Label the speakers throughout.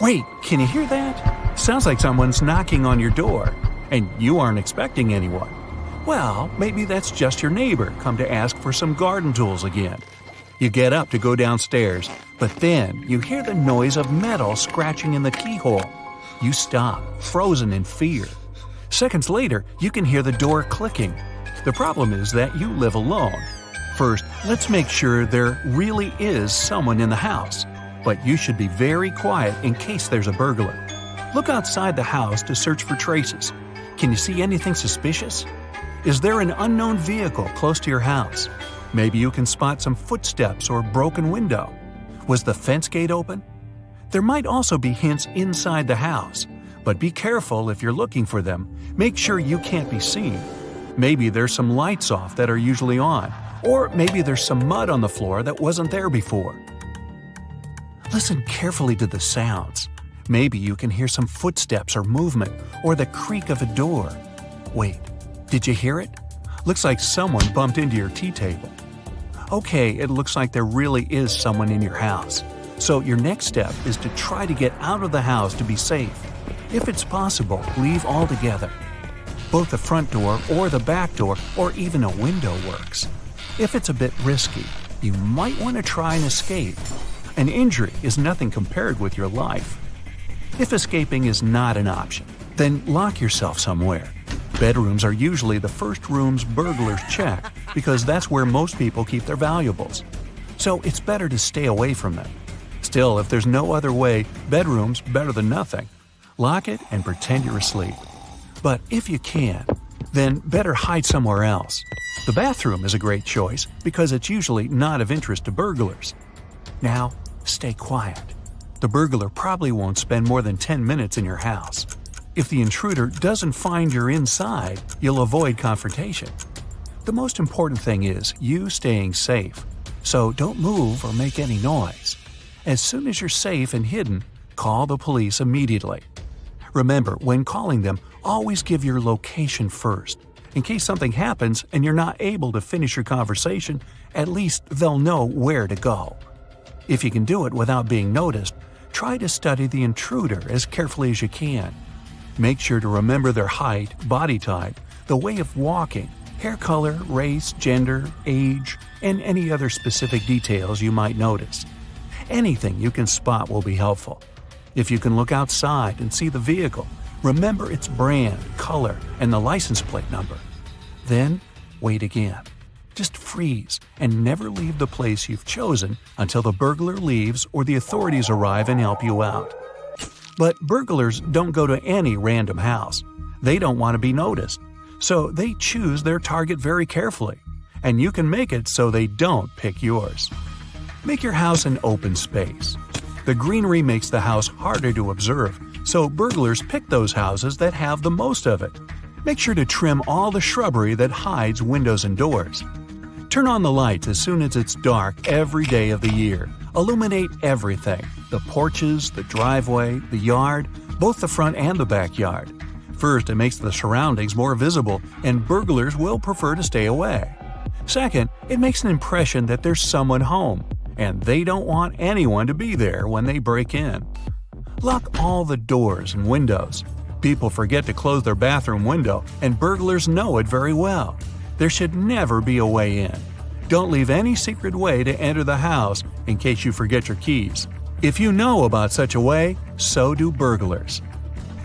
Speaker 1: Wait, can you hear that? Sounds like someone's knocking on your door, and you aren't expecting anyone. Well, maybe that's just your neighbor come to ask for some garden tools again. You get up to go downstairs, but then you hear the noise of metal scratching in the keyhole. You stop, frozen in fear. Seconds later, you can hear the door clicking. The problem is that you live alone. First, let's make sure there really is someone in the house. But you should be very quiet in case there's a burglar. Look outside the house to search for traces. Can you see anything suspicious? Is there an unknown vehicle close to your house? Maybe you can spot some footsteps or broken window. Was the fence gate open? There might also be hints inside the house, but be careful if you're looking for them. Make sure you can't be seen. Maybe there's some lights off that are usually on, or maybe there's some mud on the floor that wasn't there before. Listen carefully to the sounds. Maybe you can hear some footsteps or movement, or the creak of a door. Wait, did you hear it? Looks like someone bumped into your tea table. Okay, it looks like there really is someone in your house. So your next step is to try to get out of the house to be safe. If it's possible, leave altogether. Both the front door or the back door or even a window works. If it's a bit risky, you might want to try and escape. An injury is nothing compared with your life. If escaping is not an option, then lock yourself somewhere. Bedrooms are usually the first rooms burglars check because that's where most people keep their valuables. So it's better to stay away from them. Still, if there's no other way, bedrooms better than nothing. Lock it and pretend you're asleep. But if you can, then better hide somewhere else. The bathroom is a great choice because it's usually not of interest to burglars. Now, stay quiet. The burglar probably won't spend more than 10 minutes in your house. If the intruder doesn't find you're inside, you'll avoid confrontation. The most important thing is you staying safe, so don't move or make any noise. As soon as you're safe and hidden, call the police immediately. Remember, when calling them, always give your location first. In case something happens and you're not able to finish your conversation, at least they'll know where to go. If you can do it without being noticed, try to study the intruder as carefully as you can. Make sure to remember their height, body type, the way of walking, hair color, race, gender, age, and any other specific details you might notice. Anything you can spot will be helpful. If you can look outside and see the vehicle, remember its brand, color, and the license plate number. Then, wait again. Just freeze and never leave the place you've chosen until the burglar leaves or the authorities arrive and help you out. But burglars don't go to any random house. They don't want to be noticed. So they choose their target very carefully. And you can make it so they don't pick yours. Make your house an open space. The greenery makes the house harder to observe, so burglars pick those houses that have the most of it. Make sure to trim all the shrubbery that hides windows and doors. Turn on the lights as soon as it's dark every day of the year. Illuminate everything the porches, the driveway, the yard, both the front and the backyard. First, it makes the surroundings more visible, and burglars will prefer to stay away. Second, it makes an impression that there's someone home, and they don't want anyone to be there when they break in. Lock all the doors and windows. People forget to close their bathroom window, and burglars know it very well. There should never be a way in. Don't leave any secret way to enter the house in case you forget your keys. If you know about such a way, so do burglars.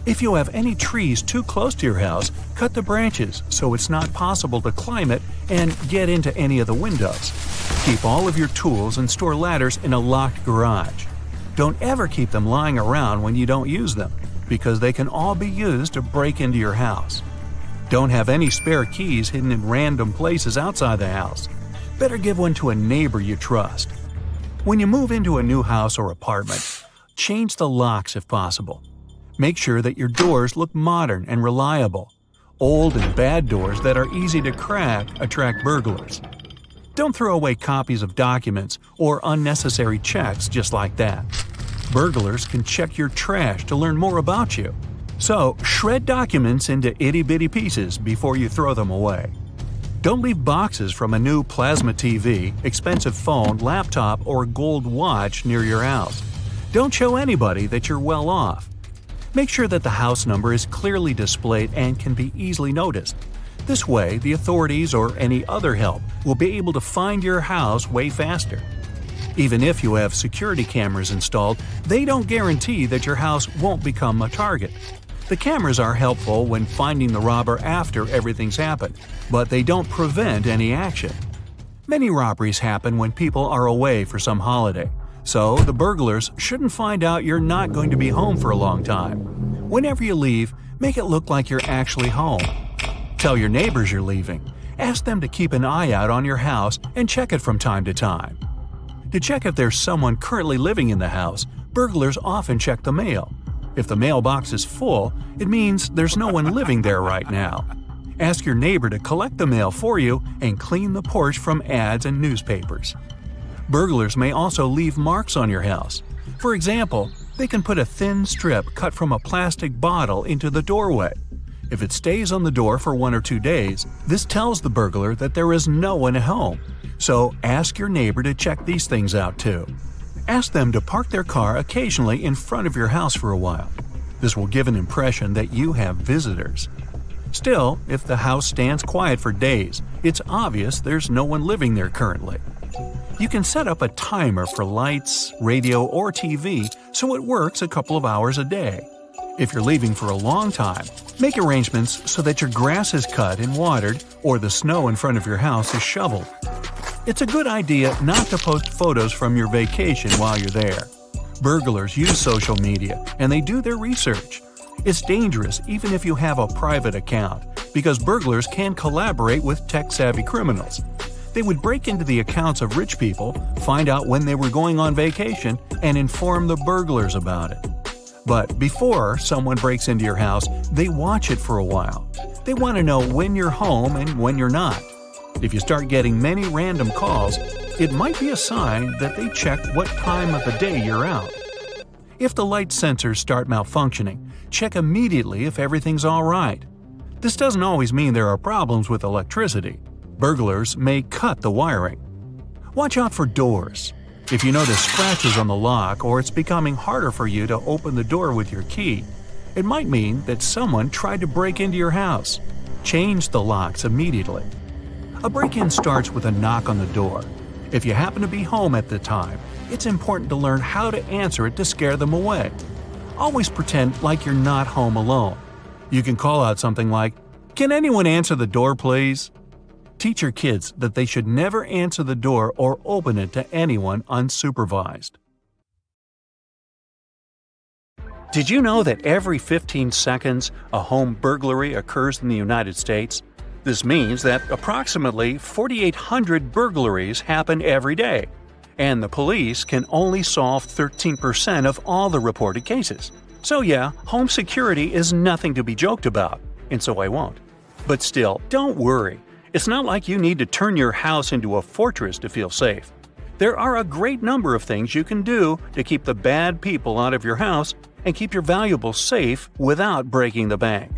Speaker 1: If you have any trees too close to your house, cut the branches so it's not possible to climb it and get into any of the windows. Keep all of your tools and store ladders in a locked garage. Don't ever keep them lying around when you don't use them, because they can all be used to break into your house. Don't have any spare keys hidden in random places outside the house. Better give one to a neighbor you trust. When you move into a new house or apartment, change the locks if possible. Make sure that your doors look modern and reliable. Old and bad doors that are easy to crack attract burglars. Don't throw away copies of documents or unnecessary checks just like that. Burglars can check your trash to learn more about you. So, shred documents into itty bitty pieces before you throw them away. Don't leave boxes from a new plasma TV, expensive phone, laptop, or gold watch near your house. Don't show anybody that you're well off. Make sure that the house number is clearly displayed and can be easily noticed. This way, the authorities or any other help will be able to find your house way faster. Even if you have security cameras installed, they don't guarantee that your house won't become a target. The cameras are helpful when finding the robber after everything's happened, but they don't prevent any action. Many robberies happen when people are away for some holiday, so the burglars shouldn't find out you're not going to be home for a long time. Whenever you leave, make it look like you're actually home. Tell your neighbors you're leaving. Ask them to keep an eye out on your house and check it from time to time. To check if there's someone currently living in the house, burglars often check the mail. If the mailbox is full, it means there's no one living there right now. Ask your neighbor to collect the mail for you and clean the porch from ads and newspapers. Burglars may also leave marks on your house. For example, they can put a thin strip cut from a plastic bottle into the doorway. If it stays on the door for one or two days, this tells the burglar that there is no one at home. So ask your neighbor to check these things out too. Ask them to park their car occasionally in front of your house for a while. This will give an impression that you have visitors. Still, if the house stands quiet for days, it's obvious there's no one living there currently. You can set up a timer for lights, radio, or TV so it works a couple of hours a day. If you're leaving for a long time, make arrangements so that your grass is cut and watered or the snow in front of your house is shoveled. It's a good idea not to post photos from your vacation while you're there. Burglars use social media and they do their research. It's dangerous even if you have a private account, because burglars can collaborate with tech savvy criminals. They would break into the accounts of rich people, find out when they were going on vacation, and inform the burglars about it. But before someone breaks into your house, they watch it for a while. They want to know when you're home and when you're not. If you start getting many random calls, it might be a sign that they check what time of the day you're out. If the light sensors start malfunctioning, check immediately if everything's alright. This doesn't always mean there are problems with electricity. Burglars may cut the wiring. Watch out for doors. If you notice scratches on the lock or it's becoming harder for you to open the door with your key, it might mean that someone tried to break into your house. Change the locks immediately. A break in starts with a knock on the door. If you happen to be home at the time, it's important to learn how to answer it to scare them away. Always pretend like you're not home alone. You can call out something like, Can anyone answer the door, please? Teach your kids that they should never answer the door or open it to anyone unsupervised. Did you know that every 15 seconds a home burglary occurs in the United States? This means that approximately 4,800 burglaries happen every day, and the police can only solve 13% of all the reported cases. So, yeah, home security is nothing to be joked about, and so I won't. But still, don't worry. It's not like you need to turn your house into a fortress to feel safe. There are a great number of things you can do to keep the bad people out of your house and keep your valuables safe without breaking the bank.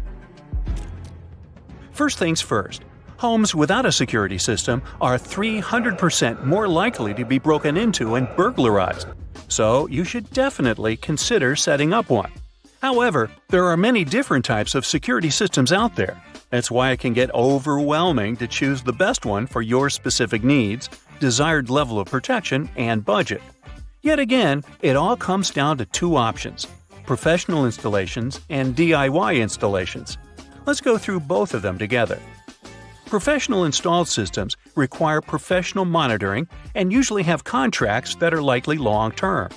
Speaker 1: First things first, homes without a security system are 300% more likely to be broken into and burglarized, so you should definitely consider setting up one. However, there are many different types of security systems out there. That's why it can get overwhelming to choose the best one for your specific needs, desired level of protection, and budget. Yet again, it all comes down to two options professional installations and DIY installations. Let's go through both of them together. Professional installed systems require professional monitoring and usually have contracts that are likely long term.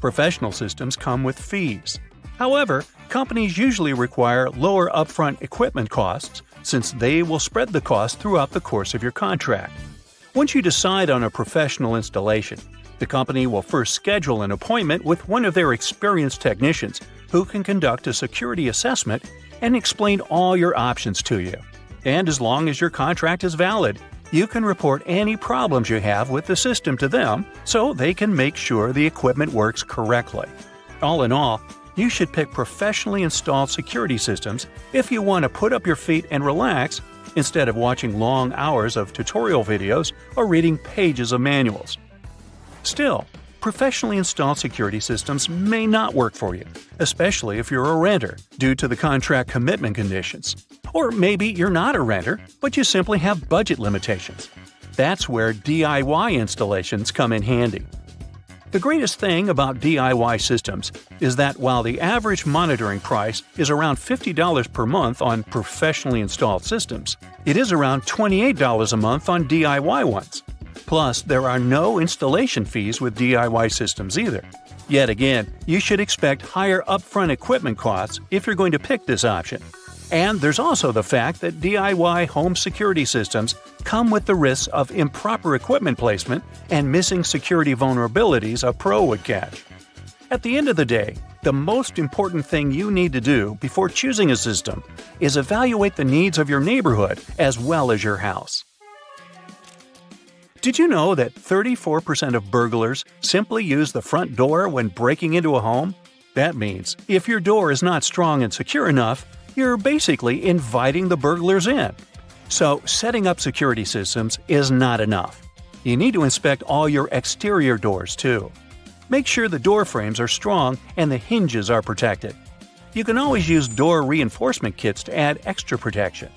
Speaker 1: Professional systems come with fees. However, companies usually require lower upfront equipment costs since they will spread the cost throughout the course of your contract. Once you decide on a professional installation, the company will first schedule an appointment with one of their experienced technicians who can conduct a security assessment and explain all your options to you. And as long as your contract is valid, you can report any problems you have with the system to them so they can make sure the equipment works correctly. All in all, you should pick professionally installed security systems if you want to put up your feet and relax instead of watching long hours of tutorial videos or reading pages of manuals. Still, professionally installed security systems may not work for you, especially if you're a renter, due to the contract commitment conditions. Or maybe you're not a renter, but you simply have budget limitations. That's where DIY installations come in handy. The greatest thing about DIY systems is that while the average monitoring price is around $50 per month on professionally installed systems, it is around $28 a month on DIY ones. Plus, there are no installation fees with DIY systems either. Yet again, you should expect higher upfront equipment costs if you're going to pick this option. And there's also the fact that DIY home security systems come with the risks of improper equipment placement and missing security vulnerabilities a pro would catch. At the end of the day, the most important thing you need to do before choosing a system is evaluate the needs of your neighborhood as well as your house. Did you know that 34% of burglars simply use the front door when breaking into a home? That means if your door is not strong and secure enough, you're basically inviting the burglars in. So, setting up security systems is not enough. You need to inspect all your exterior doors too. Make sure the door frames are strong and the hinges are protected. You can always use door reinforcement kits to add extra protection.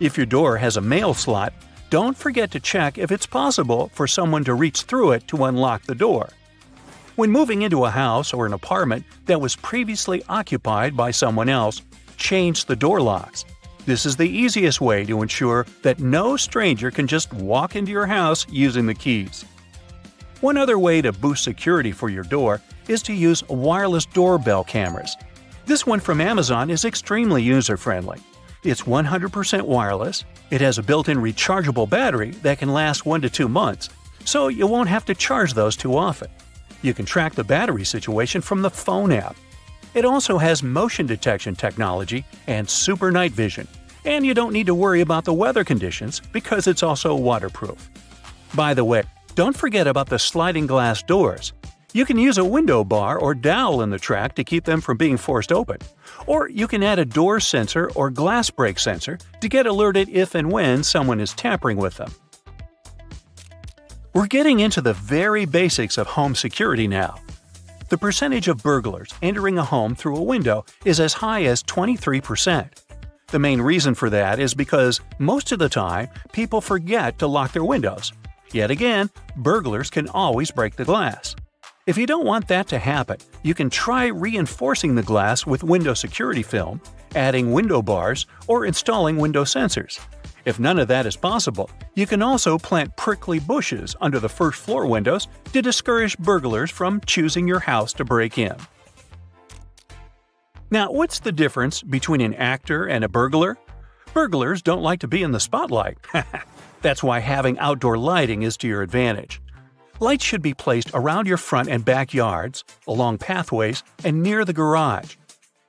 Speaker 1: If your door has a mail slot, don't forget to check if it's possible for someone to reach through it to unlock the door. When moving into a house or an apartment that was previously occupied by someone else, change the door locks. This is the easiest way to ensure that no stranger can just walk into your house using the keys. One other way to boost security for your door is to use wireless doorbell cameras. This one from Amazon is extremely user friendly. It's 100% wireless, it has a built in rechargeable battery that can last 1 to 2 months, so you won't have to charge those too often. You can track the battery situation from the phone app. It also has motion detection technology and super night vision, and you don't need to worry about the weather conditions because it's also waterproof. By the way, don't forget about the sliding glass doors. You can use a window bar or dowel in the track to keep them from being forced open. Or you can add a door sensor or glass break sensor to get alerted if and when someone is tampering with them. We're getting into the very basics of home security now. The percentage of burglars entering a home through a window is as high as 23%. The main reason for that is because most of the time people forget to lock their windows. Yet again, burglars can always break the glass. If you don't want that to happen, you can try reinforcing the glass with window security film, adding window bars, or installing window sensors. If none of that is possible, you can also plant prickly bushes under the first floor windows to discourage burglars from choosing your house to break in. Now, what's the difference between an actor and a burglar? Burglars don't like to be in the spotlight. That's why having outdoor lighting is to your advantage. Lights should be placed around your front and backyards, along pathways, and near the garage.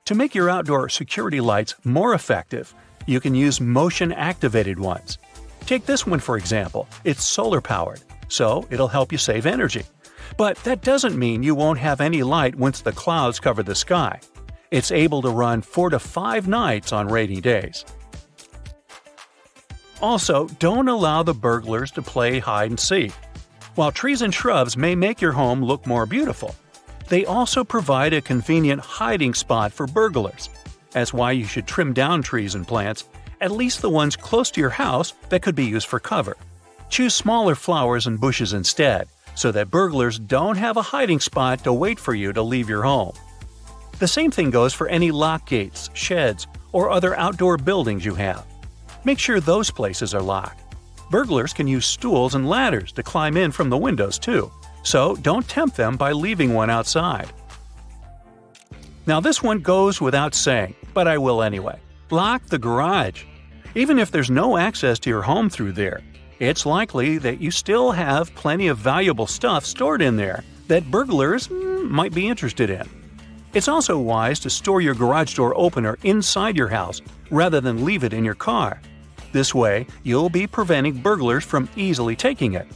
Speaker 1: To make your outdoor security lights more effective, you can use motion activated ones. Take this one for example, it's solar powered, so it'll help you save energy. But that doesn't mean you won't have any light once the clouds cover the sky. It's able to run 4 to 5 nights on rainy days. Also, don't allow the burglars to play hide and seek. While trees and shrubs may make your home look more beautiful, they also provide a convenient hiding spot for burglars. That's why you should trim down trees and plants, at least the ones close to your house that could be used for cover. Choose smaller flowers and bushes instead, so that burglars don't have a hiding spot to wait for you to leave your home. The same thing goes for any lock gates, sheds, or other outdoor buildings you have. Make sure those places are locked. Burglars can use stools and ladders to climb in from the windows too, so don't tempt them by leaving one outside. Now, this one goes without saying, but I will anyway. Lock the garage. Even if there's no access to your home through there, it's likely that you still have plenty of valuable stuff stored in there that burglars mm, might be interested in. It's also wise to store your garage door opener inside your house rather than leave it in your car. This way, you'll be preventing burglars from easily taking it.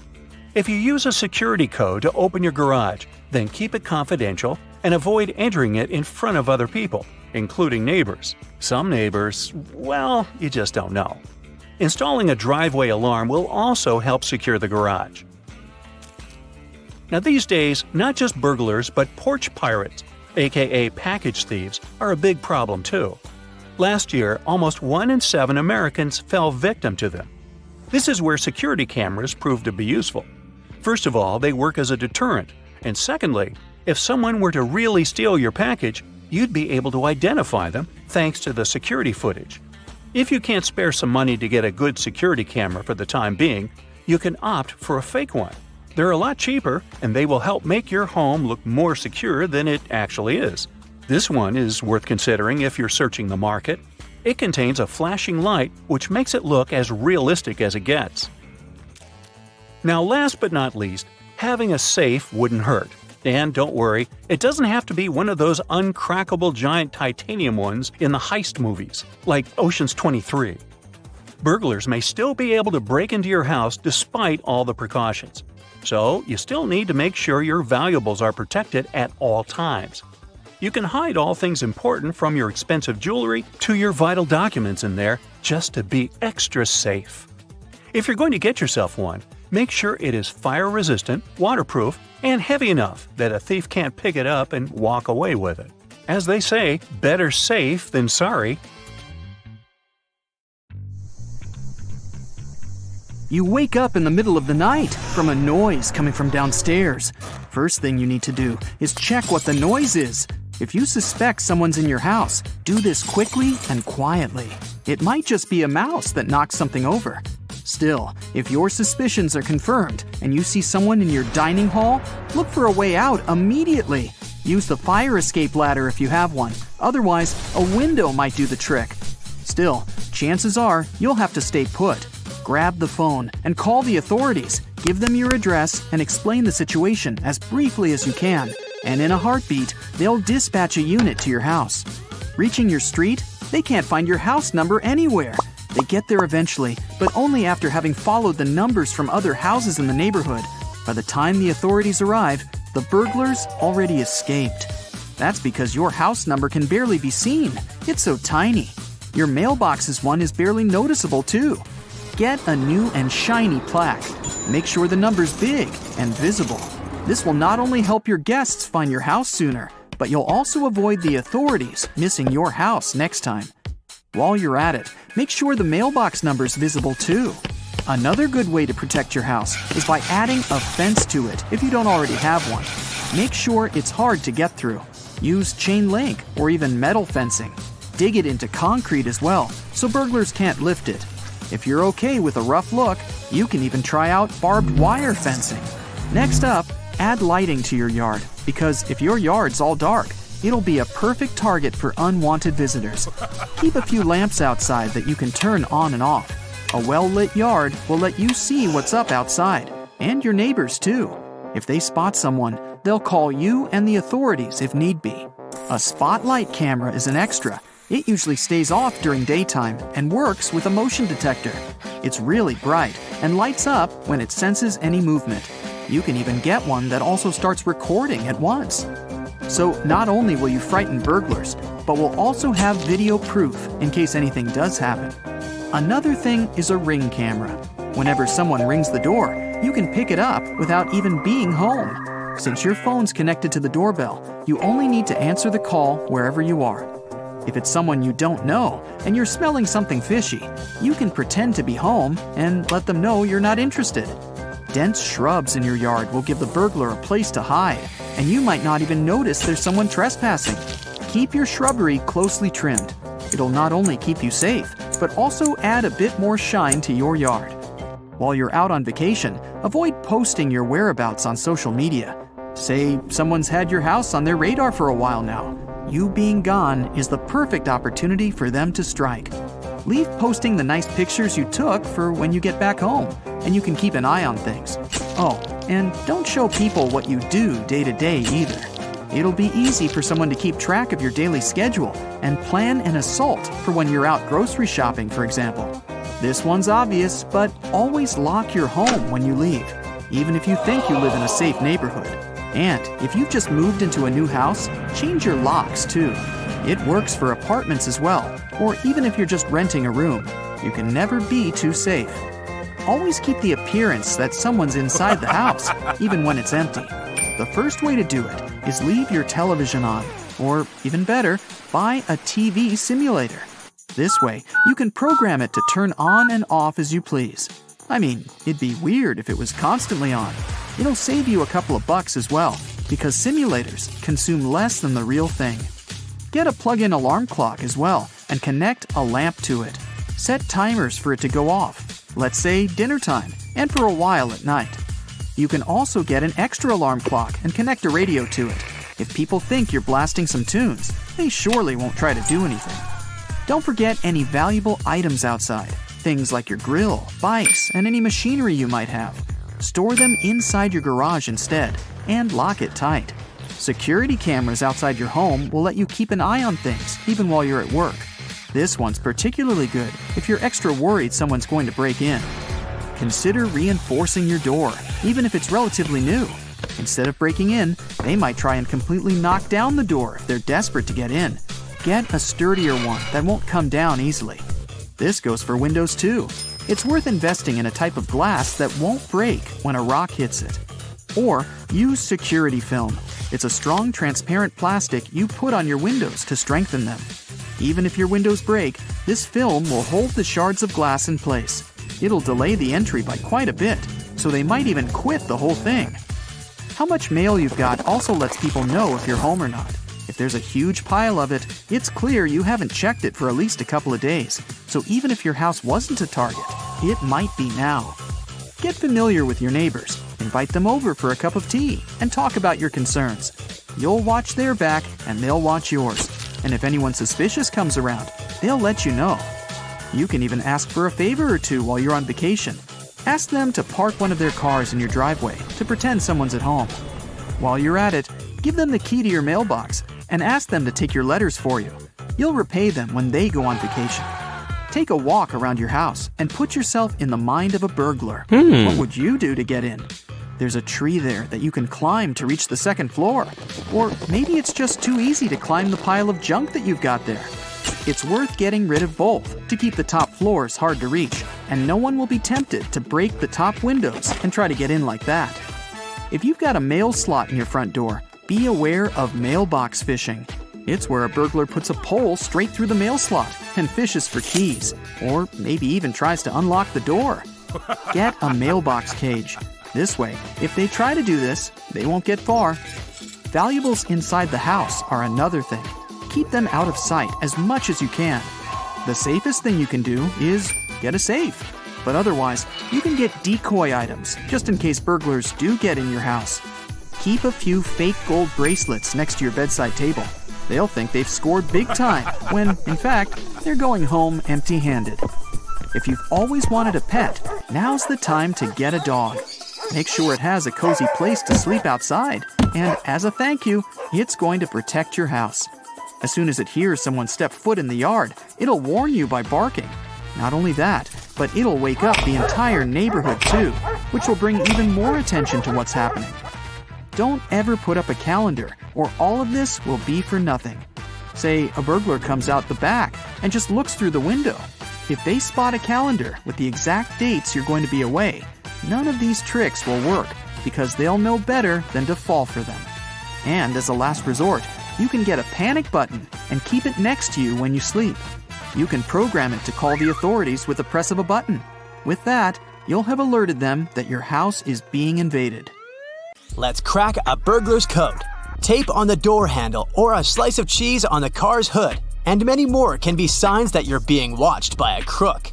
Speaker 1: If you use a security code to open your garage, then keep it confidential and avoid entering it in front of other people, including neighbors. Some neighbors, well, you just don't know. Installing a driveway alarm will also help secure the garage. Now, these days, not just burglars, but porch pirates, aka package thieves, are a big problem too. Last year, almost 1 in 7 Americans fell victim to them. This is where security cameras prove to be useful. First of all, they work as a deterrent, and secondly, if someone were to really steal your package, you'd be able to identify them thanks to the security footage. If you can't spare some money to get a good security camera for the time being, you can opt for a fake one. They're a lot cheaper, and they will help make your home look more secure than it actually is. This one is worth considering if you're searching the market. It contains a flashing light which makes it look as realistic as it gets. Now, last but not least, having a safe wouldn't hurt. And don't worry, it doesn't have to be one of those uncrackable giant titanium ones in the heist movies, like Ocean's 23. Burglars may still be able to break into your house despite all the precautions. So, you still need to make sure your valuables are protected at all times. You can hide all things important from your expensive jewelry to your vital documents in there just to be extra safe. If you're going to get yourself one, make sure it is fire resistant, waterproof, and heavy enough that a thief can't pick it up and walk away with it. As they say, better safe than sorry.
Speaker 2: You wake up in the middle of the night from a noise coming from downstairs. First thing you need to do is check what the noise is. If you suspect someone's in your house, do this quickly and quietly. It might just be a mouse that knocks something over. Still, if your suspicions are confirmed and you see someone in your dining hall, look for a way out immediately. Use the fire escape ladder if you have one, otherwise, a window might do the trick. Still, chances are you'll have to stay put grab the phone and call the authorities. Give them your address and explain the situation as briefly as you can. And in a heartbeat, they'll dispatch a unit to your house. Reaching your street, they can't find your house number anywhere. They get there eventually, but only after having followed the numbers from other houses in the neighborhood. By the time the authorities arrive, the burglars already escaped. That's because your house number can barely be seen. It's so tiny. Your mailbox's one is barely noticeable, too. Get a new and shiny plaque. Make sure the number's big and visible. This will not only help your guests find your house sooner, but you'll also avoid the authorities missing your house next time. While you're at it, make sure the mailbox number is visible too. Another good way to protect your house is by adding a fence to it if you don't already have one. Make sure it's hard to get through. Use chain link or even metal fencing. Dig it into concrete as well, so burglars can't lift it. If you're okay with a rough look, you can even try out barbed wire fencing. Next up, add lighting to your yard, because if your yard's all dark, it'll be a perfect target for unwanted visitors. Keep a few lamps outside that you can turn on and off. A well lit yard will let you see what's up outside, and your neighbors too. If they spot someone, they'll call you and the authorities if need be. A spotlight camera is an extra it usually stays off during daytime and works with a motion detector. It's really bright and lights up when it senses any movement. You can even get one that also starts recording at once. So not only will you frighten burglars, but will also have video proof in case anything does happen. Another thing is a ring camera. Whenever someone rings the door, you can pick it up without even being home. Since your phone's connected to the doorbell, you only need to answer the call wherever you are. If it's someone you don't know and you're smelling something fishy, you can pretend to be home and let them know you're not interested. Dense shrubs in your yard will give the burglar a place to hide, and you might not even notice there's someone trespassing. Keep your shrubbery closely trimmed. It'll not only keep you safe, but also add a bit more shine to your yard. While you're out on vacation, avoid posting your whereabouts on social media. Say someone's had your house on their radar for a while now you being gone is the perfect opportunity for them to strike. Leave posting the nice pictures you took for when you get back home, and you can keep an eye on things. Oh, and don't show people what you do day to day either. It'll be easy for someone to keep track of your daily schedule and plan an assault for when you're out grocery shopping, for example. This one's obvious, but always lock your home when you leave, even if you think you live in a safe neighborhood. And if you've just moved into a new house, change your locks too. It works for apartments as well, or even if you're just renting a room. You can never be too safe. Always keep the appearance that someone's inside the house, even when it's empty. The first way to do it is leave your television on, or even better, buy a TV simulator. This way, you can program it to turn on and off as you please. I mean, it'd be weird if it was constantly on. It'll save you a couple of bucks as well, because simulators consume less than the real thing. Get a plug in alarm clock as well and connect a lamp to it. Set timers for it to go off, let's say dinner time, and for a while at night. You can also get an extra alarm clock and connect a radio to it. If people think you're blasting some tunes, they surely won't try to do anything. Don't forget any valuable items outside, things like your grill, bikes, and any machinery you might have. Store them inside your garage instead, and lock it tight. Security cameras outside your home will let you keep an eye on things, even while you're at work. This one's particularly good if you're extra worried someone's going to break in. Consider reinforcing your door, even if it's relatively new. Instead of breaking in, they might try and completely knock down the door if they're desperate to get in. Get a sturdier one that won't come down easily. This goes for windows too. It's worth investing in a type of glass that won't break when a rock hits it. Or use security film. It's a strong, transparent plastic you put on your windows to strengthen them. Even if your windows break, this film will hold the shards of glass in place. It'll delay the entry by quite a bit, so they might even quit the whole thing. How much mail you've got also lets people know if you're home or not. If there's a huge pile of it, it's clear you haven't checked it for at least a couple of days. So even if your house wasn't a target, it might be now. Get familiar with your neighbors, invite them over for a cup of tea, and talk about your concerns. You'll watch their back, and they'll watch yours. And if anyone suspicious comes around, they'll let you know. You can even ask for a favor or two while you're on vacation. Ask them to park one of their cars in your driveway to pretend someone's at home. While you're at it, give them the key to your mailbox and ask them to take your letters for you. You'll repay them when they go on vacation. Take a walk around your house and put yourself in the mind of a burglar. Hmm. What would you do to get in? There's a tree there that you can climb to reach the second floor. Or maybe it's just too easy to climb the pile of junk that you've got there. It's worth getting rid of both to keep the top floors hard to reach, and no one will be tempted to break the top windows and try to get in like that. If you've got a mail slot in your front door, be aware of mailbox fishing. It's where a burglar puts a pole straight through the mail slot and fishes for keys, or maybe even tries to unlock the door. Get a mailbox cage. This way, if they try to do this, they won't get far. Valuables inside the house are another thing. Keep them out of sight as much as you can. The safest thing you can do is get a safe. But otherwise, you can get decoy items just in case burglars do get in your house. Keep a few fake gold bracelets next to your bedside table. They'll think they've scored big time when, in fact, they're going home empty handed. If you've always wanted a pet, now's the time to get a dog. Make sure it has a cozy place to sleep outside, and as a thank you, it's going to protect your house. As soon as it hears someone step foot in the yard, it'll warn you by barking. Not only that, but it'll wake up the entire neighborhood too, which will bring even more attention to what's happening. Don't ever put up a calendar, or all of this will be for nothing. Say a burglar comes out the back and just looks through the window. If they spot a calendar with the exact dates you're going to be away, none of these tricks will work because they'll know better than to fall for them. And as a last resort, you can get a panic button and keep it next to you when you sleep. You can program it to call the authorities with the press of a button. With that, you'll have alerted them that your house is being invaded.
Speaker 3: Let's crack a burglar's code. Tape on the door handle or a slice of cheese on the car's hood, and many more can be signs that you're being watched by a crook.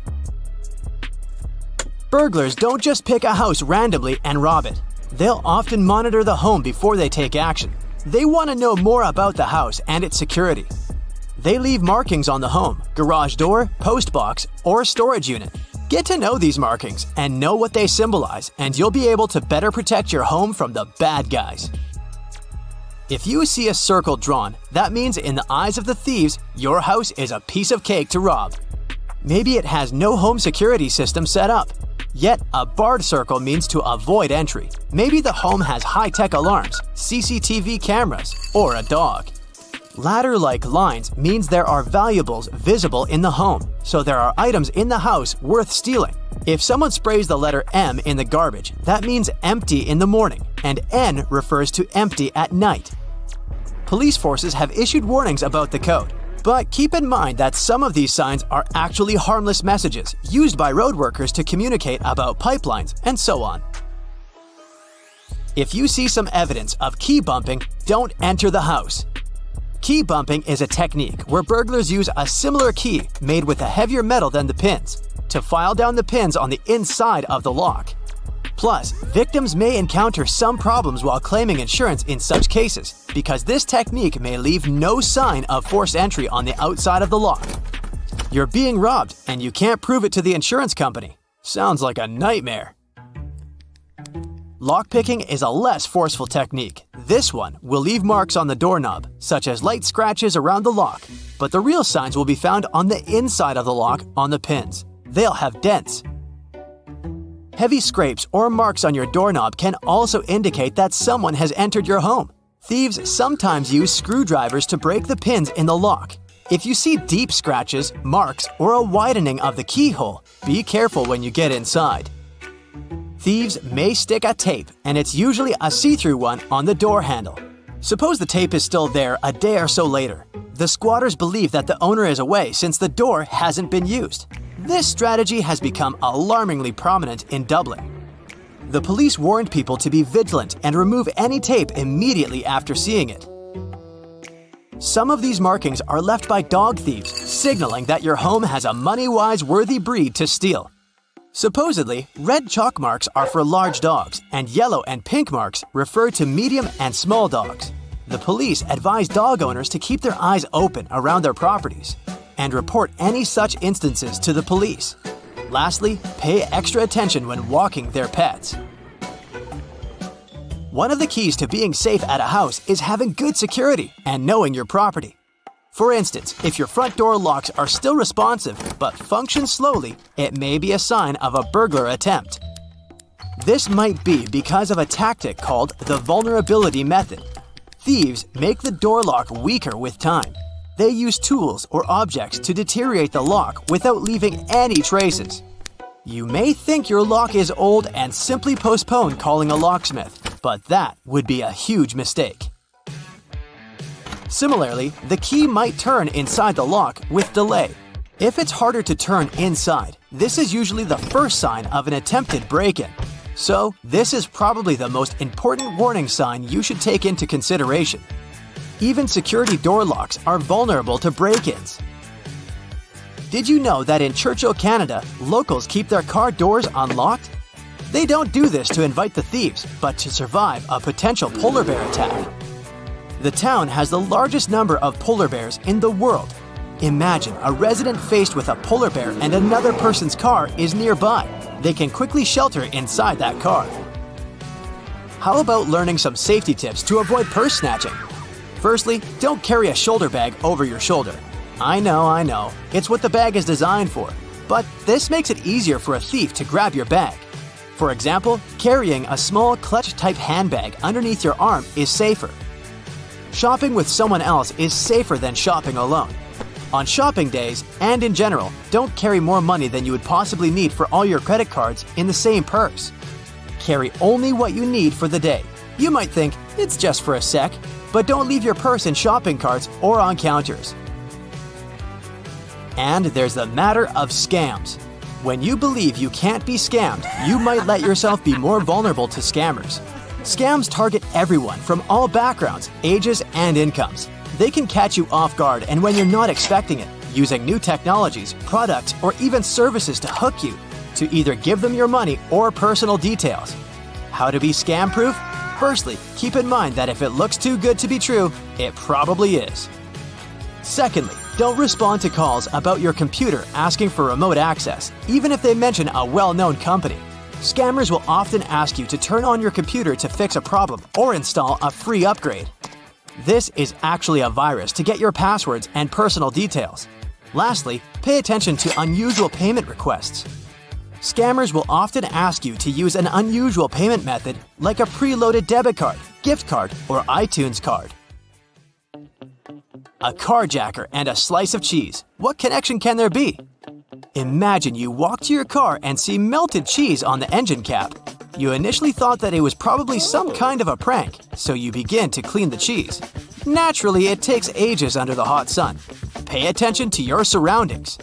Speaker 3: Burglars don't just pick a house randomly and rob it. They'll often monitor the home before they take action. They want to know more about the house and its security. They leave markings on the home, garage door, post box, or storage unit. Get to know these markings and know what they symbolize, and you'll be able to better protect your home from the bad guys. If you see a circle drawn, that means in the eyes of the thieves, your house is a piece of cake to rob. Maybe it has no home security system set up. Yet, a barred circle means to avoid entry. Maybe the home has high tech alarms, CCTV cameras, or a dog. Ladder like lines means there are valuables visible in the home, so there are items in the house worth stealing. If someone sprays the letter M in the garbage, that means empty in the morning, and N refers to empty at night. Police forces have issued warnings about the code, but keep in mind that some of these signs are actually harmless messages used by road workers to communicate about pipelines and so on. If you see some evidence of key bumping, don't enter the house. Key bumping is a technique where burglars use a similar key made with a heavier metal than the pins to file down the pins on the inside of the lock. Plus, victims may encounter some problems while claiming insurance in such cases because this technique may leave no sign of forced entry on the outside of the lock. You're being robbed and you can't prove it to the insurance company. Sounds like a nightmare. Lockpicking is a less forceful technique. This one will leave marks on the doorknob, such as light scratches around the lock, but the real signs will be found on the inside of the lock on the pins. They'll have dents. Heavy scrapes or marks on your doorknob can also indicate that someone has entered your home. Thieves sometimes use screwdrivers to break the pins in the lock. If you see deep scratches, marks, or a widening of the keyhole, be careful when you get inside. Thieves may stick a tape, and it's usually a see through one, on the door handle. Suppose the tape is still there a day or so later. The squatters believe that the owner is away since the door hasn't been used. This strategy has become alarmingly prominent in Dublin. The police warned people to be vigilant and remove any tape immediately after seeing it. Some of these markings are left by dog thieves, signaling that your home has a money wise worthy breed to steal. Supposedly, red chalk marks are for large dogs, and yellow and pink marks refer to medium and small dogs. The police advise dog owners to keep their eyes open around their properties and report any such instances to the police. Lastly, pay extra attention when walking their pets. One of the keys to being safe at a house is having good security and knowing your property. For instance, if your front door locks are still responsive but function slowly, it may be a sign of a burglar attempt. This might be because of a tactic called the vulnerability method. Thieves make the door lock weaker with time. They use tools or objects to deteriorate the lock without leaving any traces. You may think your lock is old and simply postpone calling a locksmith, but that would be a huge mistake. Similarly, the key might turn inside the lock with delay. If it's harder to turn inside, this is usually the first sign of an attempted break in. So, this is probably the most important warning sign you should take into consideration. Even security door locks are vulnerable to break ins. Did you know that in Churchill, Canada, locals keep their car doors unlocked? They don't do this to invite the thieves, but to survive a potential polar bear attack. The town has the largest number of polar bears in the world. Imagine a resident faced with a polar bear and another person's car is nearby. They can quickly shelter inside that car. How about learning some safety tips to avoid purse snatching? Firstly, don't carry a shoulder bag over your shoulder. I know, I know, it's what the bag is designed for, but this makes it easier for a thief to grab your bag. For example, carrying a small clutch type handbag underneath your arm is safer. Shopping with someone else is safer than shopping alone. On shopping days, and in general, don't carry more money than you would possibly need for all your credit cards in the same purse. Carry only what you need for the day. You might think, it's just for a sec, but don't leave your purse in shopping carts or on counters. And there's the matter of scams. When you believe you can't be scammed, you might let yourself be more vulnerable to scammers. Scams target everyone from all backgrounds, ages, and incomes. They can catch you off guard and when you're not expecting it, using new technologies, products, or even services to hook you, to either give them your money or personal details. How to be scam proof? Firstly, keep in mind that if it looks too good to be true, it probably is. Secondly, don't respond to calls about your computer asking for remote access, even if they mention a well known company. Scammers will often ask you to turn on your computer to fix a problem or install a free upgrade. This is actually a virus to get your passwords and personal details. Lastly, pay attention to unusual payment requests. Scammers will often ask you to use an unusual payment method like a preloaded debit card, gift card, or iTunes card. a carjacker, and a slice of cheese. What connection can there be? Imagine you walk to your car and see melted cheese on the engine cap. You initially thought that it was probably some kind of a prank, so you begin to clean the cheese. Naturally, it takes ages under the hot sun. Pay attention to your surroundings.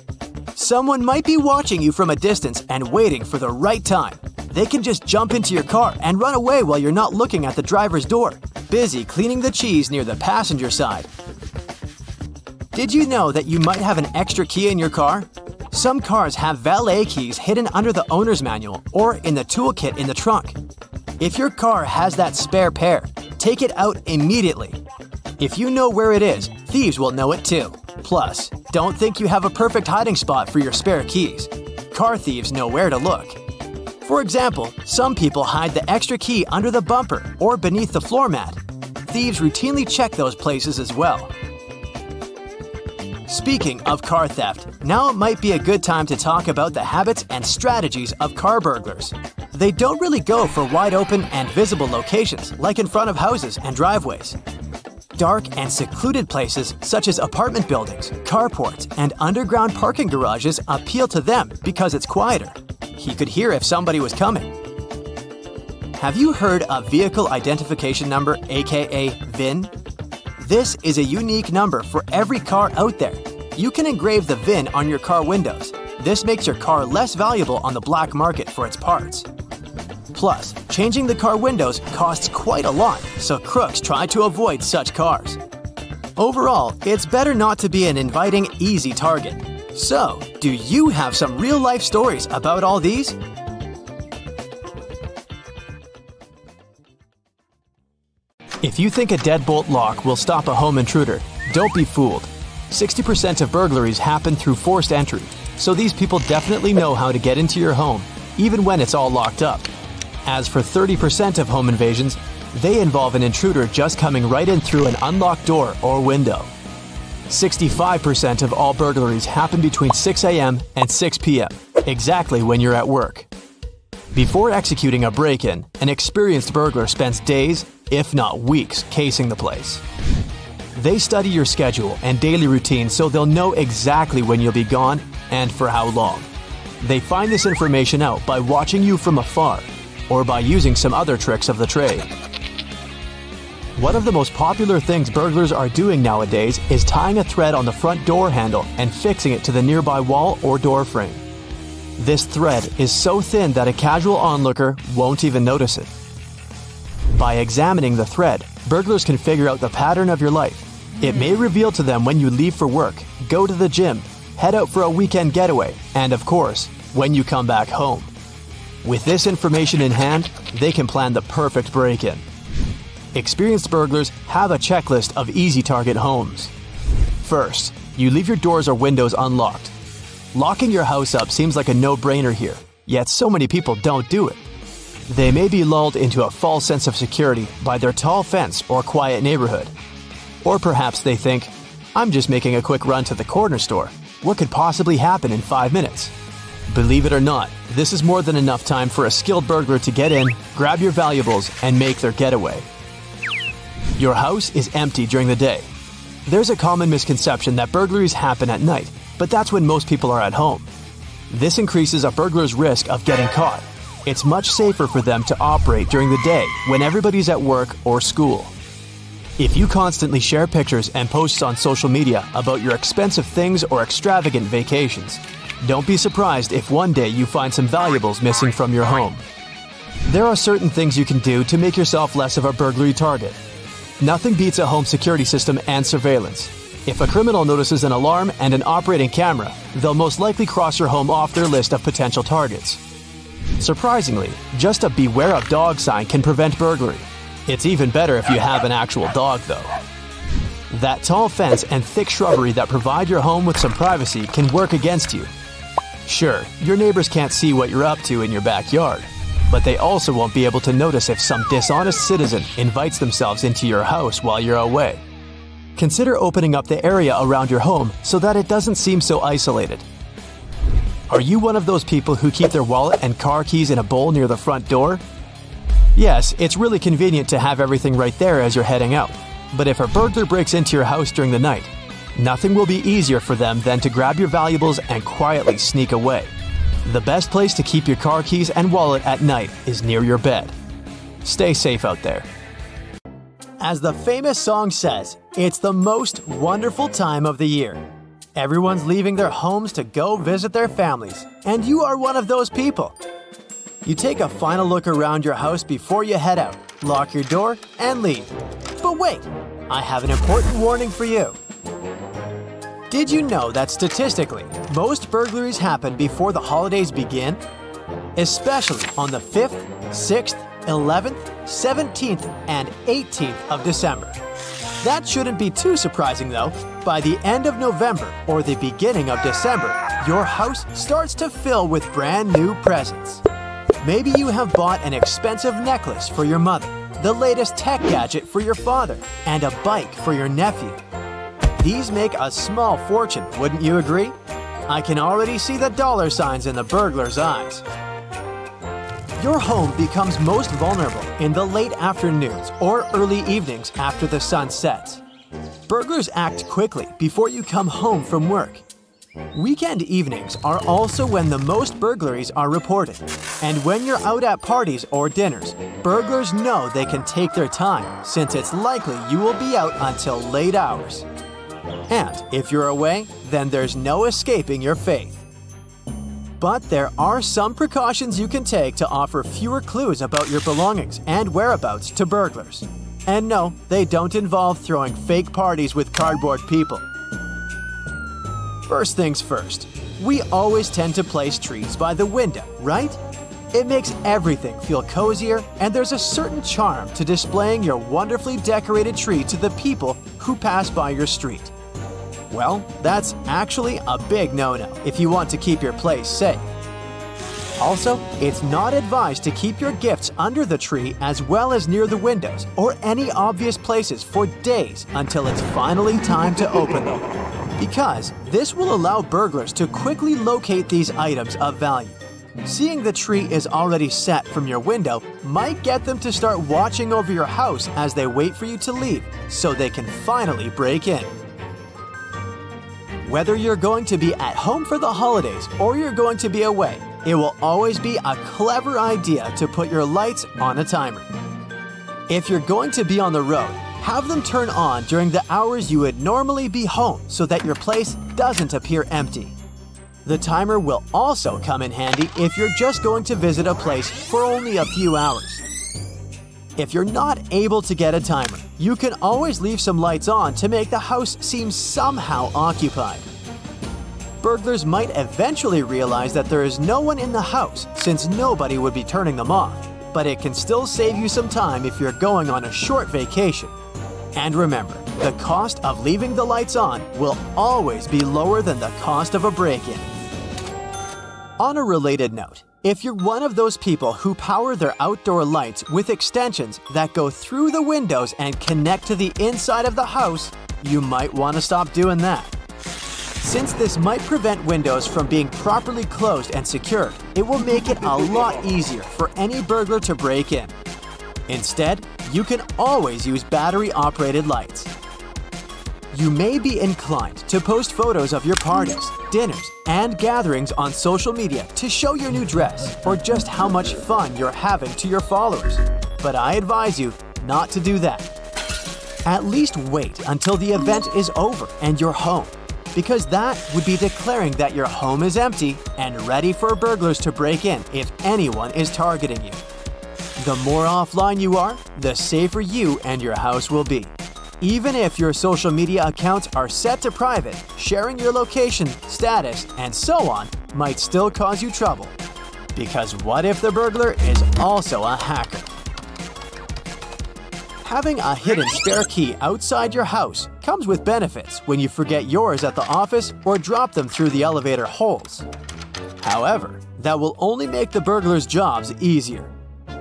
Speaker 3: Someone might be watching you from a distance and waiting for the right time. They can just jump into your car and run away while you're not looking at the driver's door, busy cleaning the cheese near the passenger side. Did you know that you might have an extra key in your car? Some cars have valet keys hidden under the owner's manual or in the toolkit in the trunk. If your car has that spare pair, take it out immediately. If you know where it is, thieves will know it too. Plus, don't think you have a perfect hiding spot for your spare keys. Car thieves know where to look. For example, some people hide the extra key under the bumper or beneath the floor mat. Thieves routinely check those places as well. Speaking of car theft, now it might be a good time to talk about the habits and strategies of car burglars. They don't really go for wide open and visible locations like in front of houses and driveways. Dark and secluded places such as apartment buildings, carports, and underground parking garages appeal to them because it's quieter. He could hear if somebody was coming. Have you heard of Vehicle Identification Number, aka VIN? This is a unique number for every car out there. You can engrave the VIN on your car windows. This makes your car less valuable on the black market for its parts. Plus, changing the car windows costs quite a lot, so crooks try to avoid such cars. Overall, it's better not to be an inviting, easy target. So, do you have some real life stories about all these? If you think a deadbolt lock will stop a home intruder, don't be fooled. 60% of burglaries happen through forced entry, so these people definitely know how to get into your home, even when it's all locked up. As for 30% of home invasions, they involve an intruder just coming right in through an unlocked door or window. 65% of all burglaries happen between 6 a.m. and 6 p.m., exactly when you're at work. Before executing a break in, an experienced burglar spends days, if not weeks, casing the place. They study your schedule and daily routine so they'll know exactly when you'll be gone and for how long. They find this information out by watching you from afar or by using some other tricks of the trade. One of the most popular things burglars are doing nowadays is tying a thread on the front door handle and fixing it to the nearby wall or door frame. This thread is so thin that a casual onlooker won't even notice it. By examining the thread, burglars can figure out the pattern of your life. It may reveal to them when you leave for work, go to the gym, head out for a weekend getaway, and of course, when you come back home. With this information in hand, they can plan the perfect break in. Experienced burglars have a checklist of easy target homes. First, you leave your doors or windows unlocked. Locking your house up seems like a no brainer here, yet so many people don't do it. They may be lulled into a false sense of security by their tall fence or quiet neighborhood. Or perhaps they think, I'm just making a quick run to the corner store. What could possibly happen in five minutes? Believe it or not, this is more than enough time for a skilled burglar to get in, grab your valuables, and make their getaway. Your house is empty during the day. There's a common misconception that burglaries happen at night, but that's when most people are at home. This increases a burglar's risk of getting caught. It's much safer for them to operate during the day when everybody's at work or school. If you constantly share pictures and posts on social media about your expensive things or extravagant vacations, don't be surprised if one day you find some valuables missing from your home. There are certain things you can do to make yourself less of a burglary target. Nothing beats a home security system and surveillance. If a criminal notices an alarm and an operating camera, they'll most likely cross your home off their list of potential targets. Surprisingly, just a beware of dog sign can prevent burglary. It's even better if you have an actual dog, though. That tall fence and thick shrubbery that provide your home with some privacy can work against you. Sure, your neighbors can't see what you're up to in your backyard, but they also won't be able to notice if some dishonest citizen invites themselves into your house while you're away. Consider opening up the area around your home so that it doesn't seem so isolated. Are you one of those people who keep their wallet and car keys in a bowl near the front door? Yes, it's really convenient to have everything right there as you're heading out. But if a burglar breaks into your house during the night, Nothing will be easier for them than to grab your valuables and quietly sneak away. The best place to keep your car keys and wallet at night is near your bed. Stay safe out there. As the famous song says, it's the most wonderful time of the year. Everyone's leaving their homes to go visit their families, and you are one of those people. You take a final look around your house before you head out, lock your door, and leave. But wait, I have an important warning for you. Did you know that statistically, most burglaries happen before the holidays begin? Especially on the 5th, 6th, 11th, 17th, and 18th of December. That shouldn't be too surprising though. By the end of November or the beginning of December, your house starts to fill with brand new presents. Maybe you have bought an expensive necklace for your mother, the latest tech gadget for your father, and a bike for your nephew. These make a small fortune, wouldn't you agree? I can already see the dollar signs in the burglar's eyes. Your home becomes most vulnerable in the late afternoons or early evenings after the sun sets. Burglars act quickly before you come home from work. Weekend evenings are also when the most burglaries are reported. And when you're out at parties or dinners, burglars know they can take their time since it's likely you will be out until late hours. And if you're away, then there's no escaping your faith. But there are some precautions you can take to offer fewer clues about your belongings and whereabouts to burglars. And no, they don't involve throwing fake parties with cardboard people. First things first, we always tend to place trees by the window, right? It makes everything feel cozier, and there's a certain charm to displaying your wonderfully decorated tree to the people who pass by your street. Well, that's actually a big no no if you want to keep your place safe. Also, it's not advised to keep your gifts under the tree as well as near the windows or any obvious places for days until it's finally time to open them. Because this will allow burglars to quickly locate these items of value. Seeing the tree is already set from your window might get them to start watching over your house as they wait for you to leave so they can finally break in. Whether you're going to be at home for the holidays or you're going to be away, it will always be a clever idea to put your lights on a timer. If you're going to be on the road, have them turn on during the hours you would normally be home so that your place doesn't appear empty. The timer will also come in handy if you're just going to visit a place for only a few hours. If you're not able to get a timer, you can always leave some lights on to make the house seem somehow occupied. Burglars might eventually realize that there is no one in the house since nobody would be turning them off, but it can still save you some time if you're going on a short vacation. And remember, the cost of leaving the lights on will always be lower than the cost of a break in. On a related note, if you're one of those people who power their outdoor lights with extensions that go through the windows and connect to the inside of the house, you might want to stop doing that. Since this might prevent windows from being properly closed and secured, it will make it a lot easier for any burglar to break in. Instead, you can always use battery operated lights. You may be inclined to post photos of your parties, dinners, and gatherings on social media to show your new dress or just how much fun you're having to your followers. But I advise you not to do that. At least wait until the event is over and you're home, because that would be declaring that your home is empty and ready for burglars to break in if anyone is targeting you. The more offline you are, the safer you and your house will be. Even if your social media accounts are set to private, sharing your location, status, and so on might still cause you trouble. Because what if the burglar is also a hacker? Having a hidden spare key outside your house comes with benefits when you forget yours at the office or drop them through the elevator holes. However, that will only make the burglars' jobs easier.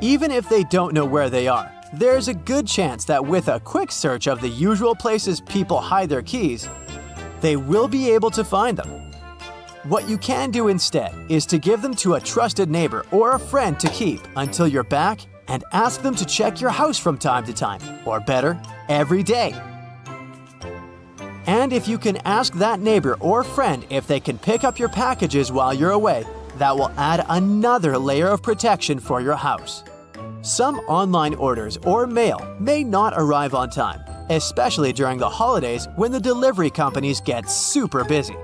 Speaker 3: Even if they don't know where they are, there's a good chance that with a quick search of the usual places people hide their keys, they will be able to find them. What you can do instead is to give them to a trusted neighbor or a friend to keep until you're back and ask them to check your house from time to time, or better, every day. And if you can ask that neighbor or friend if they can pick up your packages while you're away, that will add another layer of protection for your house. Some online orders or mail may not arrive on time, especially during the holidays when the delivery companies get super busy.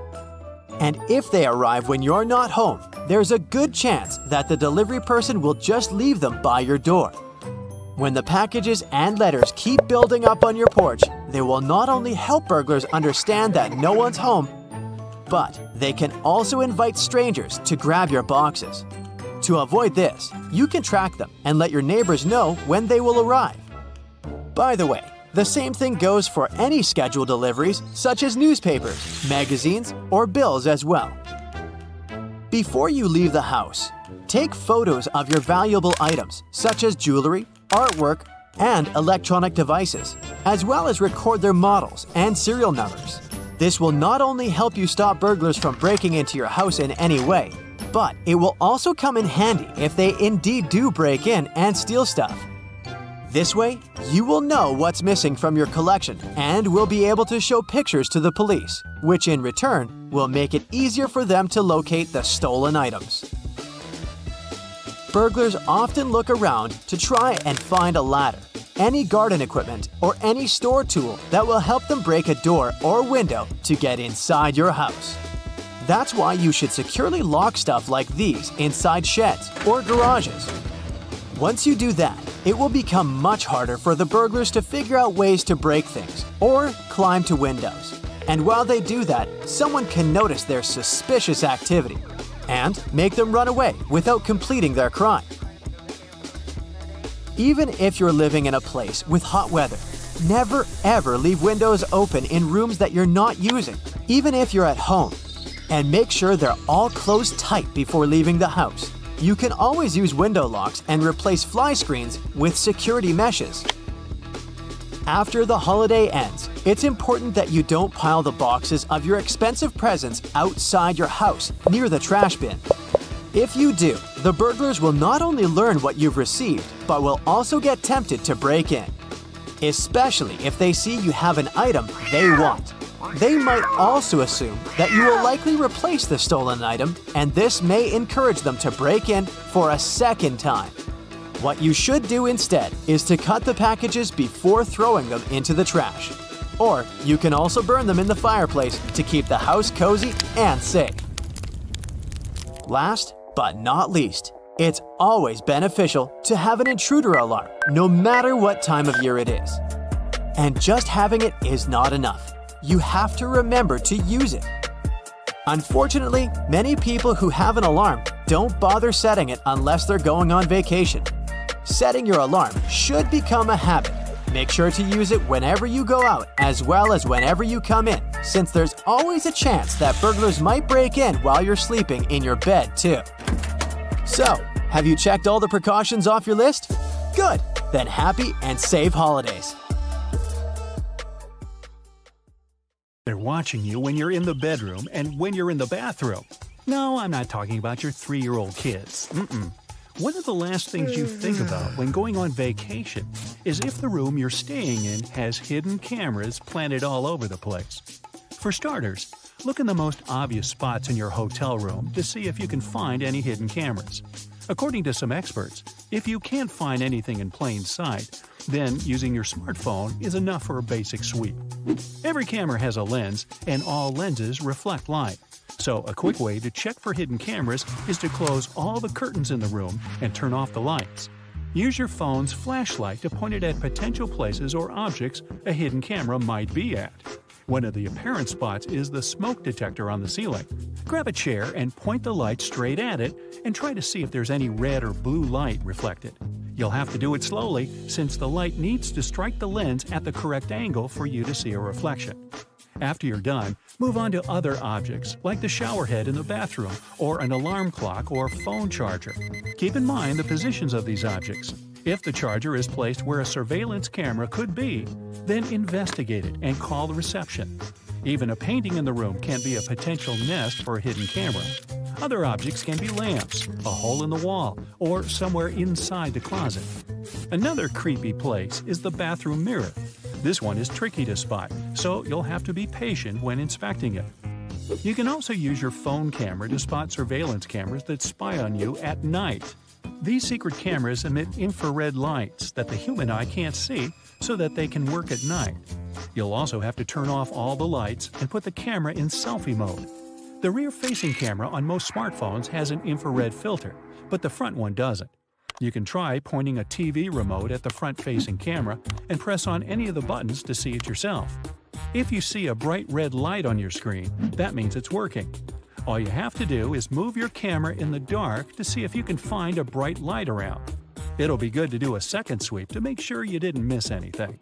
Speaker 3: And if they arrive when you're not home, there's a good chance that the delivery person will just leave them by your door. When the packages and letters keep building up on your porch, they will not only help burglars understand that no one's home, but they can also invite strangers to grab your boxes. To avoid this, you can track them and let your neighbors know when they will arrive. By the way, the same thing goes for any scheduled deliveries, such as newspapers, magazines, or bills as well. Before you leave the house, take photos of your valuable items, such as jewelry, artwork, and electronic devices, as well as record their models and serial numbers. This will not only help you stop burglars from breaking into your house in any way, but it will also come in handy if they indeed do break in and steal stuff. This way, you will know what's missing from your collection and will be able to show pictures to the police, which in return will make it easier for them to locate the stolen items burglars often look around to try and find a ladder, any garden equipment, or any store tool that will help them break a door or window to get inside your house. That's why you should securely lock stuff like these inside sheds or garages. Once you do that, it will become much harder for the burglars to figure out ways to break things or climb to windows. And while they do that, someone can notice their suspicious activity and make them run away without completing their crime. Even if you're living in a place with hot weather, never ever leave windows open in rooms that you're not using, even if you're at home. And make sure they're all closed tight before leaving the house. You can always use window locks and replace fly screens with security meshes. After the holiday ends, it's important that you don't pile the boxes of your expensive presents outside your house near the trash bin. If you do, the burglars will not only learn what you've received, but will also get tempted to break in. Especially if they see you have an item they want. They might also assume that you will likely replace the stolen item, and this may encourage them to break in for a second time. What you should do instead is to cut the packages before throwing them into the trash. Or you can also burn them in the fireplace to keep the house cozy and safe. Last but not least, it's always beneficial to have an intruder alarm, no matter what time of year it is. And just having it is not enough. You have to remember to use it. Unfortunately, many people who have an alarm don't bother setting it unless they're going on vacation Setting your alarm should become a habit. Make sure to use it whenever you go out as well as whenever you come in, since there's always a chance that burglars might break in while you're sleeping in your bed, too. So, have you checked all the precautions off your list? Good! Then happy and safe holidays!
Speaker 1: They're watching you when you're in the bedroom and when you're in the bathroom. No, I'm not talking about your three year old kids. Mm-mm. One of the last things you think mm. about when going on vacation is if the room you're staying in has hidden cameras planted all over the place. For starters, look in the most obvious spots in your hotel room to see if you can find any hidden cameras. According to some experts, if you can't find anything in plain sight, then using your smartphone is enough for a basic sweep. Every camera has a lens, and all lenses reflect light. So, a quick way to check for hidden cameras is to close all the curtains in the room and turn off the lights. Use your phone's flashlight to point it at potential places or objects a hidden camera might be at. One of the apparent spots is the smoke detector on the ceiling. Grab a chair and point the light straight at it and try to see if there's any red or blue light reflected. You'll have to do it slowly since the light needs to strike the lens at the correct angle for you to see a reflection. After you're done, move on to other objects like the shower head in the bathroom or an alarm clock or phone charger. Keep in mind the positions of these objects. If the charger is placed where a surveillance camera could be, then investigate it and call the reception. Even a painting in the room can be a potential nest for a hidden camera. Other objects can be lamps, a hole in the wall, or somewhere inside the closet. Another creepy place is the bathroom mirror. This one is tricky to spot, so you'll have to be patient when inspecting it. You can also use your phone camera to spot surveillance cameras that spy on you at night. These secret cameras emit infrared lights that the human eye can't see so that they can work at night. You'll also have to turn off all the lights and put the camera in selfie mode. The rear facing camera on most smartphones has an infrared filter, but the front one doesn't. You can try pointing a TV remote at the front facing camera and press on any of the buttons to see it yourself. If you see a bright red light on your screen, that means it's working. All you have to do is move your camera in the dark to see if you can find a bright light around. It'll be good to do a second sweep to make sure you didn't miss anything.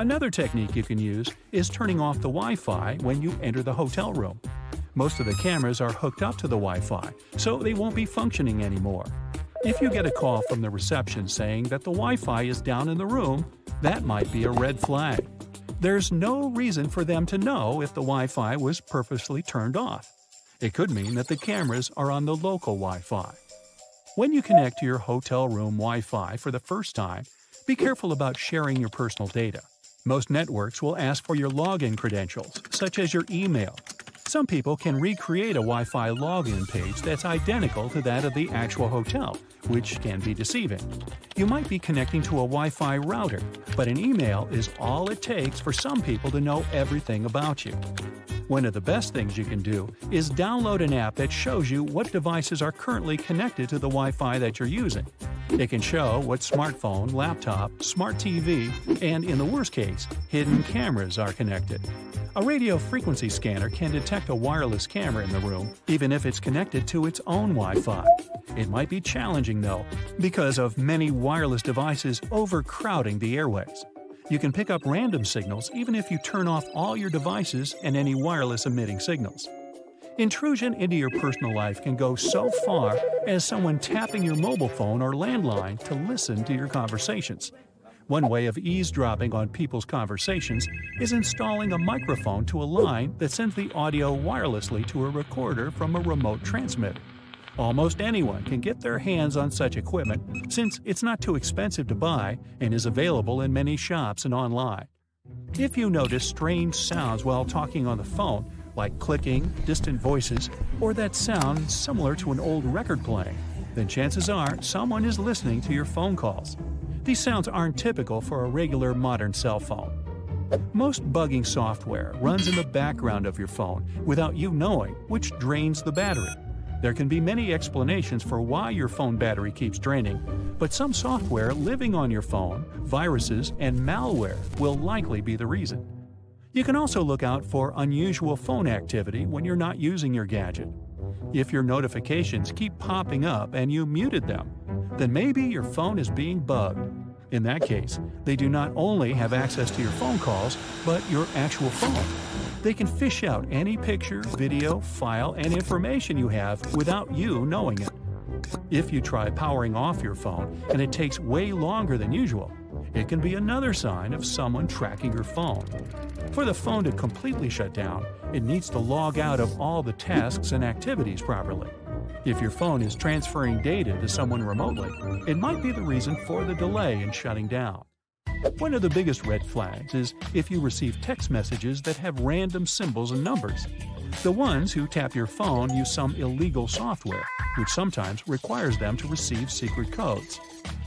Speaker 1: Another technique you can use is turning off the Wi Fi when you enter the hotel room. Most of the cameras are hooked up to the Wi Fi, so they won't be functioning anymore. If you get a call from the reception saying that the Wi Fi is down in the room, that might be a red flag. There's no reason for them to know if the Wi Fi was purposely turned off. It could mean that the cameras are on the local Wi Fi. When you connect to your hotel room Wi Fi for the first time, be careful about sharing your personal data. Most networks will ask for your login credentials, such as your email. Some people can recreate a Wi Fi login page that's identical to that of the actual hotel, which can be deceiving. You might be connecting to a Wi Fi router, but an email is all it takes for some people to know everything about you. One of the best things you can do is download an app that shows you what devices are currently connected to the Wi Fi that you're using. It can show what smartphone, laptop, smart TV, and in the worst case, hidden cameras are connected. A radio frequency scanner can detect a wireless camera in the room, even if it's connected to its own Wi Fi. It might be challenging, though, because of many wireless devices overcrowding the airways. You can pick up random signals even if you turn off all your devices and any wireless emitting signals. Intrusion into your personal life can go so far as someone tapping your mobile phone or landline to listen to your conversations. One way of eavesdropping on people's conversations is installing a microphone to a line that sends the audio wirelessly to a recorder from a remote transmitter. Almost anyone can get their hands on such equipment since it's not too expensive to buy and is available in many shops and online. If you notice strange sounds while talking on the phone, like clicking, distant voices, or that sound similar to an old record playing, then chances are someone is listening to your phone calls. These sounds aren't typical for a regular modern cell phone. Most bugging software runs in the background of your phone without you knowing, which drains the battery. There can be many explanations for why your phone battery keeps draining, but some software living on your phone, viruses, and malware will likely be the reason. You can also look out for unusual phone activity when you're not using your gadget. If your notifications keep popping up and you muted them, then maybe your phone is being bugged. In that case, they do not only have access to your phone calls, but your actual phone. They can fish out any picture, video, file, and information you have without you knowing it. If you try powering off your phone and it takes way longer than usual, it can be another sign of someone tracking your phone. For the phone to completely shut down, it needs to log out of all the tasks and activities properly. If your phone is transferring data to someone remotely, it might be the reason for the delay in shutting down. One of the biggest red flags is if you receive text messages that have random symbols and numbers. The ones who tap your phone use some illegal software, which sometimes requires them to receive secret codes.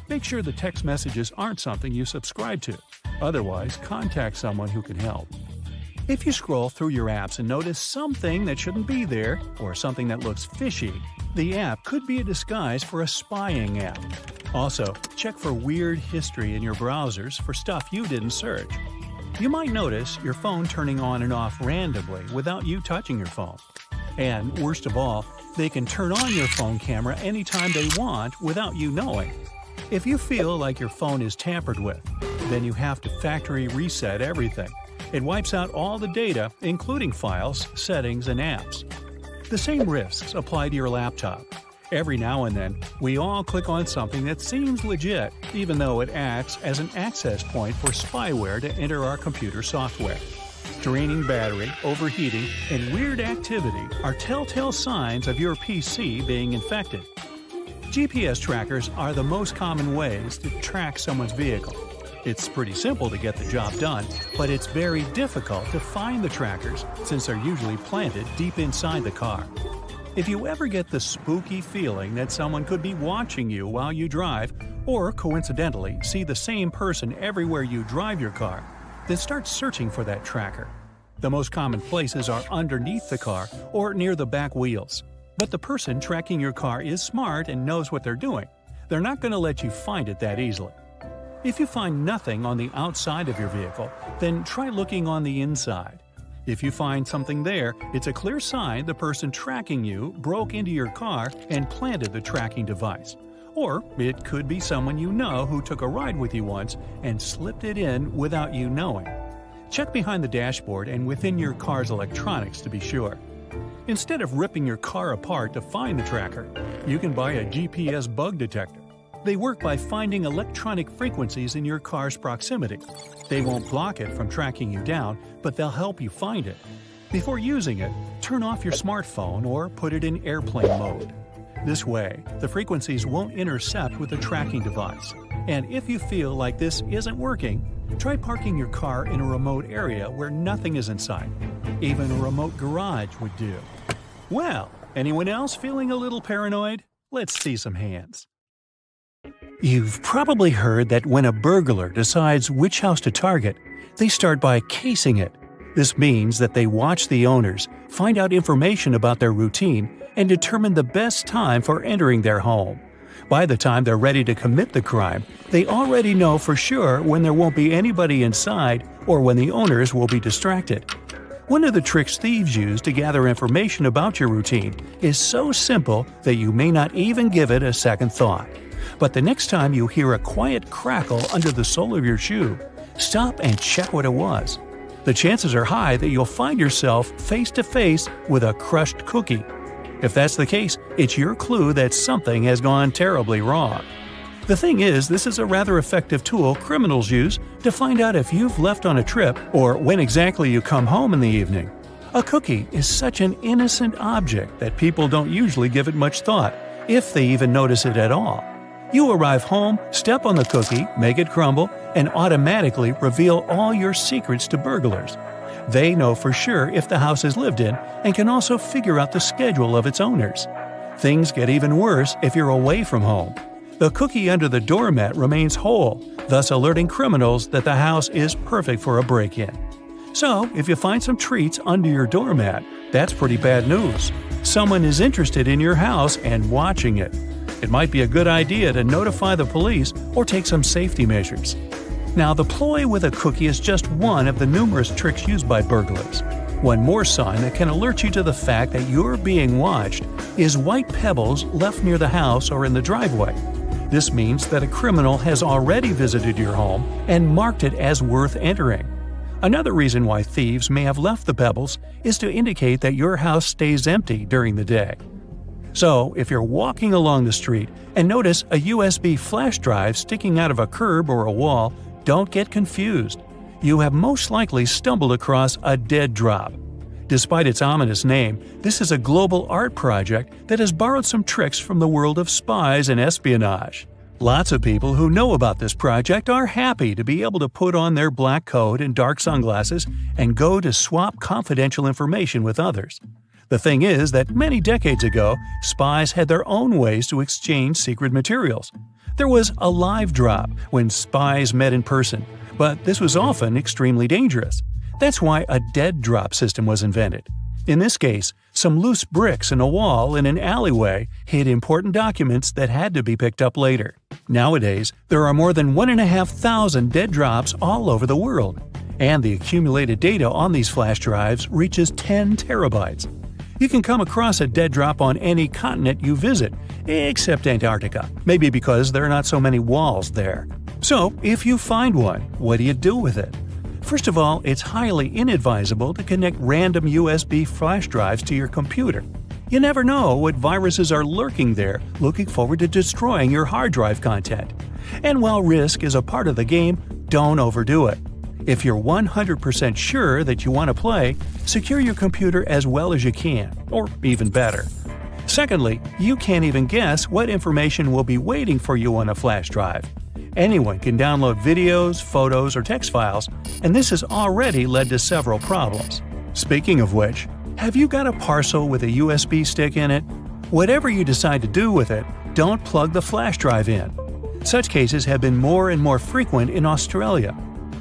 Speaker 1: Make sure the text messages aren't something you subscribe to. Otherwise, contact someone who can help. If you scroll through your apps and notice something that shouldn't be there, or something that looks fishy, the app could be a disguise for a spying app. Also, check for weird history in your browsers for stuff you didn't search. You might notice your phone turning on and off randomly without you touching your phone. And worst of all, they can turn on your phone camera anytime they want without you knowing. If you feel like your phone is tampered with, then you have to factory reset everything. It wipes out all the data, including files, settings, and apps. The same risks apply to your laptop. Every now and then, we all click on something that seems legit, even though it acts as an access point for spyware to enter our computer software. Draining battery, overheating, and weird activity are telltale signs of your PC being infected. GPS trackers are the most common ways to track someone's vehicle. It's pretty simple to get the job done, but it's very difficult to find the trackers since they're usually planted deep inside the car. If you ever get the spooky feeling that someone could be watching you while you drive, or coincidentally see the same person everywhere you drive your car, then start searching for that tracker. The most common places are underneath the car or near the back wheels. But the person tracking your car is smart and knows what they're doing. They're not going to let you find it that easily. If you find nothing on the outside of your vehicle, then try looking on the inside. If you find something there, it's a clear sign the person tracking you broke into your car and planted the tracking device. Or it could be someone you know who took a ride with you once and slipped it in without you knowing. Check behind the dashboard and within your car's electronics to be sure. Instead of ripping your car apart to find the tracker, you can buy a GPS bug detector. They work by finding electronic frequencies in your car's proximity. They won't block it from tracking you down, but they'll help you find it. Before using it, turn off your smartphone or put it in airplane mode. This way, the frequencies won't intercept with the tracking device. And if you feel like this isn't working, Try parking your car in a remote area where nothing is in sight. Even a remote garage would do. Well, anyone else feeling a little paranoid? Let's see some hands. You've probably heard that when a burglar decides which house to target, they start by casing it. This means that they watch the owners, find out information about their routine, and determine the best time for entering their home. By the time they're ready to commit the crime, they already know for sure when there won't be anybody inside or when the owners will be distracted. One of the tricks thieves use to gather information about your routine is so simple that you may not even give it a second thought. But the next time you hear a quiet crackle under the sole of your shoe, stop and check what it was. The chances are high that you'll find yourself face to face with a crushed cookie if that's the case, it's your clue that something has gone terribly wrong. The thing is, this is a rather effective tool criminals use to find out if you've left on a trip or when exactly you come home in the evening. A cookie is such an innocent object that people don't usually give it much thought, if they even notice it at all. You arrive home, step on the cookie, make it crumble, and automatically reveal all your secrets to burglars. They know for sure if the house is lived in and can also figure out the schedule of its owners. Things get even worse if you're away from home. The cookie under the doormat remains whole, thus alerting criminals that the house is perfect for a break in. So, if you find some treats under your doormat, that's pretty bad news. Someone is interested in your house and watching it. It might be a good idea to notify the police or take some safety measures. Now, the ploy with a cookie is just one of the numerous tricks used by burglars. One more sign that can alert you to the fact that you're being watched is white pebbles left near the house or in the driveway. This means that a criminal has already visited your home and marked it as worth entering. Another reason why thieves may have left the pebbles is to indicate that your house stays empty during the day. So, if you're walking along the street and notice a USB flash drive sticking out of a curb or a wall don't get confused. You have most likely stumbled across a dead drop. Despite its ominous name, this is a global art project that has borrowed some tricks from the world of spies and espionage. Lots of people who know about this project are happy to be able to put on their black coat and dark sunglasses and go to swap confidential information with others. The thing is that many decades ago, spies had their own ways to exchange secret materials. There was a live drop when spies met in person, but this was often extremely dangerous. That's why a dead drop system was invented. In this case, some loose bricks in a wall in an alleyway hid important documents that had to be picked up later. Nowadays, there are more than 1,500 dead drops all over the world, and the accumulated data on these flash drives reaches 10 terabytes. You can come across a dead drop on any continent you visit, except Antarctica, maybe because there are not so many walls there. So, if you find one, what do you do with it? First of all, it's highly inadvisable to connect random USB flash drives to your computer. You never know what viruses are lurking there, looking forward to destroying your hard drive content. And while risk is a part of the game, don't overdo it. If you're 100% sure that you want to play, secure your computer as well as you can, or even better. Secondly, you can't even guess what information will be waiting for you on a flash drive. Anyone can download videos, photos, or text files, and this has already led to several problems. Speaking of which, have you got a parcel with a USB stick in it? Whatever you decide to do with it, don't plug the flash drive in. Such cases have been more and more frequent in Australia.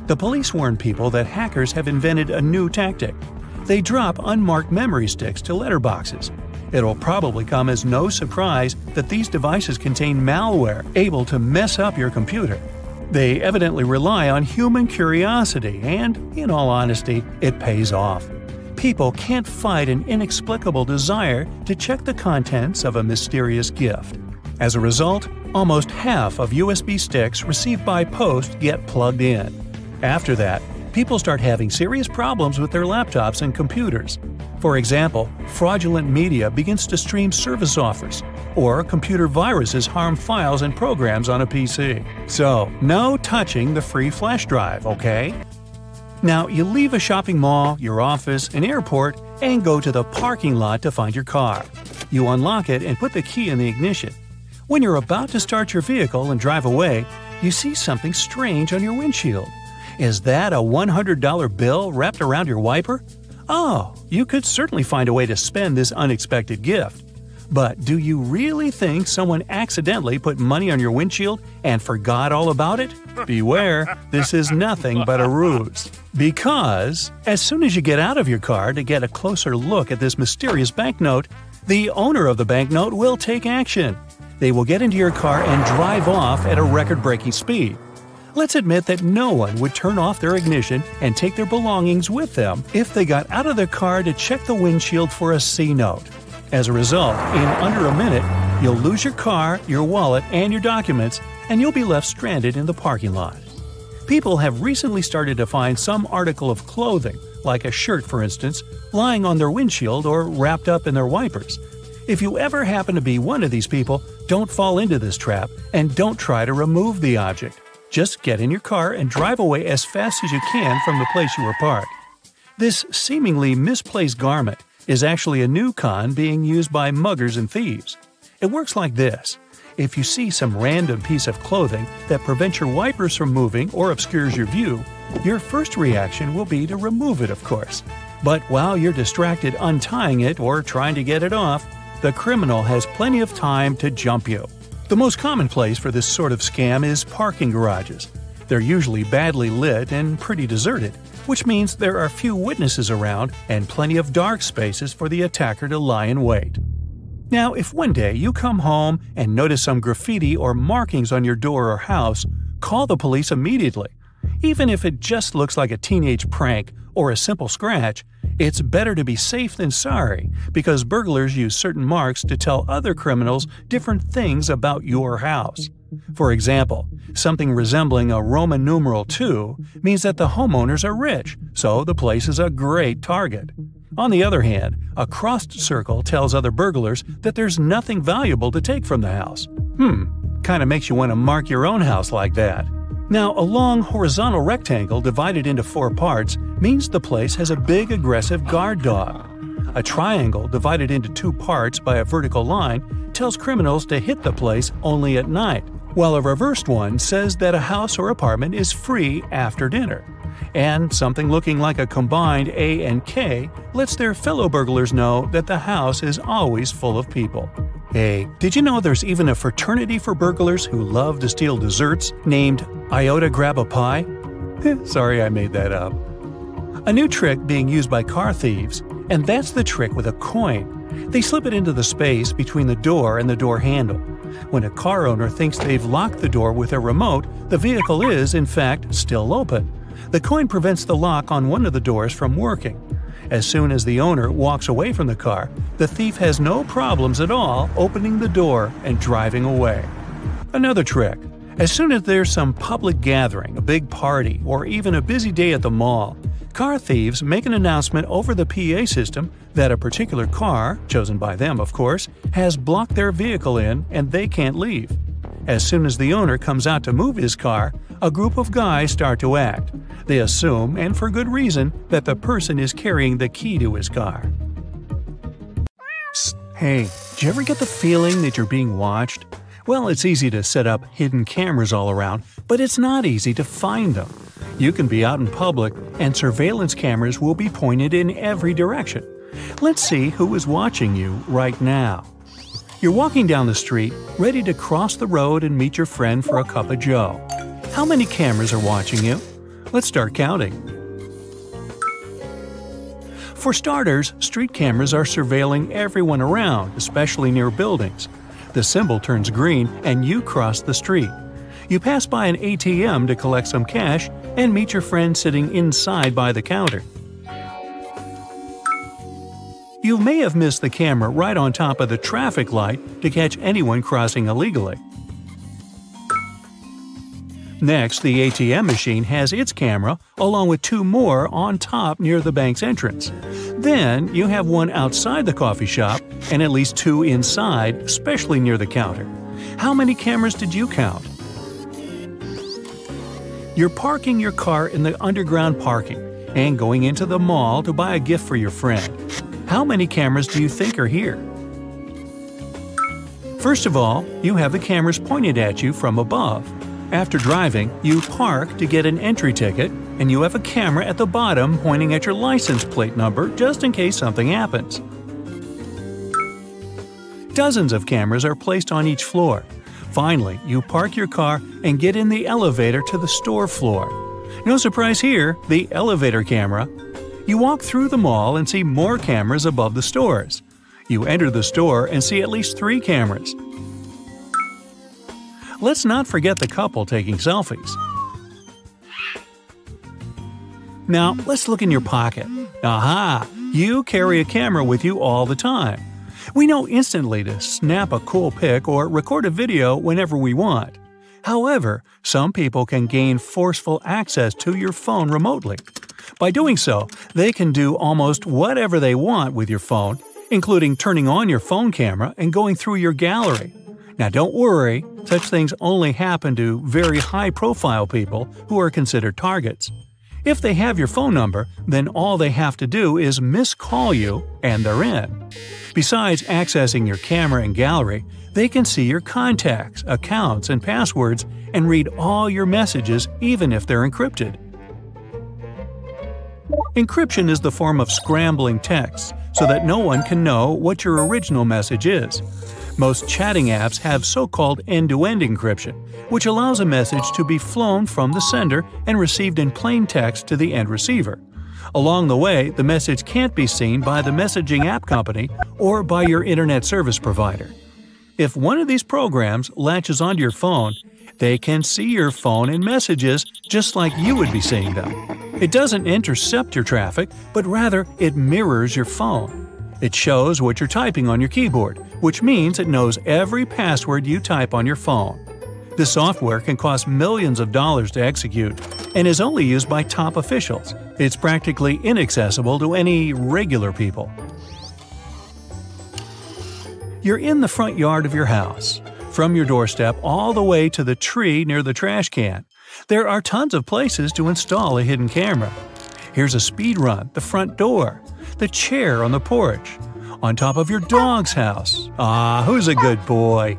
Speaker 1: The police warn people that hackers have invented a new tactic. They drop unmarked memory sticks to letterboxes. It'll probably come as no surprise that these devices contain malware able to mess up your computer. They evidently rely on human curiosity, and, in all honesty, it pays off. People can't fight an inexplicable desire to check the contents of a mysterious gift. As a result, almost half of USB sticks received by post get plugged in. After that, people start having serious problems with their laptops and computers. For example, fraudulent media begins to stream service offers, or computer viruses harm files and programs on a PC. So, no touching the free flash drive, okay? Now, you leave a shopping mall, your office, an airport, and go to the parking lot to find your car. You unlock it and put the key in the ignition. When you're about to start your vehicle and drive away, you see something strange on your windshield. Is that a $100 bill wrapped around your wiper? Oh, you could certainly find a way to spend this unexpected gift. But do you really think someone accidentally put money on your windshield and forgot all about it? Beware, this is nothing but a ruse. Because, as soon as you get out of your car to get a closer look at this mysterious banknote, the owner of the banknote will take action. They will get into your car and drive off at a record breaking speed. Let's admit that no one would turn off their ignition and take their belongings with them if they got out of their car to check the windshield for a C note. As a result, in under a minute, you'll lose your car, your wallet, and your documents, and you'll be left stranded in the parking lot. People have recently started to find some article of clothing, like a shirt for instance, lying on their windshield or wrapped up in their wipers. If you ever happen to be one of these people, don't fall into this trap and don't try to remove the object. Just get in your car and drive away as fast as you can from the place you were parked. This seemingly misplaced garment is actually a new con being used by muggers and thieves. It works like this. If you see some random piece of clothing that prevents your wipers from moving or obscures your view, your first reaction will be to remove it, of course. But while you're distracted untying it or trying to get it off, the criminal has plenty of time to jump you. The most common place for this sort of scam is parking garages. They're usually badly lit and pretty deserted, which means there are few witnesses around and plenty of dark spaces for the attacker to lie in wait. Now, if one day you come home and notice some graffiti or markings on your door or house, call the police immediately. Even if it just looks like a teenage prank or a simple scratch, it's better to be safe than sorry because burglars use certain marks to tell other criminals different things about your house. For example, something resembling a Roman numeral 2 means that the homeowners are rich, so the place is a great target. On the other hand, a crossed circle tells other burglars that there's nothing valuable to take from the house. Hmm, kinda makes you want to mark your own house like that. Now, a long horizontal rectangle divided into four parts means the place has a big aggressive guard dog. A triangle divided into two parts by a vertical line tells criminals to hit the place only at night, while a reversed one says that a house or apartment is free after dinner. And something looking like a combined A and K lets their fellow burglars know that the house is always full of people. Hey, did you know there's even a fraternity for burglars who love to steal desserts named Iota Grab a Pie? Sorry I made that up. A new trick being used by car thieves, and that's the trick with a coin. They slip it into the space between the door and the door handle. When a car owner thinks they've locked the door with a remote, the vehicle is, in fact, still open. The coin prevents the lock on one of the doors from working. As soon as the owner walks away from the car, the thief has no problems at all opening the door and driving away. Another trick as soon as there's some public gathering, a big party, or even a busy day at the mall, car thieves make an announcement over the PA system that a particular car, chosen by them of course, has blocked their vehicle in and they can't leave. As soon as the owner comes out to move his car, a group of guys start to act. They assume, and for good reason, that the person is carrying the key to his car. Hey, do you ever get the feeling that you're being watched? Well, it's easy to set up hidden cameras all around, but it's not easy to find them. You can be out in public, and surveillance cameras will be pointed in every direction. Let's see who is watching you right now. You're walking down the street, ready to cross the road and meet your friend for a cup of joe. How many cameras are watching you? Let's start counting. For starters, street cameras are surveilling everyone around, especially near buildings. The symbol turns green and you cross the street. You pass by an ATM to collect some cash and meet your friend sitting inside by the counter. You may have missed the camera right on top of the traffic light to catch anyone crossing illegally. Next, the ATM machine has its camera, along with two more on top near the bank's entrance. Then, you have one outside the coffee shop and at least two inside, especially near the counter. How many cameras did you count? You're parking your car in the underground parking and going into the mall to buy a gift for your friend. How many cameras do you think are here? First of all, you have the cameras pointed at you from above. After driving, you park to get an entry ticket, and you have a camera at the bottom pointing at your license plate number just in case something happens. Dozens of cameras are placed on each floor. Finally, you park your car and get in the elevator to the store floor. No surprise here, the elevator camera. You walk through the mall and see more cameras above the stores. You enter the store and see at least three cameras. Let's not forget the couple taking selfies. Now, let's look in your pocket. Aha! You carry a camera with you all the time. We know instantly to snap a cool pic or record a video whenever we want. However, some people can gain forceful access to your phone remotely. By doing so, they can do almost whatever they want with your phone, including turning on your phone camera and going through your gallery. Now, don't worry, such things only happen to very high profile people who are considered targets. If they have your phone number, then all they have to do is miscall you and they're in. Besides accessing your camera and gallery, they can see your contacts, accounts, and passwords and read all your messages even if they're encrypted. Encryption is the form of scrambling text so that no one can know what your original message is. Most chatting apps have so called end to end encryption, which allows a message to be flown from the sender and received in plain text to the end receiver. Along the way, the message can't be seen by the messaging app company or by your internet service provider. If one of these programs latches onto your phone, they can see your phone and messages just like you would be seeing them. It doesn't intercept your traffic, but rather it mirrors your phone. It shows what you're typing on your keyboard, which means it knows every password you type on your phone. This software can cost millions of dollars to execute and is only used by top officials. It's practically inaccessible to any regular people. You're in the front yard of your house, from your doorstep all the way to the tree near the trash can. There are tons of places to install a hidden camera. Here's a speed run, the front door, the chair on the porch, on top of your dog's house. Ah, who's a good boy?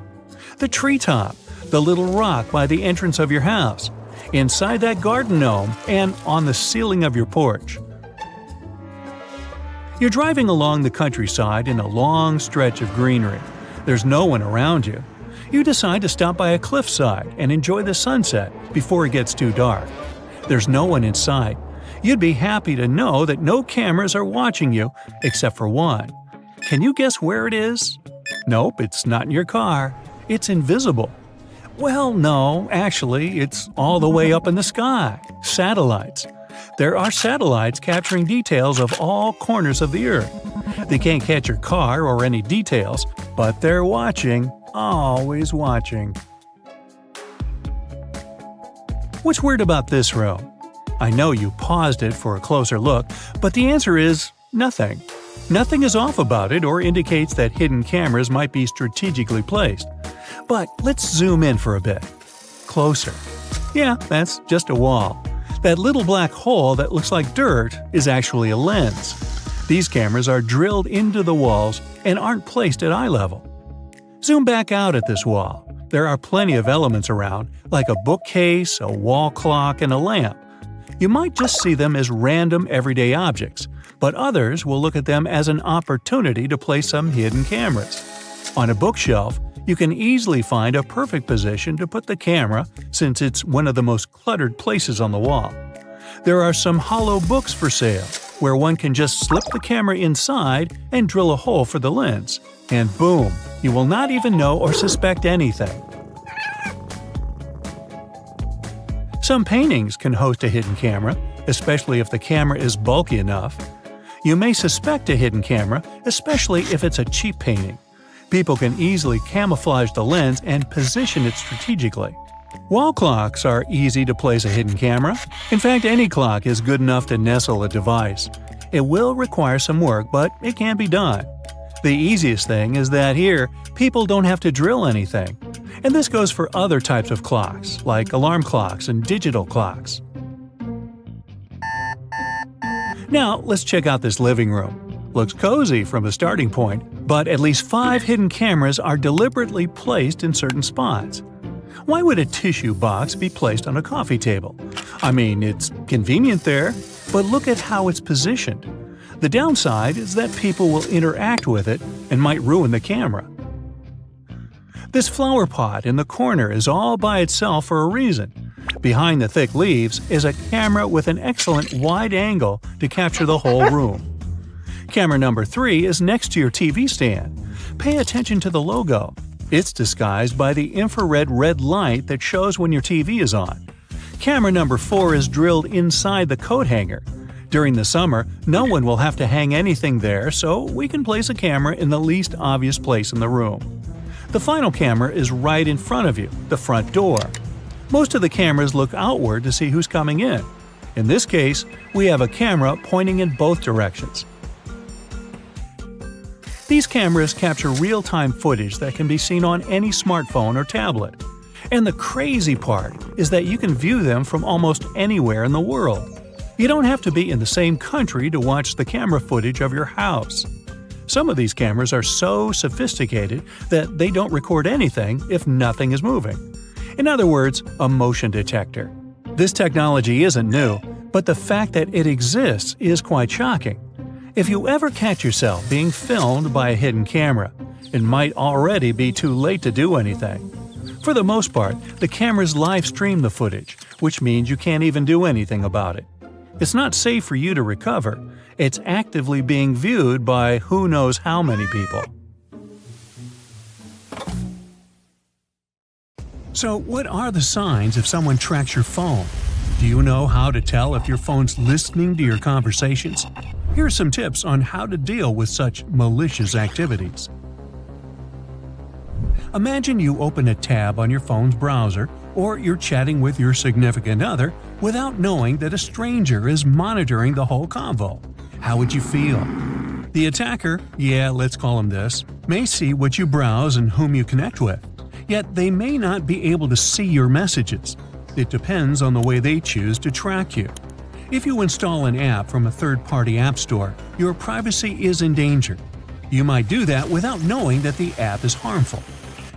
Speaker 1: The treetop, the little rock by the entrance of your house, inside that garden gnome, and on the ceiling of your porch. You're driving along the countryside in a long stretch of greenery. There's no one around you. You decide to stop by a cliffside and enjoy the sunset before it gets too dark. There's no one in sight, You'd be happy to know that no cameras are watching you, except for one. Can you guess where it is? Nope, it's not in your car. It's invisible. Well, no, actually, it's all the way up in the sky satellites. There are satellites capturing details of all corners of the Earth. They can't catch your car or any details, but they're watching, always watching. What's weird about this room? I know you paused it for a closer look, but the answer is nothing. Nothing is off about it or indicates that hidden cameras might be strategically placed. But let's zoom in for a bit. Closer. Yeah, that's just a wall. That little black hole that looks like dirt is actually a lens. These cameras are drilled into the walls and aren't placed at eye level. Zoom back out at this wall. There are plenty of elements around, like a bookcase, a wall clock, and a lamp. You might just see them as random everyday objects, but others will look at them as an opportunity to place some hidden cameras. On a bookshelf, you can easily find a perfect position to put the camera since it's one of the most cluttered places on the wall. There are some hollow books for sale, where one can just slip the camera inside and drill a hole for the lens. And boom, you will not even know or suspect anything. Some paintings can host a hidden camera, especially if the camera is bulky enough. You may suspect a hidden camera, especially if it's a cheap painting. People can easily camouflage the lens and position it strategically. Wall clocks are easy to place a hidden camera. In fact, any clock is good enough to nestle a device. It will require some work, but it can be done. The easiest thing is that here, people don't have to drill anything. And this goes for other types of clocks, like alarm clocks and digital clocks. Now, let's check out this living room. Looks cozy from a starting point, but at least five hidden cameras are deliberately placed in certain spots. Why would a tissue box be placed on a coffee table? I mean, it's convenient there, but look at how it's positioned. The downside is that people will interact with it and might ruin the camera. This flower pot in the corner is all by itself for a reason. Behind the thick leaves is a camera with an excellent wide angle to capture the whole room. Camera number 3 is next to your TV stand. Pay attention to the logo. It's disguised by the infrared red light that shows when your TV is on. Camera number 4 is drilled inside the coat hanger. During the summer, no one will have to hang anything there, so we can place a camera in the least obvious place in the room. The final camera is right in front of you, the front door. Most of the cameras look outward to see who's coming in. In this case, we have a camera pointing in both directions. These cameras capture real-time footage that can be seen on any smartphone or tablet. And the crazy part is that you can view them from almost anywhere in the world. You don't have to be in the same country to watch the camera footage of your house. Some of these cameras are so sophisticated that they don't record anything if nothing is moving. In other words, a motion detector. This technology isn't new, but the fact that it exists is quite shocking. If you ever catch yourself being filmed by a hidden camera, it might already be too late to do anything. For the most part, the cameras live stream the footage, which means you can't even do anything about it. It's not safe for you to recover, it's actively being viewed by who knows how many people. So, what are the signs if someone tracks your phone? Do you know how to tell if your phone's listening to your conversations? Here are some tips on how to deal with such malicious activities. Imagine you open a tab on your phone's browser, or you're chatting with your significant other without knowing that a stranger is monitoring the whole convo. How would you feel? The attacker, yeah, let's call him this, may see what you browse and whom you connect with, yet they may not be able to see your messages. It depends on the way they choose to track you. If you install an app from a third party app store, your privacy is in danger. You might do that without knowing that the app is harmful.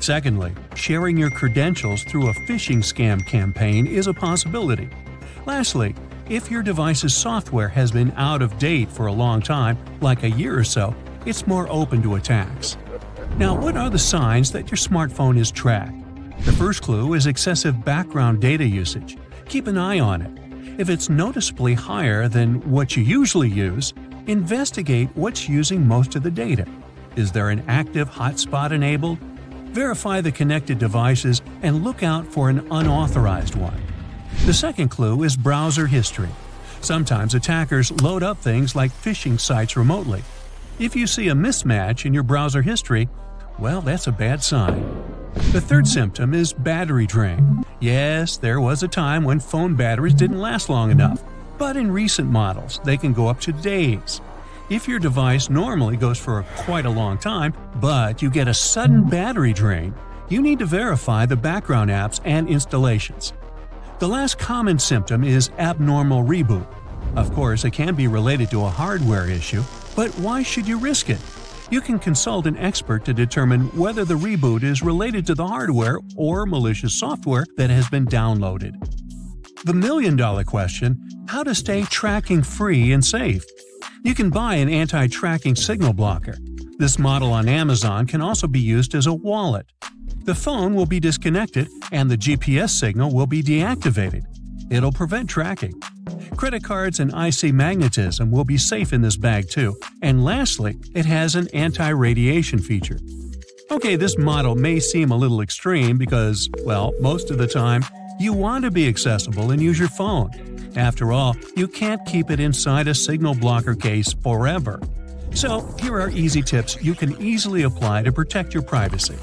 Speaker 1: Secondly, sharing your credentials through a phishing scam campaign is a possibility. Lastly, if your device's software has been out of date for a long time, like a year or so, it's more open to attacks. Now, what are the signs that your smartphone is tracked? The first clue is excessive background data usage. Keep an eye on it. If it's noticeably higher than what you usually use, investigate what's using most of the data. Is there an active hotspot enabled? Verify the connected devices and look out for an unauthorized one. The second clue is browser history. Sometimes attackers load up things like phishing sites remotely. If you see a mismatch in your browser history, well, that's a bad sign. The third symptom is battery drain. Yes, there was a time when phone batteries didn't last long enough, but in recent models, they can go up to days. If your device normally goes for quite a long time, but you get a sudden battery drain, you need to verify the background apps and installations. The last common symptom is abnormal reboot. Of course, it can be related to a hardware issue, but why should you risk it? You can consult an expert to determine whether the reboot is related to the hardware or malicious software that has been downloaded. The million dollar question how to stay tracking free and safe. You can buy an anti tracking signal blocker. This model on Amazon can also be used as a wallet. The phone will be disconnected and the GPS signal will be deactivated. It'll prevent tracking. Credit cards and IC magnetism will be safe in this bag too. And lastly, it has an anti radiation feature. Okay, this model may seem a little extreme because, well, most of the time, you want to be accessible and use your phone. After all, you can't keep it inside a signal blocker case forever. So, here are easy tips you can easily apply to protect your privacy.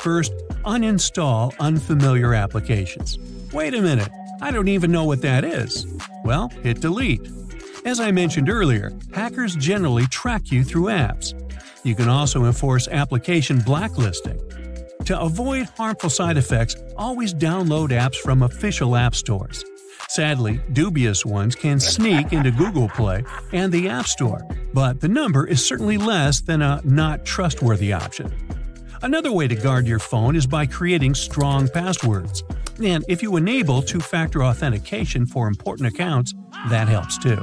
Speaker 1: First, uninstall unfamiliar applications. Wait a minute, I don't even know what that is. Well, hit delete. As I mentioned earlier, hackers generally track you through apps. You can also enforce application blacklisting. To avoid harmful side effects, always download apps from official app stores. Sadly, dubious ones can sneak into Google Play and the App Store, but the number is certainly less than a not trustworthy option. Another way to guard your phone is by creating strong passwords. And if you enable two factor authentication for important accounts, that helps too.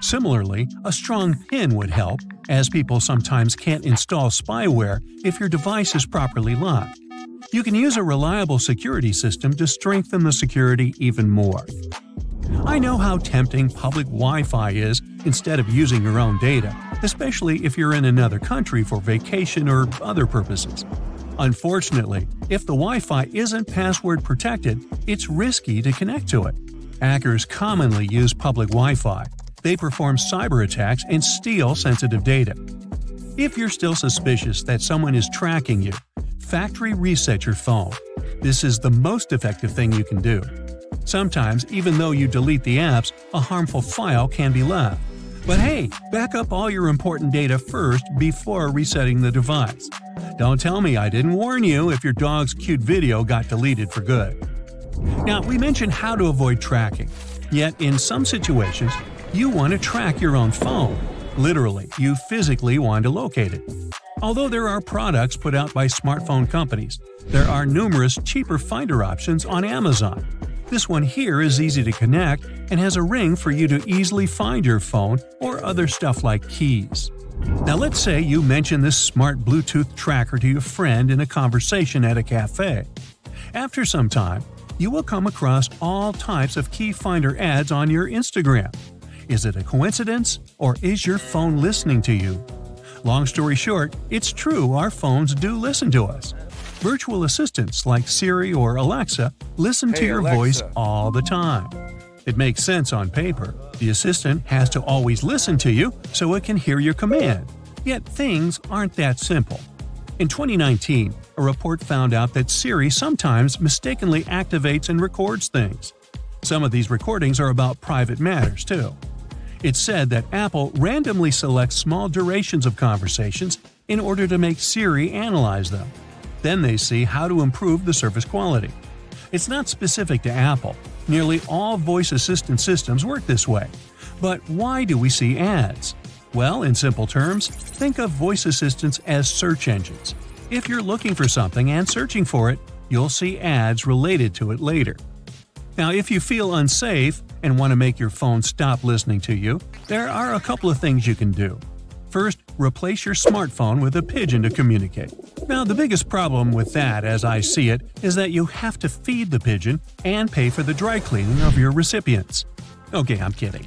Speaker 1: Similarly, a strong PIN would help, as people sometimes can't install spyware if your device is properly locked. You can use a reliable security system to strengthen the security even more. I know how tempting public Wi Fi is instead of using your own data, especially if you're in another country for vacation or other purposes. Unfortunately, if the Wi Fi isn't password protected, it's risky to connect to it. Hackers commonly use public Wi Fi. They perform cyber attacks and steal sensitive data. If you're still suspicious that someone is tracking you, factory reset your phone. This is the most effective thing you can do. Sometimes, even though you delete the apps, a harmful file can be left. But hey, back up all your important data first before resetting the device. Don't tell me I didn't warn you if your dog's cute video got deleted for good. Now, we mentioned how to avoid tracking. Yet, in some situations, you want to track your own phone. Literally, you physically want to locate it. Although there are products put out by smartphone companies, there are numerous cheaper finder options on Amazon. This one here is easy to connect and has a ring for you to easily find your phone or other stuff like keys. Now, let's say you mention this smart Bluetooth tracker to your friend in a conversation at a cafe. After some time, you will come across all types of key finder ads on your Instagram. Is it a coincidence, or is your phone listening to you? Long story short, it's true our phones do listen to us. Virtual assistants like Siri or Alexa listen
Speaker 4: Hey,
Speaker 1: to your
Speaker 4: Alexa.
Speaker 1: voice all the time. It makes sense on paper. The assistant has to always listen to you so it can hear your command. Yet things aren't that simple. In 2019, a report found out that Siri sometimes mistakenly activates and records things. Some of these recordings are about private matters, too. It's said that Apple randomly selects small durations of conversations in order to make Siri analyze them. Then they see how to improve the service quality. It's not specific to Apple. Nearly all voice assistant systems work this way. But why do we see ads? Well, in simple terms, think of voice assistants as search engines. If you're looking for something and searching for it, you'll see ads related to it later. Now, if you feel unsafe and want to make your phone stop listening to you, there are a couple of things you can do. First, replace your smartphone with a pigeon to communicate. Now, the biggest problem with that, as I see it, is that you have to feed the pigeon and pay for the dry cleaning of your recipients. Okay, I'm kidding.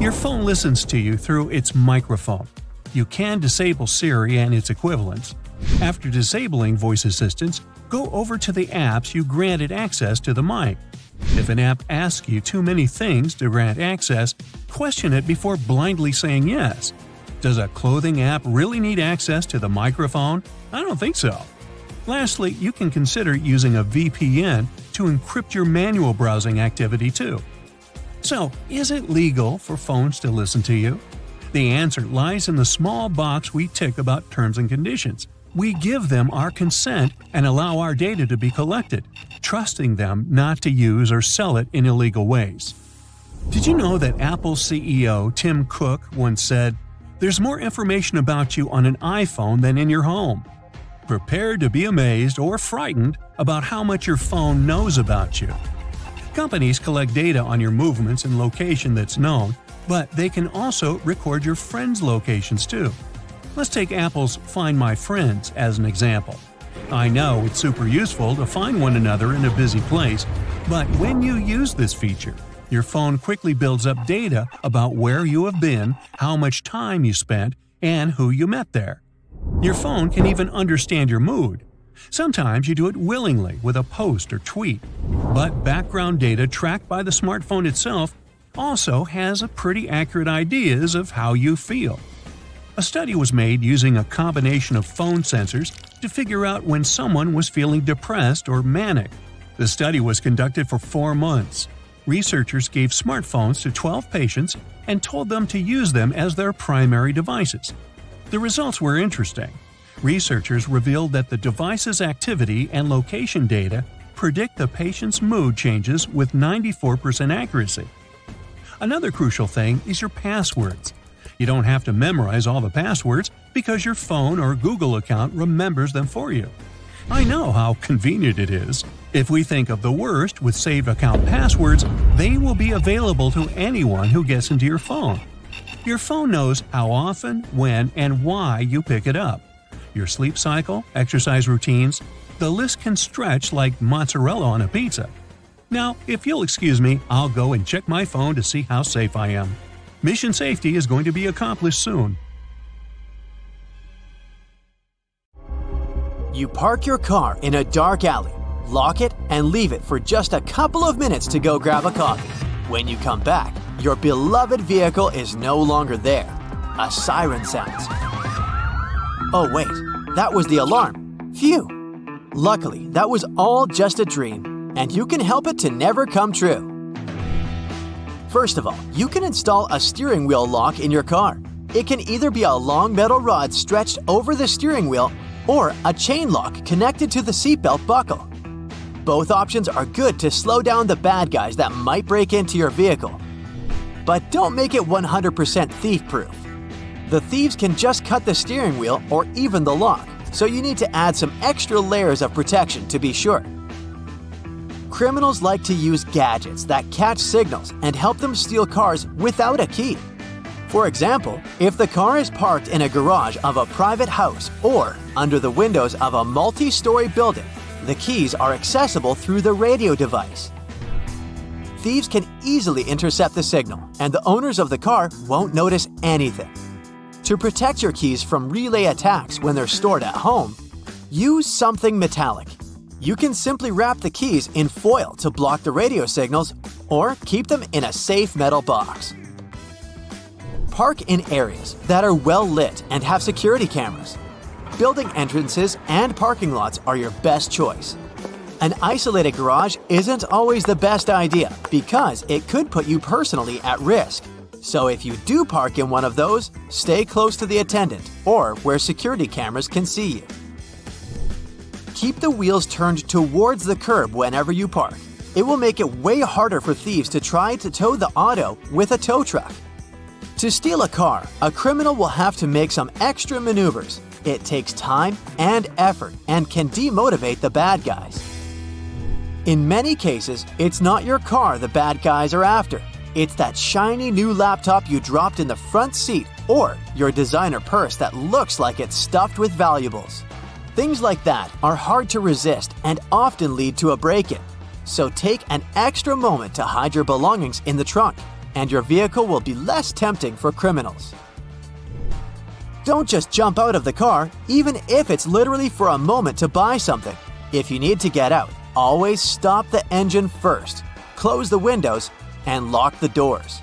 Speaker 1: Your phone listens to you through its microphone. You can disable Siri and its equivalents. After disabling voice assistants, go over to the apps you granted access to the mic. If an app asks you too many things to grant access, question it before blindly saying yes. Does a clothing app really need access to the microphone? I don't think so. Lastly, you can consider using a VPN to encrypt your manual browsing activity too. So, is it legal for phones to listen to you? The answer lies in the small box we tick about terms and conditions. We give them our consent and allow our data to be collected, trusting them not to use or sell it in illegal ways. Did you know that Apple CEO Tim Cook once said, There's more information about you on an iPhone than in your home. Prepare to be amazed or frightened about how much your phone knows about you. Companies collect data on your movements and location that's known, but they can also record your friends' locations too. Let's take Apple's Find My Friends as an example. I know it's super useful to find one another in a busy place, but when you use this feature, your phone quickly builds up data about where you have been, how much time you spent, and who you met there. Your phone can even understand your mood. Sometimes you do it willingly with a post or tweet, but background data tracked by the smartphone itself also has a pretty accurate ideas of how you feel. A study was made using a combination of phone sensors to figure out when someone was feeling depressed or manic. The study was conducted for four months. Researchers gave smartphones to 12 patients and told them to use them as their primary devices. The results were interesting. Researchers revealed that the device's activity and location data predict the patient's mood changes with 94% accuracy. Another crucial thing is your passwords. You don't have to memorize all the passwords because your phone or Google account remembers them for you. I know how convenient it is. If we think of the worst with saved account passwords, they will be available to anyone who gets into your phone. Your phone knows how often, when, and why you pick it up. Your sleep cycle, exercise routines, the list can stretch like mozzarella on a pizza. Now, if you'll excuse me, I'll go and check my phone to see how safe I am. Mission safety is going to be accomplished soon.
Speaker 3: You park your car in a dark alley, lock it, and leave it for just a couple of minutes to go grab a coffee. When you come back, your beloved vehicle is no longer there. A siren sounds. Oh, wait, that was the alarm. Phew! Luckily, that was all just a dream, and you can help it to never come true. First of all, you can install a steering wheel lock in your car. It can either be a long metal rod stretched over the steering wheel or a chain lock connected to the seatbelt buckle. Both options are good to slow down the bad guys that might break into your vehicle. But don't make it 100% thief proof. The thieves can just cut the steering wheel or even the lock, so you need to add some extra layers of protection to be sure. Criminals like to use gadgets that catch signals and help them steal cars without a key. For example, if the car is parked in a garage of a private house or under the windows of a multi story building, the keys are accessible through the radio device. Thieves can easily intercept the signal, and the owners of the car won't notice anything. To protect your keys from relay attacks when they're stored at home, use something metallic. You can simply wrap the keys in foil to block the radio signals or keep them in a safe metal box. Park in areas that are well lit and have security cameras. Building entrances and parking lots are your best choice. An isolated garage isn't always the best idea because it could put you personally at risk. So if you do park in one of those, stay close to the attendant or where security cameras can see you. Keep the wheels turned towards the curb whenever you park. It will make it way harder for thieves to try to tow the auto with a tow truck. To steal a car, a criminal will have to make some extra maneuvers. It takes time and effort and can demotivate the bad guys. In many cases, it's not your car the bad guys are after. It's that shiny new laptop you dropped in the front seat or your designer purse that looks like it's stuffed with valuables. Things like that are hard to resist and often lead to a break in. So take an extra moment to hide your belongings in the trunk and your vehicle will be less tempting for criminals. Don't just jump out of the car, even if it's literally for a moment to buy something. If you need to get out, always stop the engine first, close the windows, and lock the doors.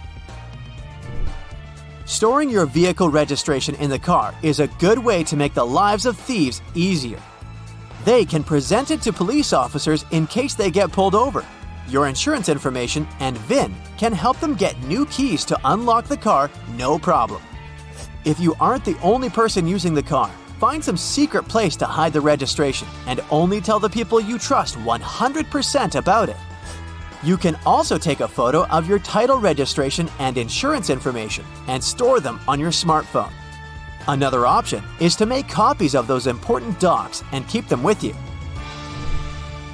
Speaker 3: Storing your vehicle registration in the car is a good way to make the lives of thieves easier. They can present it to police officers in case they get pulled over your insurance information, and VIN can help them get new keys to unlock the car no problem. If you aren't the only person using the car, find some secret place to hide the registration and only tell the people you trust 100% about it. You can also take a photo of your title registration and insurance information and store them on your smartphone. Another option is to make copies of those important docs and keep them with you.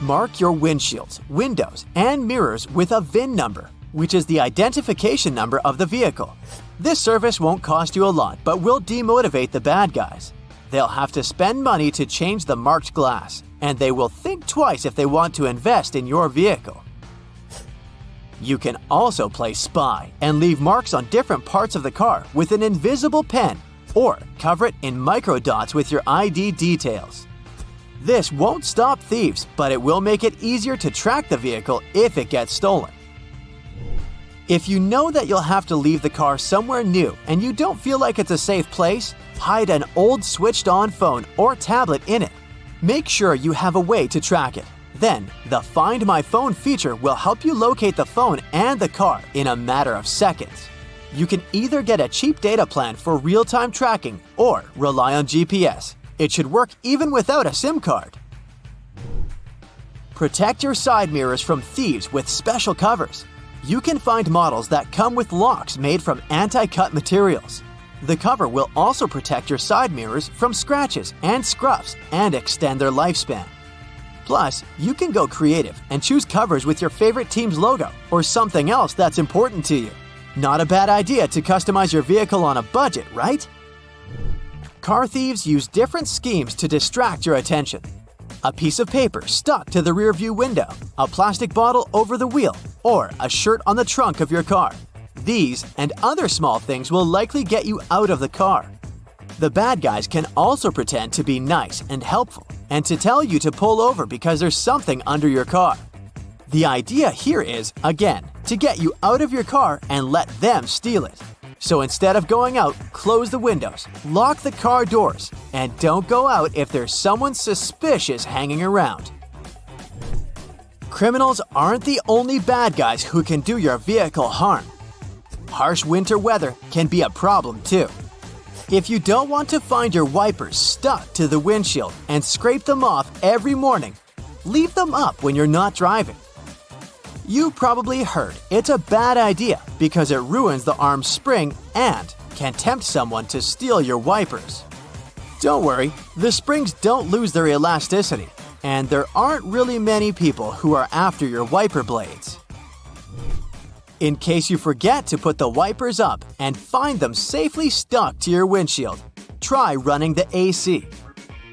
Speaker 3: Mark your windshields, windows, and mirrors with a VIN number, which is the identification number of the vehicle. This service won't cost you a lot but will demotivate the bad guys. They'll have to spend money to change the marked glass, and they will think twice if they want to invest in your vehicle. You can also play spy and leave marks on different parts of the car with an invisible pen or cover it in microdots with your ID details. This won't stop thieves, but it will make it easier to track the vehicle if it gets stolen. If you know that you'll have to leave the car somewhere new and you don't feel like it's a safe place, hide an old switched on phone or tablet in it. Make sure you have a way to track it. Then, the Find My Phone feature will help you locate the phone and the car in a matter of seconds. You can either get a cheap data plan for real time tracking or rely on GPS. It should work even without a SIM card. Protect your side mirrors from thieves with special covers. You can find models that come with locks made from anti cut materials. The cover will also protect your side mirrors from scratches and scuffs and extend their lifespan. Plus, you can go creative and choose covers with your favorite team's logo or something else that's important to you. Not a bad idea to customize your vehicle on a budget, right? Car thieves use different schemes to distract your attention. A piece of paper stuck to the rearview window, a plastic bottle over the wheel, or a shirt on the trunk of your car. These and other small things will likely get you out of the car. The bad guys can also pretend to be nice and helpful and to tell you to pull over because there's something under your car. The idea here is, again, to get you out of your car and let them steal it. So instead of going out, close the windows, lock the car doors, and don't go out if there's someone suspicious hanging around. Criminals aren't the only bad guys who can do your vehicle harm. Harsh winter weather can be a problem too. If you don't want to find your wipers stuck to the windshield and scrape them off every morning, leave them up when you're not driving. You probably heard it's a bad idea because it ruins the arm's spring and can tempt someone to steal your wipers. Don't worry, the springs don't lose their elasticity, and there aren't really many people who are after your wiper blades. In case you forget to put the wipers up and find them safely stuck to your windshield, try running the AC.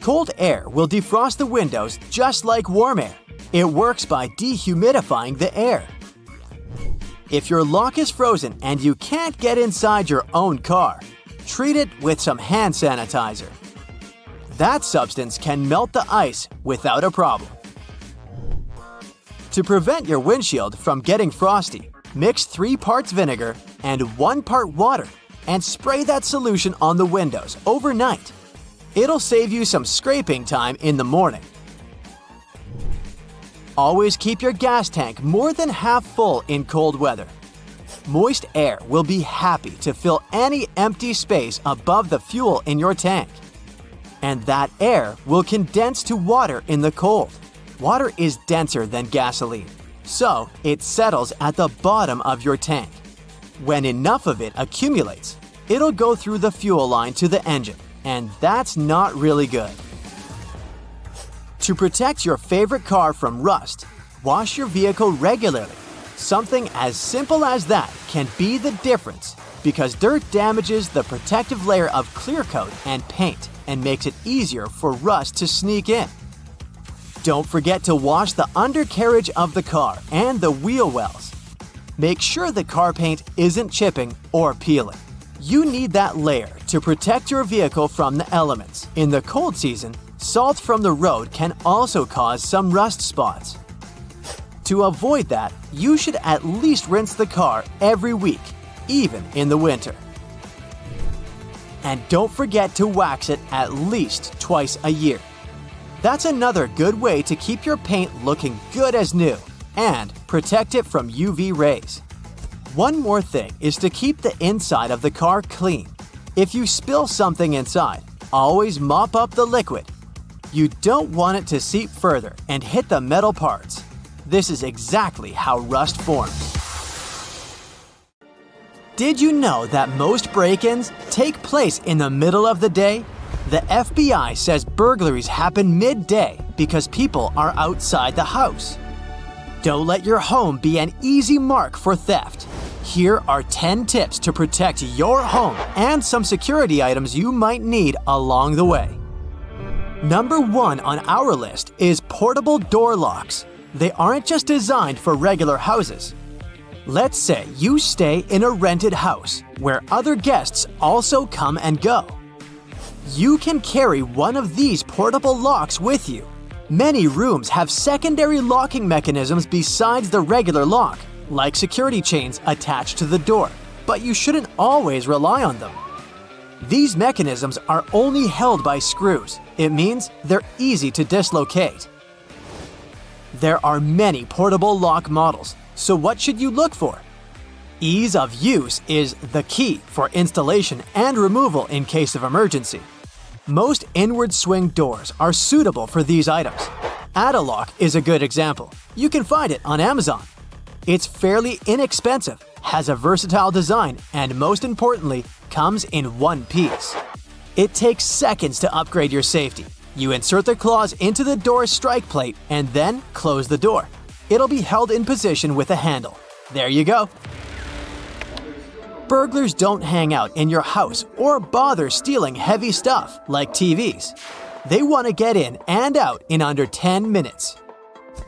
Speaker 3: Cold air will defrost the windows just like warm air. It works by dehumidifying the air. If your lock is frozen and you can't get inside your own car, treat it with some hand sanitizer. That substance can melt the ice without a problem. To prevent your windshield from getting frosty, Mix 3 parts vinegar and 1 part water and spray that solution on the windows overnight. It'll save you some scraping time in the morning. Always keep your gas tank more than half full in cold weather. Moist air will be happy to fill any empty space above the fuel in your tank. And that air will condense to water in the cold. Water is denser than gasoline so it settles at the bottom of your tank. When enough of it accumulates, it'll go through the fuel line to the engine, and that's not really good. To protect your favorite car from rust, wash your vehicle regularly. Something as simple as that can be the difference because dirt damages the protective layer of clear coat and paint and makes it easier for rust to sneak in. Don't forget to wash the undercarriage of the car and the wheel wells. Make sure the car paint isn't chipping or peeling. You need that layer to protect your vehicle from the elements. In the cold season, salt from the road can also cause some rust spots. To avoid that, you should at least rinse the car every week, even in the winter. And don't forget to wax it at least twice a year. That's another good way to keep your paint looking good as new and protect it from UV rays. One more thing is to keep the inside of the car clean. If you spill something inside, always mop up the liquid. You don't want it to seep further and hit the metal parts. This is exactly how rust forms. Did you know that most break ins take place in the middle of the day? The FBI says burglaries happen midday because people are outside the house. Don't let your home be an easy mark for theft. Here are 10 tips to protect your home and some security items you might need along the way. Number one on our list is portable door locks. They aren't just designed for regular houses. Let's say you stay in a rented house where other guests also come and go. You can carry one of these portable locks with you. Many rooms have secondary locking mechanisms besides the regular lock, like security chains attached to the door, but you shouldn't always rely on them. These mechanisms are only held by screws. It means they're easy to dislocate. There are many portable lock models, so what should you look for? Ease of use is the key for installation and removal in case of emergency. Most inward swing doors are suitable for these items. Add-A-Lock is a good example. You can find it on Amazon. It's fairly inexpensive, has a versatile design, and most importantly, comes in one piece. It takes seconds to upgrade your safety. You insert the claws into the door strike plate and then close the door. It'll be held in position with a handle. There you go. Burglars don't hang out in your house or bother stealing heavy stuff like TVs. They want to get in and out in under 10 minutes.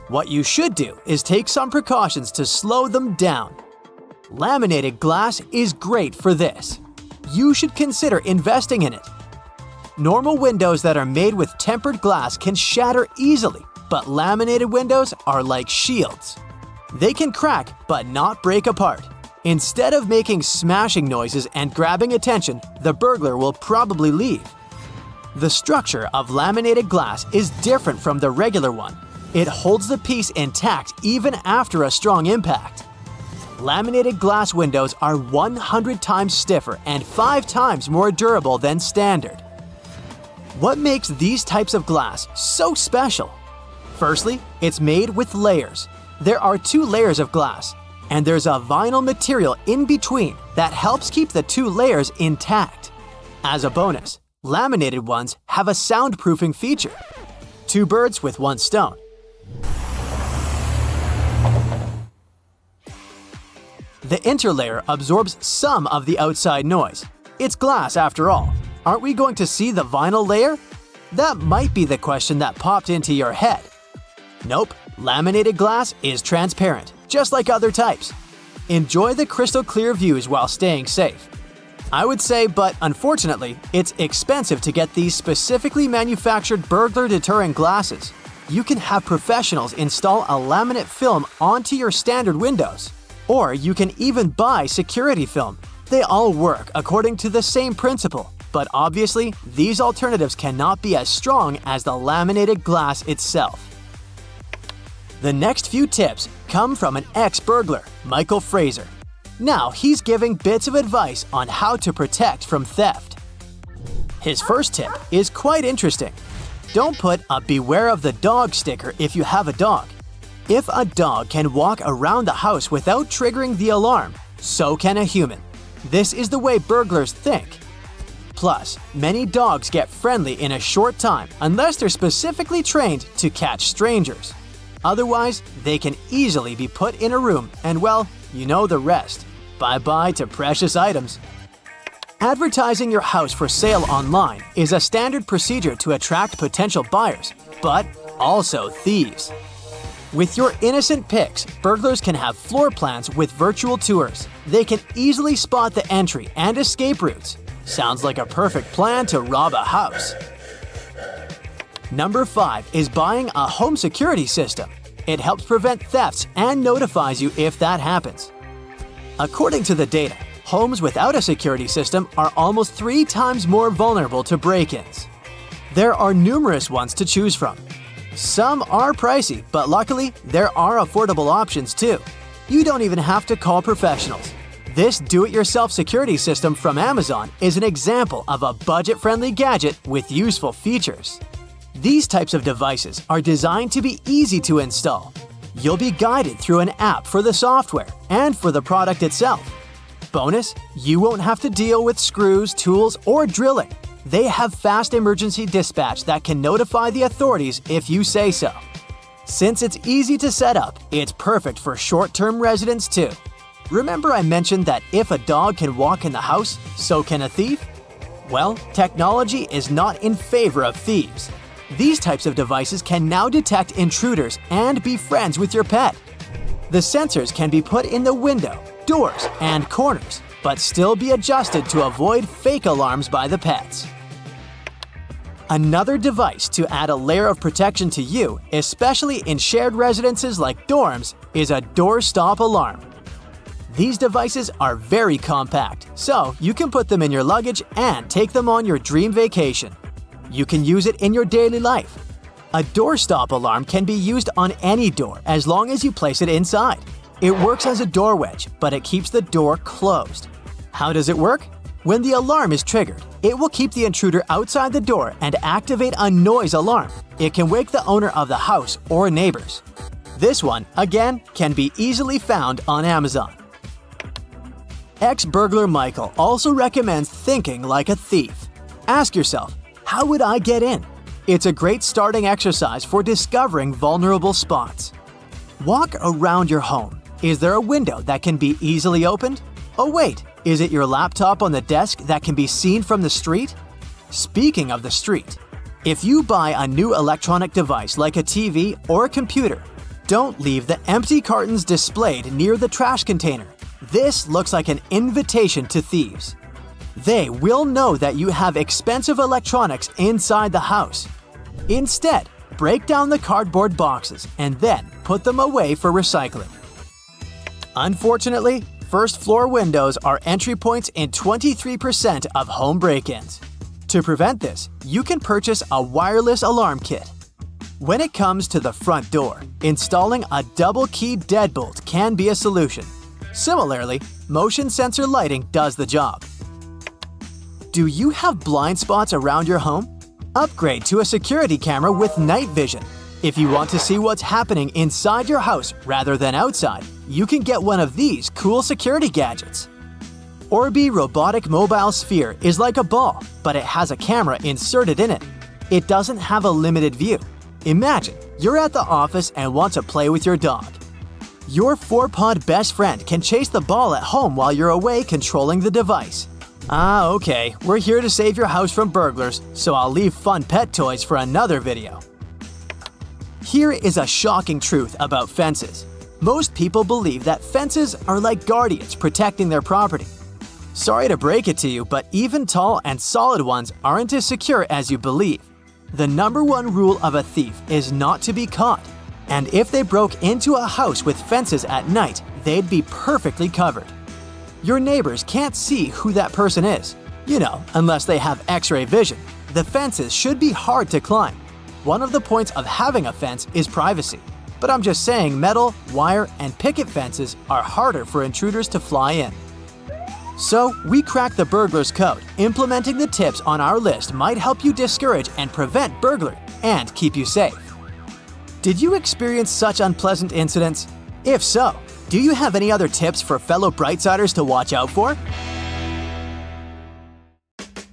Speaker 3: What you should do is take some precautions to slow them down. Laminated glass is great for this. You should consider investing in it. Normal windows that are made with tempered glass can shatter easily, but laminated windows are like shields. They can crack but not break apart. Instead of making smashing noises and grabbing attention, the burglar will probably leave. The structure of laminated glass is different from the regular one. It holds the piece intact even after a strong impact. Laminated glass windows are 100 times stiffer and 5 times more durable than standard. What makes these types of glass so special? Firstly, it's made with layers. There are two layers of glass, and there's a vinyl material in between that helps keep the two layers intact. As a bonus, laminated ones have a soundproofing feature. Two birds with one stone. The interlayer absorbs some of the outside noise. It's glass after all. Aren't we going to see the vinyl layer? That might be the question that popped into your head. Nope, laminated glass is transparent, just like other types. Enjoy the crystal clear views while staying safe. I would say, but unfortunately, it's expensive to get these specifically manufactured burglar deterrent glasses. You can have professionals install a laminate film onto your standard windows. Or you can even buy security film. They all work according to the same principle, but obviously, these alternatives cannot be as strong as the laminated glass itself. The next few tips come from an ex burglar, Michael Fraser. Now he's giving bits of advice on how to protect from theft. His first tip is quite interesting. Don't put a beware of the dog sticker if you have a dog. If a dog can walk around the house without triggering the alarm, so can a human. This is the way burglars think. Plus, many dogs get friendly in a short time unless they're specifically trained to catch strangers. Otherwise, they can easily be put in a room and, well, you know the rest. Bye bye to precious items. Advertising your house for sale online is a standard procedure to attract potential buyers, but also thieves. With your innocent pics, burglars can have floor plans with virtual tours. They can easily spot the entry and escape routes. Sounds like a perfect plan to rob a house. Number 5 is buying a home security system. It helps prevent thefts and notifies you if that happens. According to the data, homes without a security system are almost three times more vulnerable to break ins. There are numerous ones to choose from. Some are pricey, but luckily, there are affordable options too. You don't even have to call professionals. This do it yourself security system from Amazon is an example of a budget friendly gadget with useful features. These types of devices are designed to be easy to install. You'll be guided through an app for the software and for the product itself. Bonus, you won't have to deal with screws, tools, or drilling. They have fast emergency dispatch that can notify the authorities if you say so. Since it's easy to set up, it's perfect for short term residents too. Remember, I mentioned that if a dog can walk in the house, so can a thief? Well, technology is not in favor of thieves. These types of devices can now detect intruders and be friends with your pet. The sensors can be put in the window, doors, and corners, but still be adjusted to avoid fake alarms by the pets. Another device to add a layer of protection to you, especially in shared residences like dorms, is a doorstop alarm. These devices are very compact, so you can put them in your luggage and take them on your dream vacation. You can use it in your daily life. A doorstop alarm can be used on any door as long as you place it inside. It works as a door wedge, but it keeps the door closed. How does it work? When the alarm is triggered, it will keep the intruder outside the door and activate a noise alarm. It can wake the owner of the house or neighbors. This one, again, can be easily found on Amazon. Ex burglar Michael also recommends thinking like a thief. Ask yourself, how would I get in? It's a great starting exercise for discovering vulnerable spots. Walk around your home. Is there a window that can be easily opened? Oh, wait, is it your laptop on the desk that can be seen from the street? Speaking of the street, if you buy a new electronic device like a TV or a computer, don't leave the empty cartons displayed near the trash container. This looks like an invitation to thieves. They will know that you have expensive electronics inside the house. Instead, break down the cardboard boxes and then put them away for recycling. Unfortunately, first floor windows are entry points in 23% of home break ins. To prevent this, you can purchase a wireless alarm kit. When it comes to the front door, installing a double key deadbolt can be a solution. Similarly, motion sensor lighting does the job. Do you have blind spots around your home? Upgrade to a security camera with night vision. If you want to see what's happening inside your house rather than outside, you can get one of these cool security gadgets. Orbii Robotic Mobile Sphere is like a ball, but it has a camera inserted in it. It doesn't have a limited view. Imagine you're at the office and want to play with your dog. Your four-pod best friend can chase the ball at home while you're away controlling the device. Ah, okay, we're here to save your house from burglars, so I'll leave fun pet toys for another video. Here is a shocking truth about fences. Most people believe that fences are like guardians protecting their property. Sorry to break it to you, but even tall and solid ones aren't as secure as you believe. The number one rule of a thief is not to be caught. And if they broke into a house with fences at night, they'd be perfectly covered. Your neighbors can't see who that person is. You know, unless they have x ray vision. The fences should be hard to climb. One of the points of having a fence is privacy. But I'm just saying metal, wire, and picket fences are harder for intruders to fly in. So, we cracked the burglar's code. Implementing the tips on our list might help you discourage and prevent burglary and keep you safe. Did you experience such unpleasant incidents? If so, do you have any other tips for fellow Brightsiders to watch out for?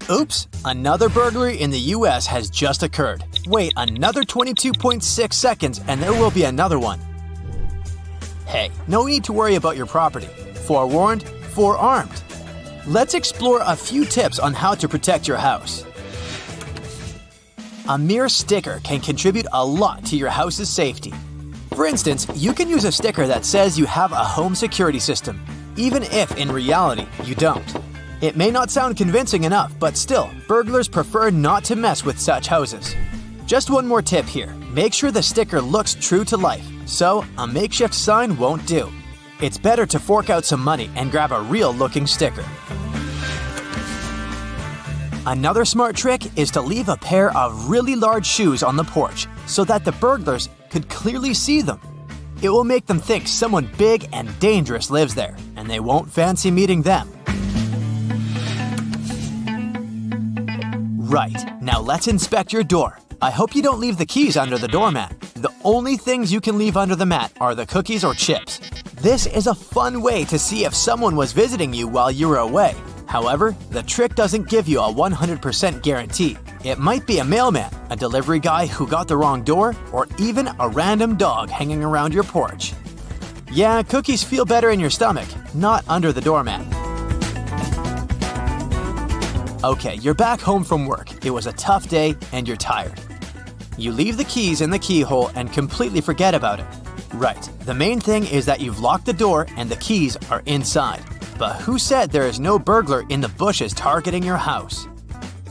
Speaker 3: Oops, another burglary in the US has just occurred. Wait another 22.6 seconds and there will be another one. Hey, no need to worry about your property. Forewarned, forearmed. Let's explore a few tips on how to protect your house. A mere sticker can contribute a lot to your house's safety. For instance, you can use a sticker that says you have a home security system, even if in reality you don't. It may not sound convincing enough, but still, burglars prefer not to mess with such houses. Just one more tip here make sure the sticker looks true to life, so a makeshift sign won't do. It's better to fork out some money and grab a real looking sticker. Another smart trick is to leave a pair of really large shoes on the porch so that the burglars could clearly see them. It will make them think someone big and dangerous lives there, and they won't fancy meeting them. Right, now let's inspect your door. I hope you don't leave the keys under the doormat. The only things you can leave under the mat are the cookies or chips. This is a fun way to see if someone was visiting you while you were away. However, the trick doesn't give you a 100% guarantee. It might be a mailman, a delivery guy who got the wrong door, or even a random dog hanging around your porch. Yeah, cookies feel better in your stomach, not under the doormat. Okay, you're back home from work. It was a tough day and you're tired. You leave the keys in the keyhole and completely forget about it. Right, the main thing is that you've locked the door and the keys are inside. But who said there is no burglar in the bushes targeting your house?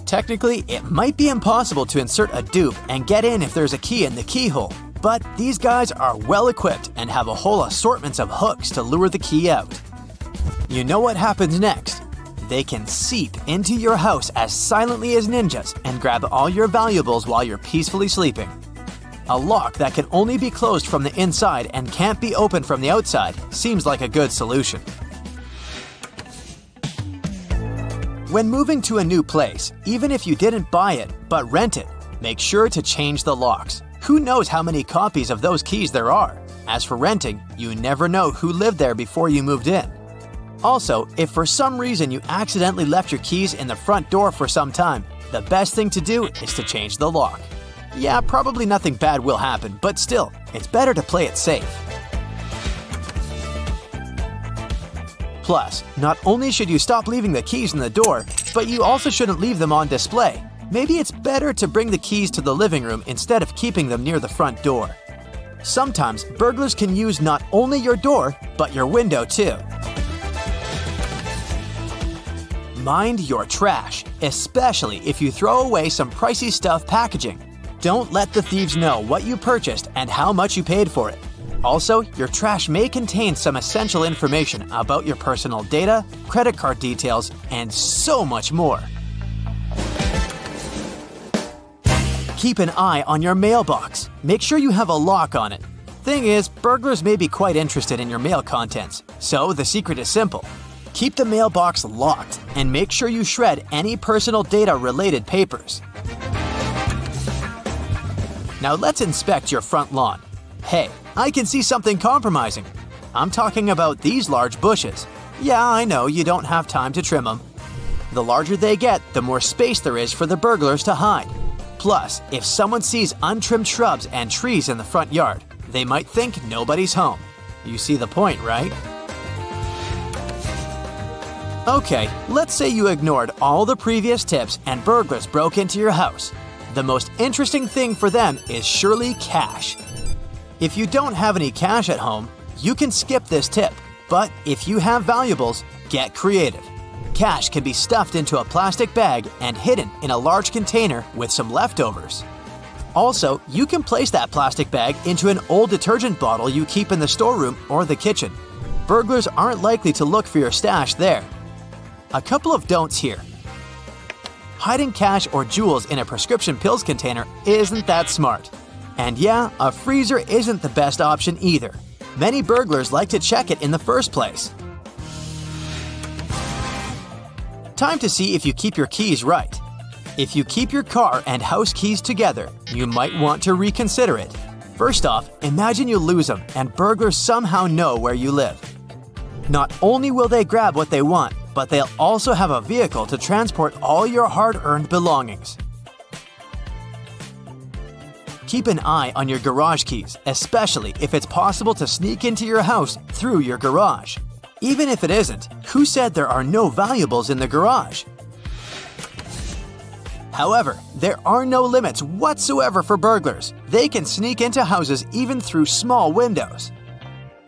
Speaker 3: Technically, it might be impossible to insert a dupe and get in if there's a key in the keyhole, but these guys are well equipped and have a whole assortment of hooks to lure the key out. You know what happens next? They can seep into your house as silently as ninjas and grab all your valuables while you're peacefully sleeping. A lock that can only be closed from the inside and can't be opened from the outside seems like a good solution. When moving to a new place, even if you didn't buy it but rent it, make sure to change the locks. Who knows how many copies of those keys there are? As for renting, you never know who lived there before you moved in. Also, if for some reason you accidentally left your keys in the front door for some time, the best thing to do is to change the lock. Yeah, probably nothing bad will happen, but still, it's better to play it safe. Plus, not only should you stop leaving the keys in the door, but you also shouldn't leave them on display. Maybe it's better to bring the keys to the living room instead of keeping them near the front door. Sometimes burglars can use not only your door, but your window too. Mind your trash, especially if you throw away some pricey stuff packaging. Don't let the thieves know what you purchased and how much you paid for it. Also, your trash may contain some essential information about your personal data, credit card details, and so much more. Keep an eye on your mailbox. Make sure you have a lock on it. Thing is, burglars may be quite interested in your mail contents, so the secret is simple. Keep the mailbox locked and make sure you shred any personal data related papers. Now let's inspect your front lawn. Hey, I can see something compromising. I'm talking about these large bushes. Yeah, I know you don't have time to trim them. The larger they get, the more space there is for the burglars to hide. Plus, if someone sees untrimmed shrubs and trees in the front yard, they might think nobody's home. You see the point, right? Okay, let's say you ignored all the previous tips and burglars broke into your house. The most interesting thing for them is surely cash. If you don't have any cash at home, you can skip this tip. But if you have valuables, get creative. Cash can be stuffed into a plastic bag and hidden in a large container with some leftovers. Also, you can place that plastic bag into an old detergent bottle you keep in the storeroom or the kitchen. Burglars aren't likely to look for your stash there. A couple of don'ts here. Hiding cash or jewels in a prescription pills container isn't that smart. And yeah, a freezer isn't the best option either. Many burglars like to check it in the first place. Time to see if you keep your keys right. If you keep your car and house keys together, you might want to reconsider it. First off, imagine you lose them and burglars somehow know where you live. Not only will they grab what they want, but they'll also have a vehicle to transport all your hard earned belongings. Keep an eye on your garage keys, especially if it's possible to sneak into your house through your garage. Even if it isn't, who said there are no valuables in the garage? However, there are no limits whatsoever for burglars. They can sneak into houses even through small windows.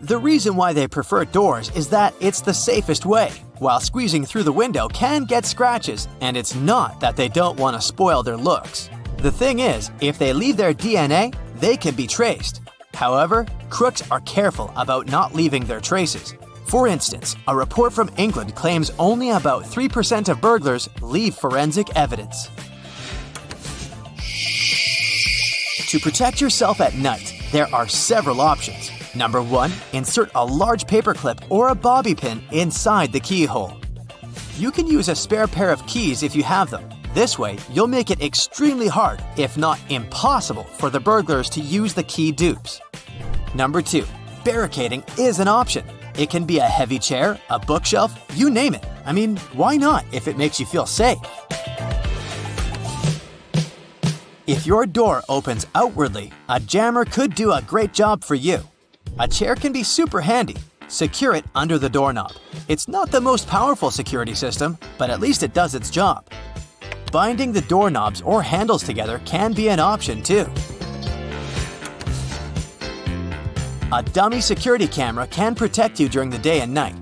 Speaker 3: The reason why they prefer doors is that it's the safest way, while squeezing through the window can get scratches, and it's not that they don't want to spoil their looks. The thing is, if they leave their DNA, they can be traced. However, crooks are careful about not leaving their traces. For instance, a report from England claims only about 3% of burglars leave forensic evidence. To protect yourself at night, there are several options. Number 1. Insert a large paperclip or a bobby pin inside the keyhole. You can use a spare pair of keys if you have them. This way, you'll make it extremely hard, if not impossible, for the burglars to use the key dupes. Number 2. barricading is an option. It can be a heavy chair, a bookshelf, you name it. I mean, why not if it makes you feel safe? If your door opens outwardly, a jammer could do a great job for you. A chair can be super handy. Secure it under the doorknob. It's not the most powerful security system, but at least it does its job. Binding the doorknobs or handles together can be an option too. A dummy security camera can protect you during the day and night.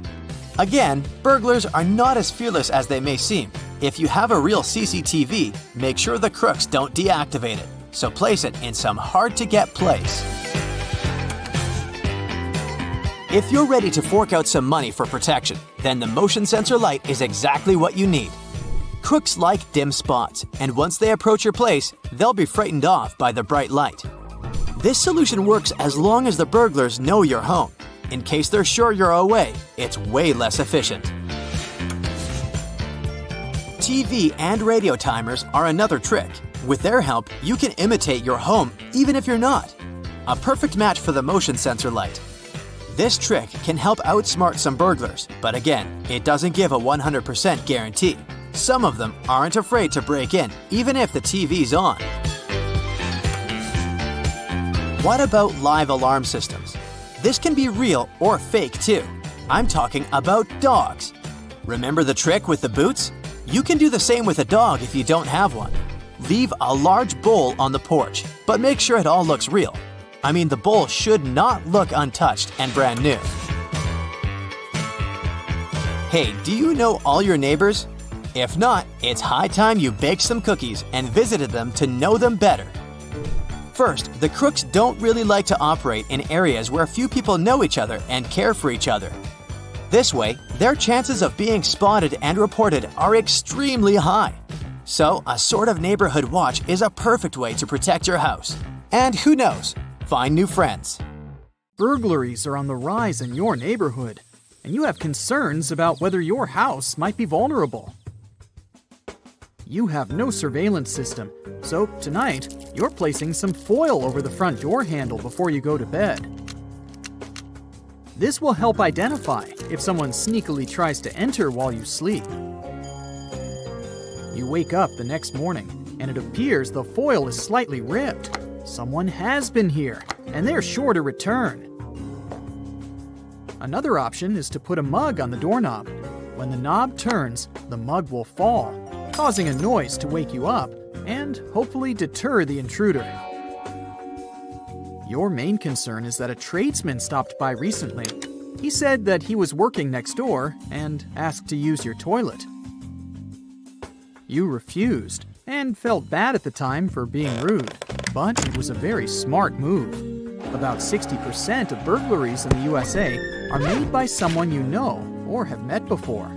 Speaker 3: Again, burglars are not as fearless as they may seem. If you have a real CCTV, make sure the crooks don't deactivate it, so place it in some hard to get place. If you're ready to fork out some money for protection, then the motion sensor light is exactly what you need. Crooks like dim spots, and once they approach your place, they'll be frightened off by the bright light. This solution works as long as the burglars know you're home. In case they're sure you're away, it's way less efficient. TV and radio timers are another trick. With their help, you can imitate your home even if you're not. A perfect match for the motion sensor light. This trick can help outsmart some burglars, but again, it doesn't give a 100% guarantee. Some of them aren't afraid to break in, even if the TV's on. What about live alarm systems? This can be real or fake too. I'm talking about dogs. Remember the trick with the boots? You can do the same with a dog if you don't have one. Leave a large bowl on the porch, but make sure it all looks real. I mean, the bowl should not look untouched and brand new. Hey, do you know all your neighbors? If not, it's high time you baked some cookies and visited them to know them better. First, the crooks don't really like to operate in areas where few people know each other and care for each other. This way, their chances of being spotted and reported are extremely high. So, a sort of neighborhood watch is a perfect way to protect your house. And who knows, find new friends.
Speaker 2: Burglaries are on the rise in your neighborhood, and you have concerns about whether your house might be vulnerable. You have no surveillance system, so tonight you're placing some foil over the front door handle before you go to bed. This will help identify if someone sneakily tries to enter while you sleep. You wake up the next morning, and it appears the foil is slightly ripped. Someone has been here, and they're sure to return. Another option is to put a mug on the doorknob. When the knob turns, the mug will fall, causing a noise to wake you up and hopefully deter the intruder. Your main concern is that a tradesman stopped by recently. He said that he was working next door and asked to use your toilet. You refused and felt bad at the time for being rude, but it was a very smart move. About 60% of burglaries in the USA are made by someone you know or have met before.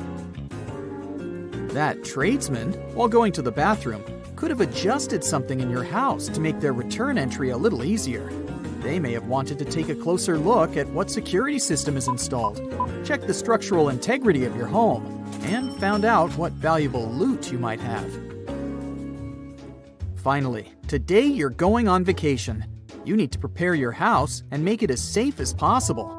Speaker 2: That tradesman, while going to the bathroom, could have adjusted something in your house to make their return entry a little easier. They may have wanted to take a closer look at what security system is installed, check the structural integrity of your home, and found out what valuable loot you might have. Finally, today you're going on vacation. You need to prepare your house and make it as safe as possible.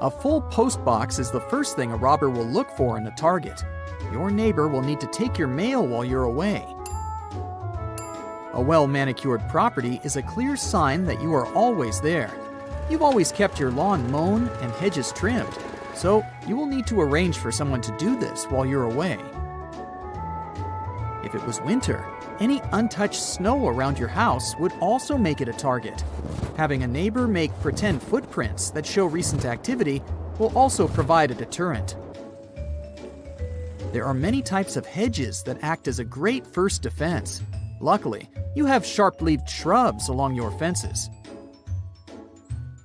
Speaker 2: A full post box is the first thing a robber will look for in a target. Your neighbor will need to take your mail while you're away. A well manicured property is a clear sign that you are always there. You've always kept your lawn mown and hedges trimmed, so you will need to arrange for someone to do this while you're away. If it was winter, any untouched snow around your house would also make it a target. Having a neighbor make pretend footprints that show recent activity will also provide a deterrent. There are many types of hedges that act as a great first defense. Luckily, you have sharp leaved shrubs along your fences.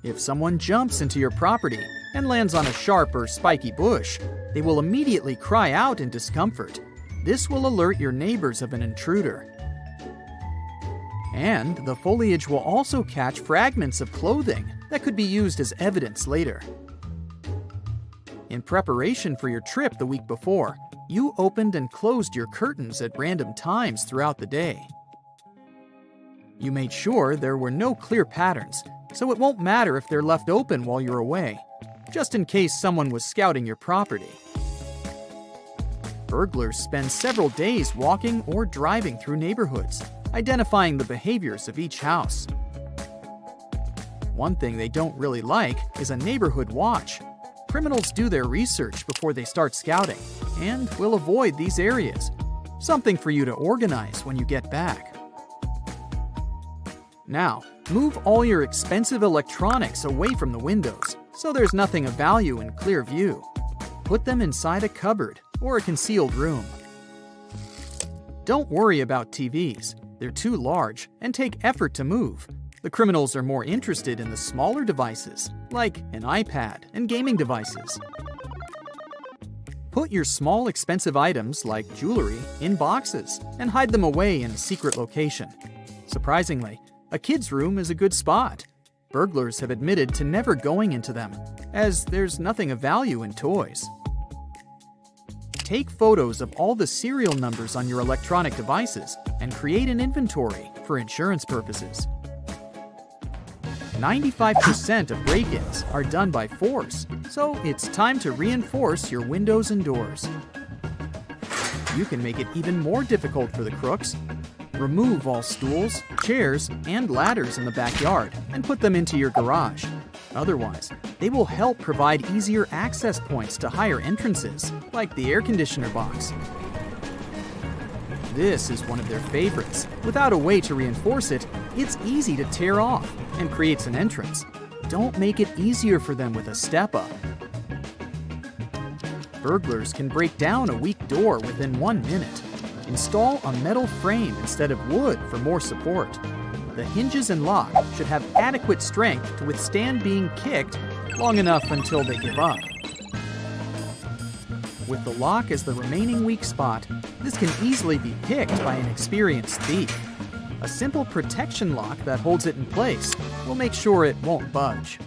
Speaker 2: If someone jumps into your property and lands on a sharp or spiky bush, they will immediately cry out in discomfort. This will alert your neighbors of an intruder. And the foliage will also catch fragments of clothing that could be used as evidence later. In preparation for your trip the week before, you opened and closed your curtains at random times throughout the day. You made sure there were no clear patterns, so it won't matter if they're left open while you're away, just in case someone was scouting your property. Burglars spend several days walking or driving through neighborhoods, identifying the behaviors of each house. One thing they don't really like is a neighborhood watch. Criminals do their research before they start scouting and will avoid these areas. Something for you to organize when you get back. Now, move all your expensive electronics away from the windows so there's nothing of value in clear view. Put them inside a cupboard or a concealed room. Don't worry about TVs. They're too large and take effort to move. The criminals are more interested in the smaller devices, like an iPad and gaming devices. Put your small expensive items, like jewelry, in boxes and hide them away in a secret location. Surprisingly, a kid's room is a good spot. Burglars have admitted to never going into them, as there's nothing of value in toys. Take photos of all the serial numbers on your electronic devices and create an inventory for insurance purposes. 95% of break ins are done by force, so it's time to reinforce your windows and doors. You can make it even more difficult for the crooks. Remove all stools, chairs, and ladders in the backyard and put them into your garage. Otherwise, they will help provide easier access points to higher entrances, like the air conditioner box. This is one of their favorites. Without a way to reinforce it, it's easy to tear off and creates an entrance. Don't make it easier for them with a step up. Burglars can break down a weak door within one minute. Install a metal frame instead of wood for more support. The hinges and lock should have adequate strength to withstand being kicked long enough until they give up. With the lock as the remaining weak spot, this can easily be picked by an experienced thief. A simple protection lock that holds it in place will make sure it won't budge.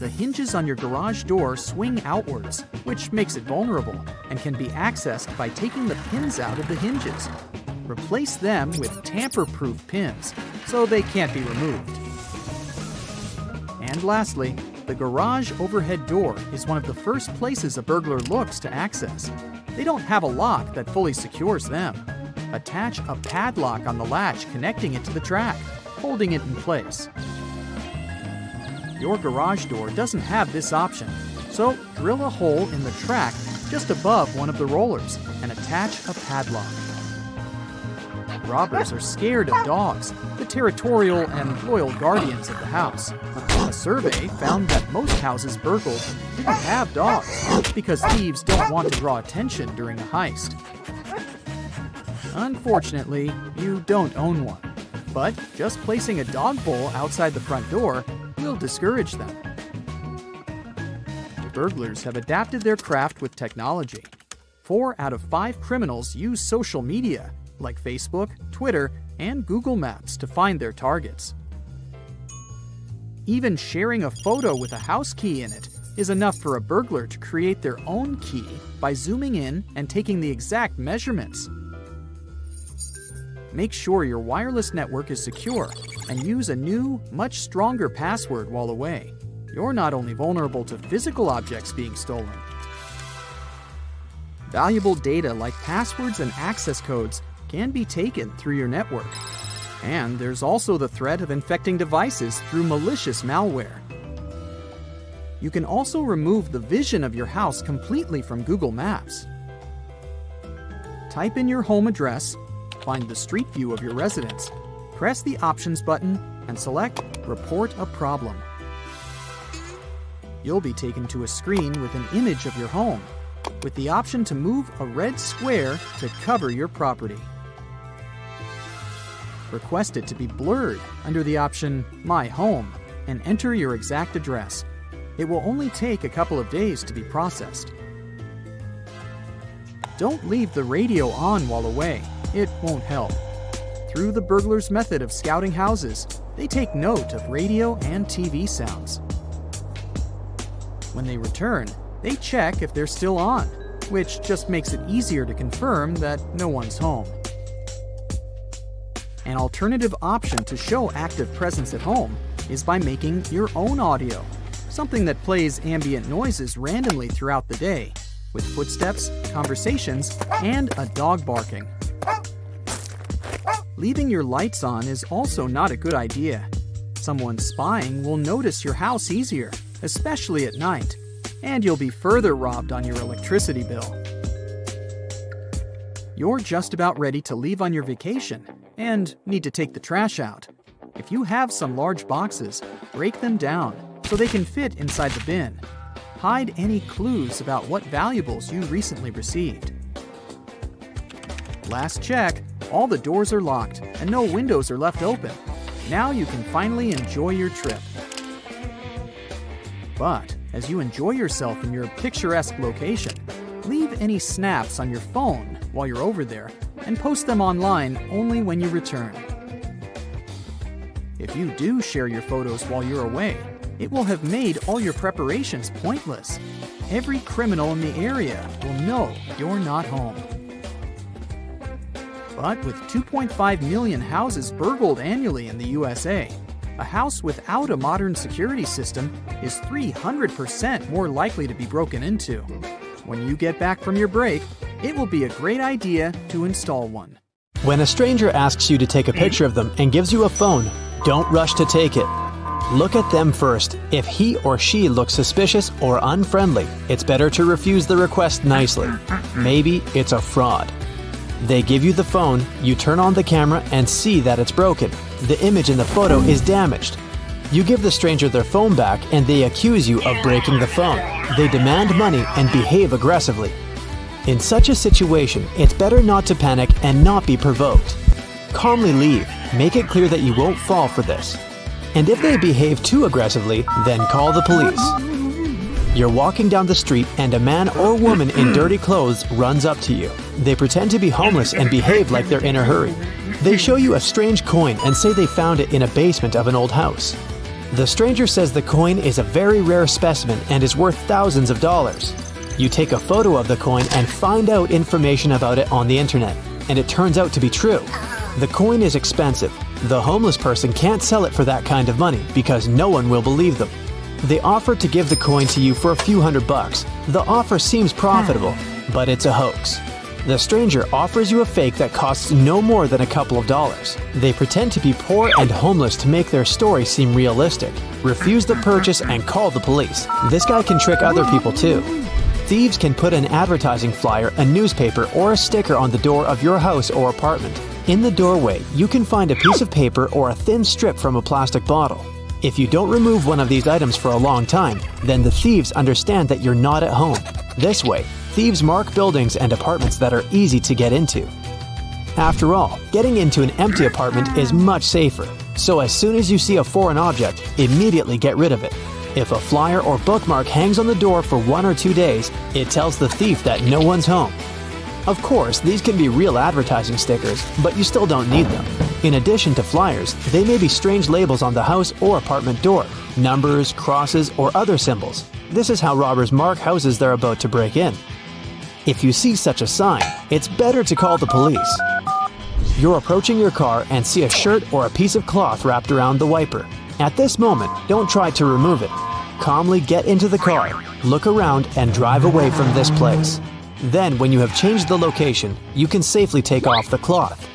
Speaker 2: The hinges on your garage door swing outwards, which makes it vulnerable and can be accessed by taking the pins out of the hinges. Replace them with tamper-proof pins so they can't be removed. And lastly, the garage overhead door is one of the first places a burglar looks to access. They don't have a lock that fully secures them. Attach a padlock on the latch connecting it to the track, holding it in place. Your garage door doesn't have this option, so drill a hole in the track just above one of the rollers and attach a padlock. Robbers are scared of dogs, the territorial and loyal guardians of the house. A survey found that most houses burgled didn't have dogs because thieves don't want to draw attention during a heist. Unfortunately, you don't own one, but just placing a dog bowl outside the front door will discourage them. Burglars have adapted their craft with technology. Four out of five criminals use social media like Facebook, Twitter, and Google Maps to find their targets. Even sharing a photo with a house key in it is enough for a burglar to create their own key by zooming in and taking the exact measurements. Make sure your wireless network is secure and use a new, much stronger password while away. You're not only vulnerable to physical objects being stolen. Valuable data like passwords and access codes can be taken through your network. And there's also the threat of infecting devices through malicious malware. You can also remove the vision of your house completely from Google Maps. Type in your home address, find the street view of your residence, press the Options button, and select Report a Problem. You'll be taken to a screen with an image of your home, with the option to move a red square to cover your property. Request it to be blurred under the option My Home and enter your exact address. It will only take a couple of days to be processed. Don't leave the radio on while away, it won't help. Through the burglar's method of scouting houses, they take note of radio and TV sounds. When they return, they check if they're still on, which just makes it easier to confirm that no one's home. An alternative option to show active presence at home is by making your own audio, something that plays ambient noises randomly throughout the day, with footsteps, conversations, and a dog barking. Leaving your lights on is also not a good idea. Someone spying will notice your house easier, especially at night, and you'll be further robbed on your electricity bill. You're just about ready to leave on your vacation and need to take the trash out. If you have some large boxes, break them down so they can fit inside the bin. Hide any clues about what valuables you recently received. Last check, all the doors are locked and no windows are left open. Now you can finally enjoy your trip. But as you enjoy yourself in your picturesque location, leave any snaps on your phone while you're over there and post them online only when you return. If you do share your photos while you're away, it will have made all your preparations pointless. Every criminal in the area will know you're not home. But with 2.5 million houses burgled annually in the USA, a house without a modern security system is 300% more likely to be broken into. When you get back from your break, it will be a great idea to install one.
Speaker 3: When a stranger asks you to take a picture of them and gives you a phone, don't rush to take it. Look at them first. If he or she looks suspicious or unfriendly, it's better to refuse the request nicely. Maybe it's a fraud. They give you the phone, you turn on the camera and see that it's broken. The image in the photo is damaged. You give the stranger their phone back and they accuse you of breaking the phone. They demand money and behave aggressively. In such a situation, it's better not to panic and not be provoked. Calmly leave. Make it clear that you won't fall for this. And if they behave too aggressively, then call the police. You're walking down the street and a man or woman in dirty clothes runs up to you. They pretend to be homeless and behave like they're in a hurry. They show you a strange coin and say they found it in a basement of an old house. The stranger says the coin is a very rare specimen and is worth thousands of dollars. You take a photo of the coin and find out information about it on the internet, and it turns out to be true. The coin is expensive. The homeless person can't sell it for that kind of money because no one will believe them. They offer to give the coin to you for a few hundred bucks. The offer seems profitable, but it's a hoax. The stranger offers you a fake that costs no more than a couple of dollars. They pretend to be poor and homeless to make their story seem realistic. Refuse the purchase and call the police. This guy can trick other people too. Thieves can put an advertising flyer, a newspaper, or a sticker on the door of your house or apartment. In the doorway, you can find a piece of paper or a thin strip from a plastic bottle. If you don't remove one of these items for a long time, then the thieves understand that you're not at home. This way, thieves mark buildings and apartments that are easy to get into. After all, getting into an empty apartment is much safer, so as soon as you see a foreign object, immediately get rid of it. If a flyer or bookmark hangs on the door for one or two days, it tells the thief that no one's home. Of course, these can be real advertising stickers, but you still don't need them. In addition to flyers, they may be strange labels on the house or apartment door, numbers, crosses, or other symbols. This is how robbers mark houses they're about to break in. If you see such a sign, it's better to call the police. You're approaching your car and see a shirt or a piece of cloth wrapped around the wiper. At this moment, don't try to remove it. Calmly get into the car, look around, and drive away from this place. Then, when you have changed the location, you can safely take off the cloth.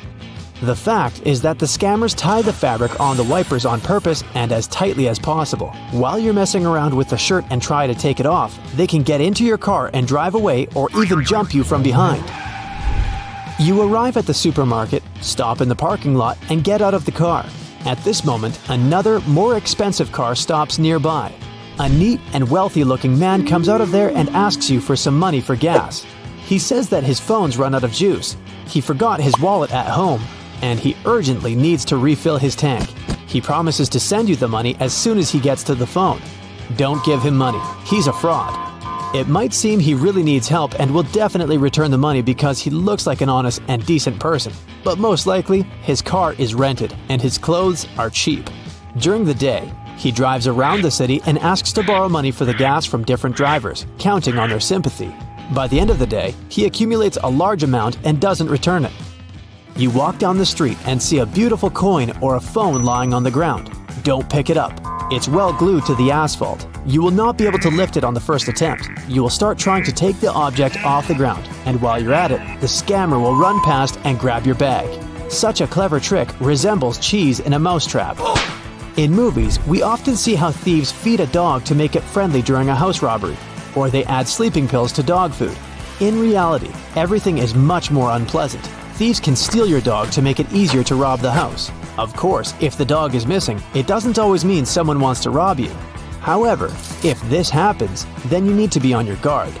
Speaker 3: The fact is that the scammers tie the fabric on the wipers on purpose and as tightly as possible. While you're messing around with the shirt and try to take it off, they can get into your car and drive away or even jump you from behind. You arrive at the supermarket, stop in the parking lot, and get out of the car. At this moment, another, more expensive car stops nearby. A neat and wealthy looking man comes out of there and asks you for some money for gas. He says that his phone's run out of juice. He forgot his wallet at home and he urgently needs to refill his tank. He promises to send you the money as soon as he gets to the phone. Don't give him money, he's a fraud. It might seem he really needs help and will definitely return the money because he looks like an honest and decent person, but most likely, his car is rented and his clothes are cheap. During the day, he drives around the city and asks to borrow money for the gas from different drivers, counting on their sympathy. By the end of the day, he accumulates a large amount and doesn't return it. You walk down the street and see a beautiful coin or a phone lying on the ground. Don't pick it up. It's well glued to the asphalt. You will not be able to lift it on the first attempt. You will start trying to take the object off the ground, and while you're at it, the scammer will run past and grab your bag. Such a clever trick resembles cheese in a mousetrap. In movies, we often see how thieves feed a dog to make it friendly during a house robbery, or they add sleeping pills to dog food. In reality, everything is much more unpleasant. Thieves can steal your dog to make it easier to rob the house. Of course, if the dog is missing, it doesn't always mean someone wants to rob you. However, if this happens, then you need to be on your guard.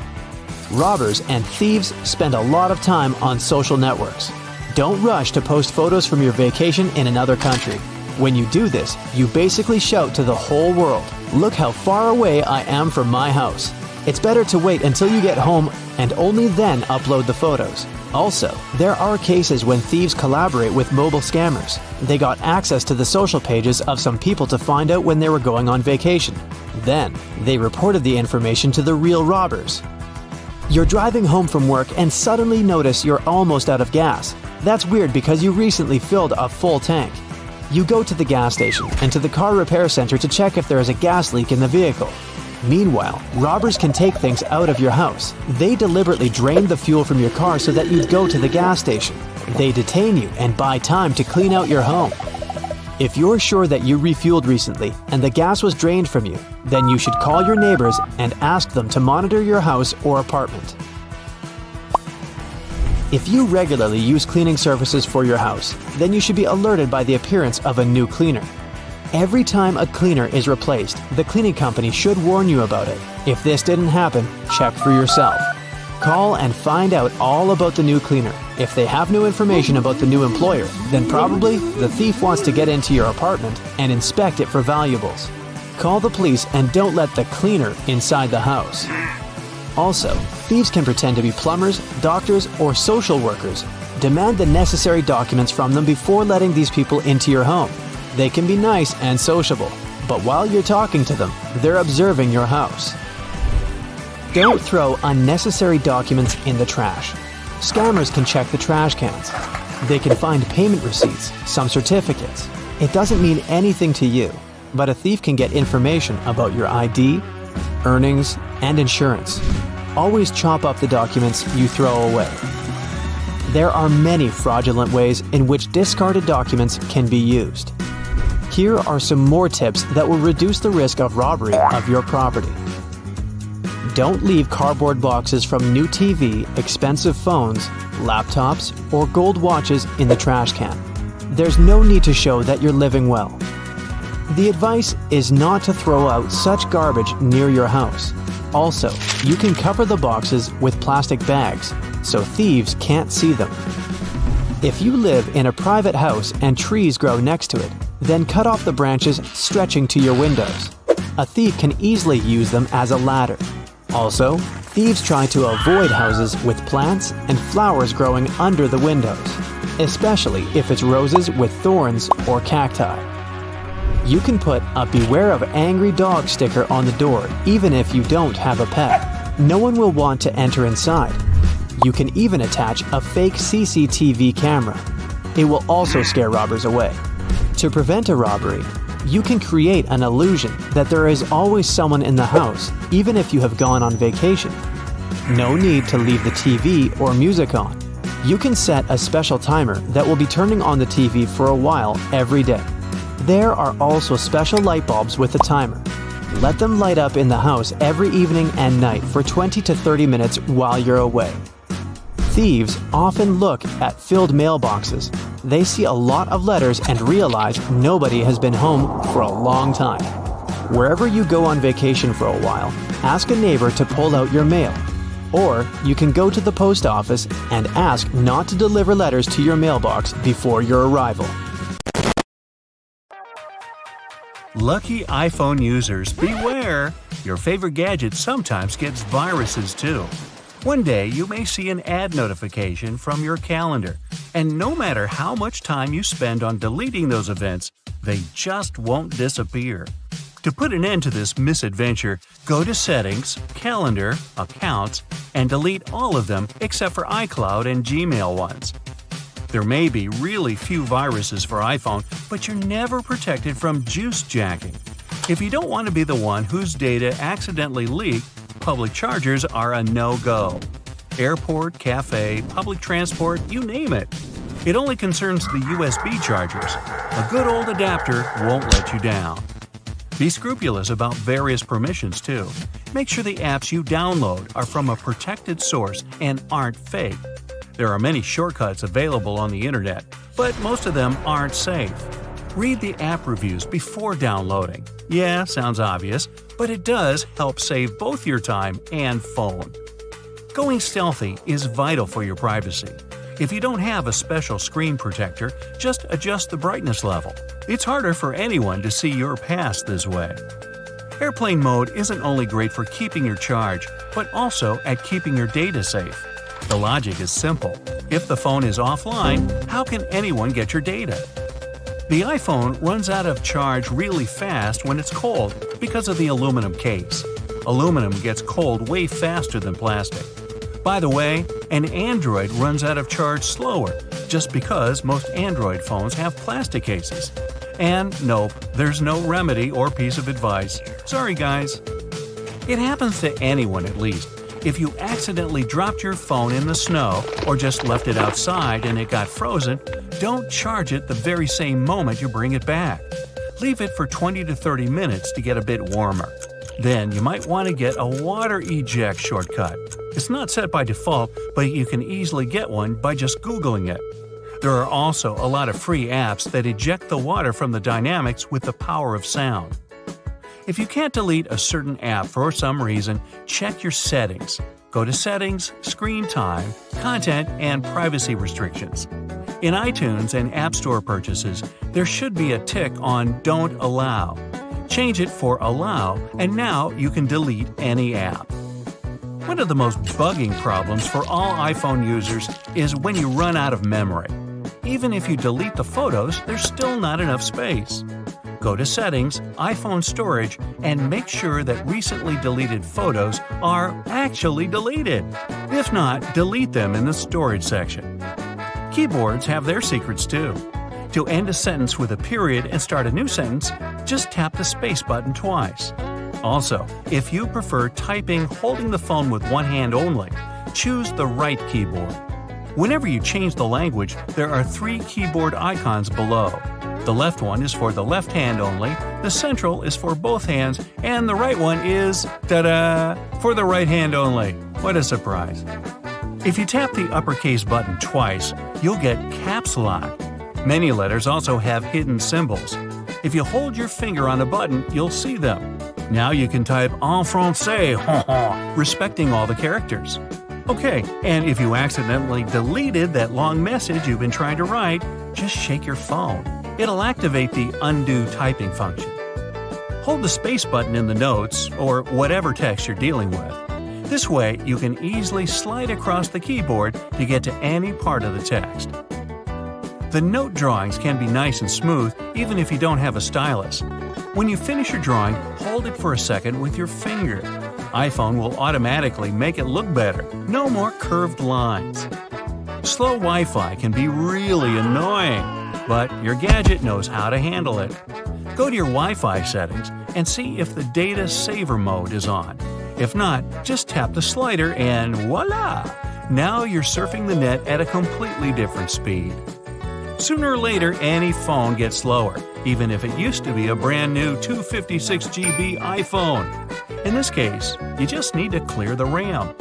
Speaker 3: Robbers and thieves spend a lot of time on social networks. Don't rush to post photos from your vacation in another country. When you do this, you basically shout to the whole world, Look how far away I am from my house. It's better to wait until you get home and only then upload the photos. Also, there are cases when thieves collaborate with mobile scammers. They got access to the social pages of some people to find out when they were going on vacation. Then, they reported the information to the real robbers. You're driving home from work and suddenly notice you're almost out of gas. That's weird because you recently filled a full tank. You go to the gas station and to the car repair center to check if there is a gas leak in the vehicle. Meanwhile, robbers can take things out of your house. They deliberately drain the fuel from your car so that you'd go to the gas station. They detain you and buy time to clean out your home. If you're sure that you refueled recently and the gas was drained from you, then you should call your neighbors and ask them to monitor your house or apartment. If you regularly use cleaning services for your house, then you should be alerted by the appearance of a new cleaner. Every time a cleaner is replaced, the cleaning company should warn you about it. If this didn't happen, check for yourself. Call and find out all about the new cleaner. If they have no information about the new employer, then probably the thief wants to get into your apartment and inspect it for valuables. Call the police and don't let the cleaner inside the house. Also, thieves can pretend to be plumbers, doctors, or social workers. Demand the necessary documents from them before letting these people into your home. They can be nice and sociable, but while you're talking to them, they're observing your house. Don't throw unnecessary documents in the trash. Scammers can check the trash cans. They can find payment receipts, some certificates. It doesn't mean anything to you, but a thief can get information about your ID, earnings, and insurance. Always chop up the documents you throw away. There are many fraudulent ways in which discarded documents can be used. Here are some more tips that will reduce the risk of robbery of your property. Don't leave cardboard boxes from new TV, expensive phones, laptops, or gold watches in the trash can. There's no need to show that you're living well. The advice is not to throw out such garbage near your house. Also, you can cover the boxes with plastic bags so thieves can't see them. If you live in a private house and trees grow next to it, then cut off the branches stretching to your windows. A thief can easily use them as a ladder. Also, thieves try to avoid houses with plants and flowers growing under the windows, especially if it's roses with thorns or cacti. You can put a Beware of Angry Dog sticker on the door even if you don't have a pet. No one will want to enter inside. You can even attach a fake CCTV camera. It will also scare robbers away. To prevent a robbery, you can create an illusion that there is always someone in the house, even if you have gone on vacation. No need to leave the TV or music on. You can set a special timer that will be turning on the TV for a while every day. There are also special light bulbs with a timer. Let them light up in the house every evening and night for 20 to 30 minutes while you're away. Thieves often look at filled mailboxes. They see a lot of letters and realize nobody has been home for a long time. Wherever you go on vacation for a while, ask a neighbor to pull out your mail. Or you can go to the post office and ask not to deliver letters to your mailbox before your arrival.
Speaker 1: Lucky iPhone users, beware! Your favorite gadget sometimes gets viruses too. One day you may see an ad notification from your calendar, and no matter how much time you spend on deleting those events, they just won't disappear. To put an end to this misadventure, go to Settings, Calendar, Accounts, and delete all of them except for iCloud and Gmail ones. There may be really few viruses for iPhone, but you're never protected from juice jacking. If you don't want to be the one whose data accidentally leaked, public chargers are a no go. Airport, cafe, public transport, you name it. It only concerns the USB chargers. A good old adapter won't let you down. Be scrupulous about various permissions too. Make sure the apps you download are from a protected source and aren't fake. There are many shortcuts available on the internet, but most of them aren't safe. Read the app reviews before downloading. Yeah, sounds obvious, but it does help save both your time and phone. Going stealthy is vital for your privacy. If you don't have a special screen protector, just adjust the brightness level. It's harder for anyone to see your past this way. Airplane mode isn't only great for keeping your charge, but also at keeping your data safe. The logic is simple. If the phone is offline, how can anyone get your data? The iPhone runs out of charge really fast when it's cold because of the aluminum case. Aluminum gets cold way faster than plastic. By the way, an Android runs out of charge slower just because most Android phones have plastic cases. And nope, there's no remedy or piece of advice. Sorry, guys. It happens to anyone at least. If you accidentally dropped your phone in the snow or just left it outside and it got frozen, don't charge it the very same moment you bring it back. Leave it for 20 to 30 minutes to get a bit warmer. Then you might want to get a water eject shortcut. It's not set by default, but you can easily get one by just Googling it. There are also a lot of free apps that eject the water from the dynamics with the power of sound. If you can't delete a certain app for some reason, check your settings. Go to Settings, Screen Time, Content, and Privacy Restrictions. In iTunes and App Store purchases, there should be a tick on Don't Allow. Change it for Allow, and now you can delete any app. One of the most bugging problems for all iPhone users is when you run out of memory. Even if you delete the photos, there's still not enough space. Go to Settings, iPhone Storage, and make sure that recently deleted photos are actually deleted. If not, delete them in the Storage section. Keyboards have their secrets too. To end a sentence with a period and start a new sentence, just tap the space button twice. Also, if you prefer typing holding the phone with one hand only, choose the right keyboard. Whenever you change the language, there are three keyboard icons below. The left one is for the left hand only, the central is for both hands, and the right one is, ta da, for the right hand only. What a surprise! If you tap the uppercase button twice, you'll get Caps Lock. Many letters also have hidden symbols. If you hold your finger on a button, you'll see them. Now you can type en français, respecting all the characters. Okay, and if you accidentally deleted that long message you've been trying to write, just shake your phone. It'll activate the undo typing function. Hold the space button in the notes, or whatever text you're dealing with. This way, you can easily slide across the keyboard to get to any part of the text. The note drawings can be nice and smooth even if you don't have a stylus. When you finish your drawing, hold it for a second with your finger. iPhone will automatically make it look better. No more curved lines. Slow Wi Fi can be really annoying, but your gadget knows how to handle it. Go to your Wi Fi settings and see if the data saver mode is on. If not, just tap the slider and voila! Now you're surfing the net at a completely different speed. Sooner or later, any phone gets slower, even if it used to be a brand new 256GB iPhone. In this case, you just need to clear the RAM.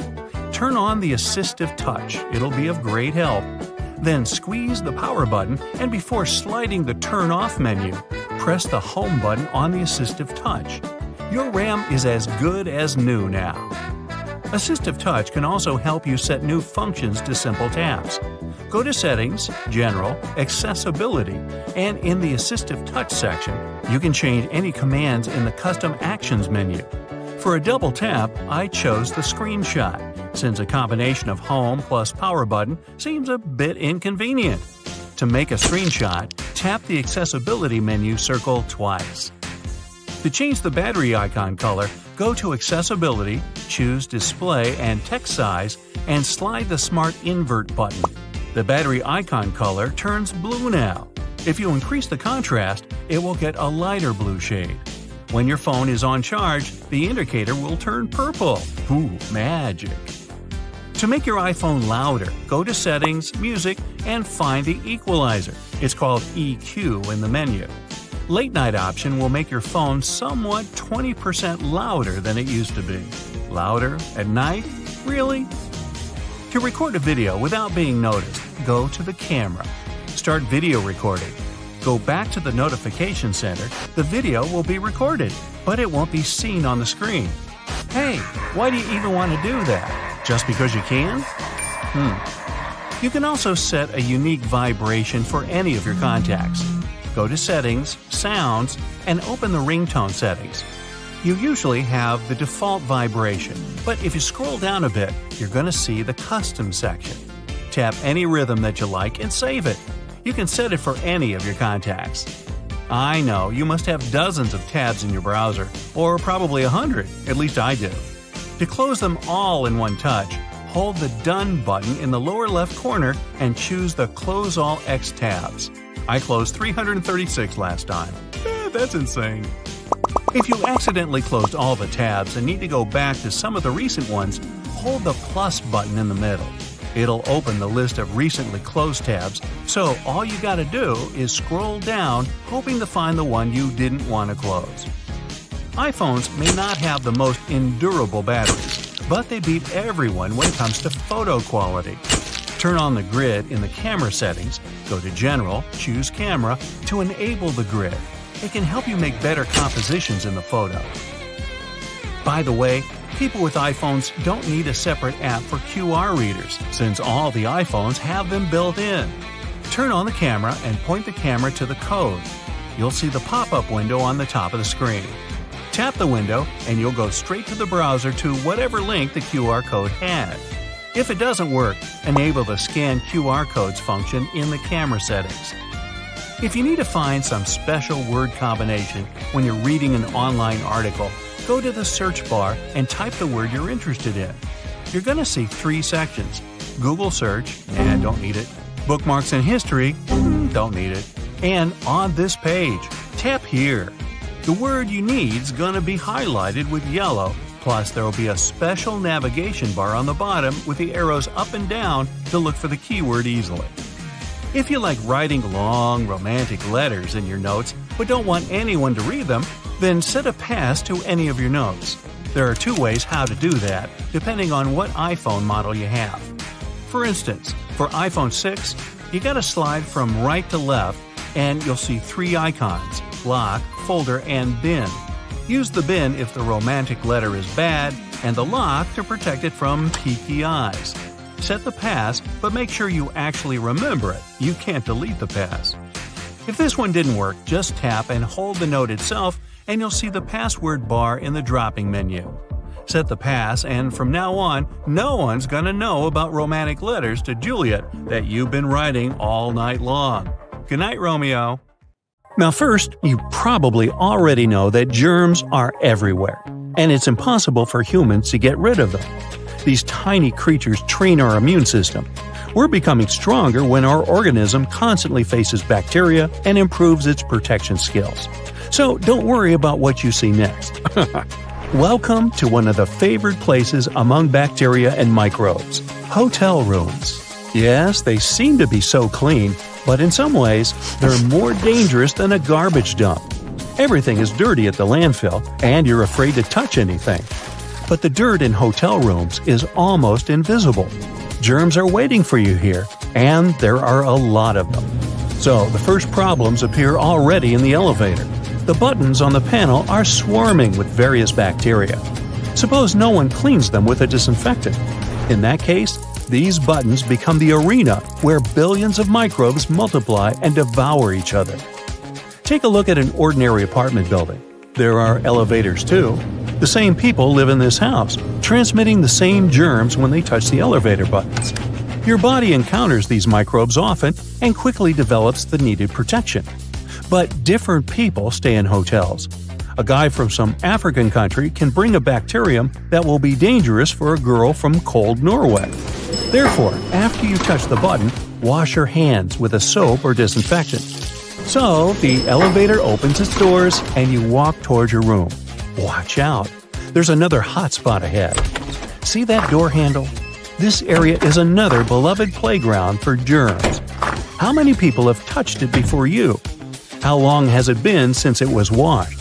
Speaker 1: Turn on the Assistive Touch, it'll be of great help. Then squeeze the power button, and before sliding the Turn Off menu, press the Home button on the Assistive Touch. Your RAM is as good as new now. Assistive Touch can also help you set new functions to simple taps. Go to Settings, General, Accessibility, and in the Assistive Touch section, you can change any commands in the Custom Actions menu. For a double tap, I chose the screenshot, since a combination of Home plus Power button seems a bit inconvenient. To make a screenshot, tap the Accessibility menu circle twice. To change the battery icon color, go to Accessibility, choose Display and Text Size, and slide the Smart Invert button. The battery icon color turns blue now. If you increase the contrast, it will get a lighter blue shade. When your phone is on charge, the indicator will turn purple. Ooh, magic. To make your iPhone louder, go to Settings, Music, and find the equalizer. It's called EQ in the menu. Late night option will make your phone somewhat 20% louder than it used to be. Louder at night? Really? To record a video without being noticed, go to the camera. Start video recording. Go back to the notification center. The video will be recorded, but it won't be seen on the screen. Hey, why do you even want to do that? Just because you can? Hmm. You can also set a unique vibration for any of your contacts. Go to Settings, Sounds, and open the ringtone settings. You usually have the default vibration, but if you scroll down a bit, you're going to see the Custom section. Tap any rhythm that you like and save it. You can set it for any of your contacts. I know you must have dozens of tabs in your browser, or probably a hundred, at least I do. To close them all in one touch, hold the Done button in the lower left corner and choose the Close All X tabs. I closed 336 last time. Eh, that's insane. If you accidentally closed all the tabs and need to go back to some of the recent ones, hold the plus button in the middle. It'll open the list of recently closed tabs, so all you gotta do is scroll down, hoping to find the one you didn't want to close. iPhones may not have the most endurable batteries, but they beat everyone when it comes to photo quality. Turn on the grid in the camera settings, go to General, choose Camera to enable the grid. It can help you make better compositions in the photo. By the way, people with iPhones don't need a separate app for QR readers, since all the iPhones have them built in. Turn on the camera and point the camera to the code. You'll see the pop up window on the top of the screen. Tap the window, and you'll go straight to the browser to whatever link the QR code had. If it doesn't work, enable the Scan QR codes function in the camera settings. If you need to find some special word combination when you're reading an online article, go to the search bar and type the word you're interested in. You're going to see three sections Google search, and don't need it, bookmarks and history, mm, don't need it, and on this page, tap here. The word you need is going to be highlighted with yellow, plus there will be a special navigation bar on the bottom with the arrows up and down to look for the keyword easily. If you like writing long, romantic letters in your notes but don't want anyone to read them, then set a pass to any of your notes. There are two ways how to do that, depending on what iPhone model you have. For instance, for iPhone 6, you gotta slide from right to left and you'll see three icons lock, folder, and bin. Use the bin if the romantic letter is bad, and the lock to protect it from peeky eyes. Set the pass, but make sure you actually remember it. You can't delete the pass. If this one didn't work, just tap and hold the note itself, and you'll see the password bar in the dropping menu. Set the pass, and from now on, no one's gonna know about romantic letters to Juliet that you've been writing all night long. Good night, Romeo. Now, first, you probably already know that germs are everywhere, and it's impossible for humans to get rid of them. These tiny creatures train our immune system. We're becoming stronger when our organism constantly faces bacteria and improves its protection skills. So don't worry about what you see next. Welcome to one of the favored places among bacteria and microbes hotel rooms. Yes, they seem to be so clean, but in some ways, they're more dangerous than a garbage dump. Everything is dirty at the landfill, and you're afraid to touch anything. But the dirt in hotel rooms is almost invisible. Germs are waiting for you here, and there are a lot of them. So, the first problems appear already in the elevator. The buttons on the panel are swarming with various bacteria. Suppose no one cleans them with a disinfectant. In that case, these buttons become the arena where billions of microbes multiply and devour each other. Take a look at an ordinary apartment building. There are elevators too. The same people live in this house, transmitting the same germs when they touch the elevator buttons. Your body encounters these microbes often and quickly develops the needed protection. But different people stay in hotels. A guy from some African country can bring a bacterium that will be dangerous for a girl from cold Norway. Therefore, after you touch the button, wash your hands with a soap or disinfectant. So, the elevator opens its doors and you walk towards your room. Watch out! There's another hot spot ahead. See that door handle? This area is another beloved playground for germs. How many people have touched it before you? How long has it been since it was washed?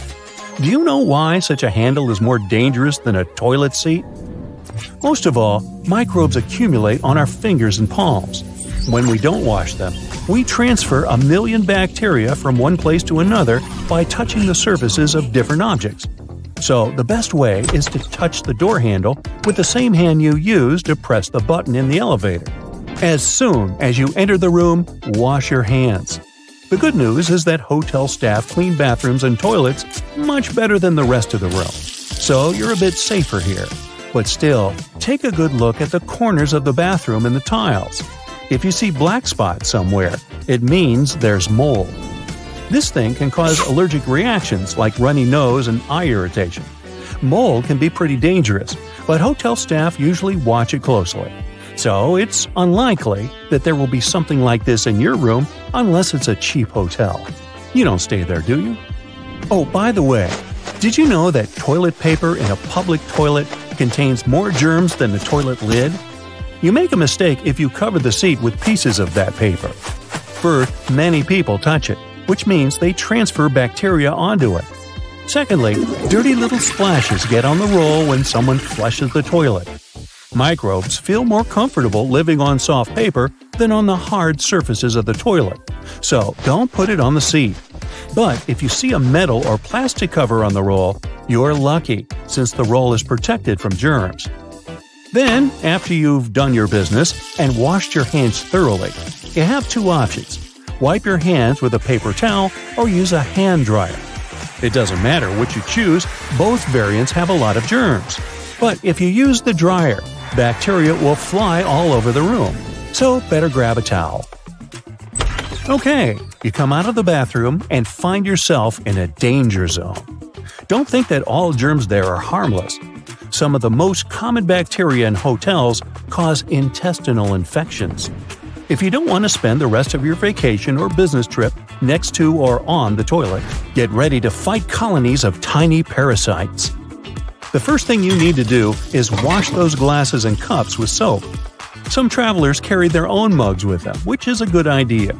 Speaker 1: Do you know why such a handle is more dangerous than a toilet seat? Most of all, microbes accumulate on our fingers and palms. When we don't wash them, we transfer a million bacteria from one place to another by touching the surfaces of different objects. So, the best way is to touch the door handle with the same hand you use to press the button in the elevator. As soon as you enter the room, wash your hands. The good news is that hotel staff clean bathrooms and toilets much better than the rest of the room, so you're a bit safer here. But still, take a good look at the corners of the bathroom and the tiles. If you see black spots somewhere, it means there's mold. This thing can cause allergic reactions like runny nose and eye irritation. Mold can be pretty dangerous, but hotel staff usually watch it closely. So it's unlikely that there will be something like this in your room unless it's a cheap hotel. You don't stay there, do you? Oh, by the way, did you know that toilet paper in a public toilet contains more germs than the toilet lid? You make a mistake if you cover the seat with pieces of that paper. First, many people touch it, which means they transfer bacteria onto it. Secondly, dirty little splashes get on the roll when someone flushes the toilet. Microbes feel more comfortable living on soft paper than on the hard surfaces of the toilet, so don't put it on the seat. But if you see a metal or plastic cover on the roll, you're lucky, since the roll is protected from germs. Then, after you've done your business and washed your hands thoroughly, you have two options wipe your hands with a paper towel or use a hand dryer. It doesn't matter which you choose, both variants have a lot of germs. But if you use the dryer, bacteria will fly all over the room, so better grab a towel. Okay, you come out of the bathroom and find yourself in a danger zone. Don't think that all germs there are harmless. Some of the most common bacteria in hotels cause intestinal infections. If you don't want to spend the rest of your vacation or business trip next to or on the toilet, get ready to fight colonies of tiny parasites. The first thing you need to do is wash those glasses and cups with soap. Some travelers carry their own mugs with them, which is a good idea.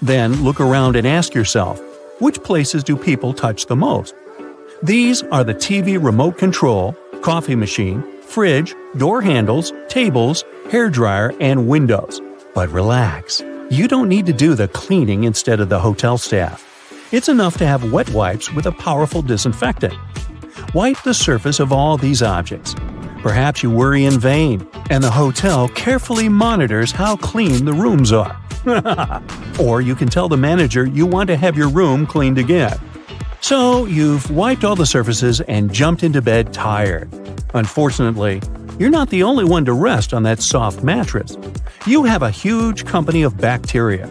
Speaker 1: Then look around and ask yourself, which places do people touch the most? These are the TV remote control, coffee machine, fridge, door handles, tables, hair dryer, and windows. But relax. You don't need to do the cleaning instead of the hotel staff. It's enough to have wet wipes with a powerful disinfectant. Wipe the surface of all these objects. Perhaps you worry in vain, and the hotel carefully monitors how clean the rooms are. or you can tell the manager you want to have your room cleaned again. So, you've wiped all the surfaces and jumped into bed tired. Unfortunately, you're not the only one to rest on that soft mattress. You have a huge company of bacteria.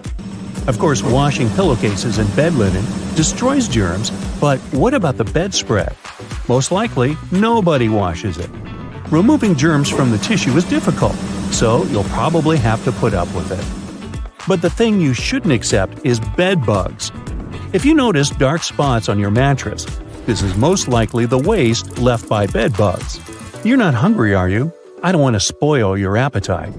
Speaker 1: Of course, washing pillowcases and bed linen destroys germs, but what about the bedspread? Most likely, nobody washes it. Removing germs from the tissue is difficult, so you'll probably have to put up with it. But the thing you shouldn't accept is bed bugs. If you notice dark spots on your mattress, this is most likely the waste left by bed bugs. You're not hungry, are you? I don't want to spoil your appetite.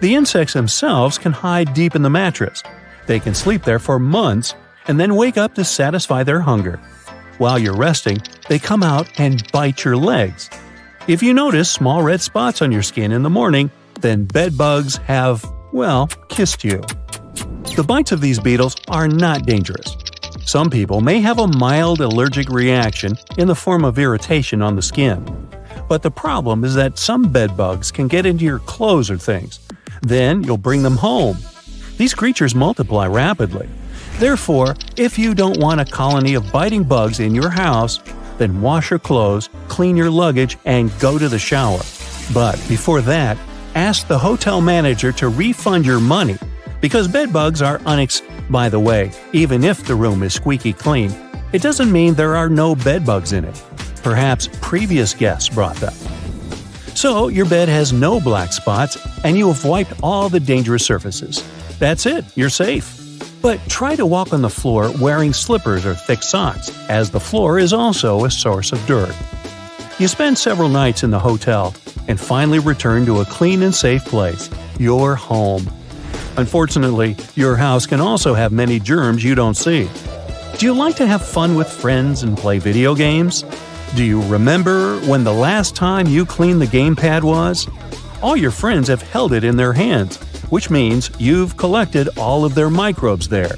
Speaker 1: The insects themselves can hide deep in the mattress. They can sleep there for months and then wake up to satisfy their hunger. While you're resting, they come out and bite your legs. If you notice small red spots on your skin in the morning, then bed bugs have, well, kissed you. The bites of these beetles are not dangerous. Some people may have a mild allergic reaction in the form of irritation on the skin. But the problem is that some bed bugs can get into your clothes or things. Then you'll bring them home. These creatures multiply rapidly. Therefore, if you don't want a colony of biting bugs in your house, then wash your clothes, clean your luggage, and go to the shower. But before that, ask the hotel manager to refund your money because bed bugs are unex. By the way, even if the room is squeaky clean, it doesn't mean there are no bed bugs in it. Perhaps previous guests brought them. So, your bed has no black spots and you have wiped all the dangerous surfaces. That's it, you're safe. But try to walk on the floor wearing slippers or thick socks, as the floor is also a source of dirt. You spend several nights in the hotel and finally return to a clean and safe place your home. Unfortunately, your house can also have many germs you don't see. Do you like to have fun with friends and play video games? Do you remember when the last time you cleaned the gamepad was? All your friends have held it in their hands, which means you've collected all of their microbes there.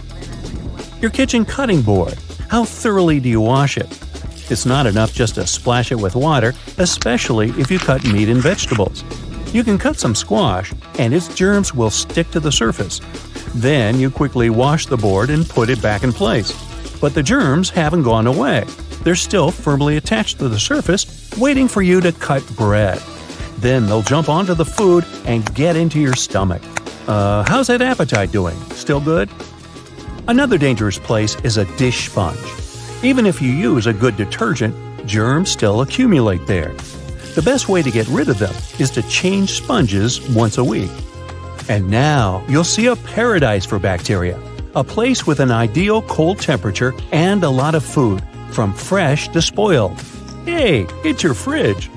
Speaker 1: Your kitchen cutting board. How thoroughly do you wash it? It's not enough just to splash it with water, especially if you cut meat and vegetables. You can cut some squash, and its germs will stick to the surface. Then you quickly wash the board and put it back in place. But the germs haven't gone away. They're still firmly attached to the surface, waiting for you to cut bread. Then they'll jump onto the food and get into your stomach. Uh, how's that appetite doing? Still good? Another dangerous place is a dish sponge. Even if you use a good detergent, germs still accumulate there. The best way to get rid of them is to change sponges once a week. And now you'll see a paradise for bacteria, a place with an ideal cold temperature and a lot of food, from fresh to spoiled. Hey, it's your fridge.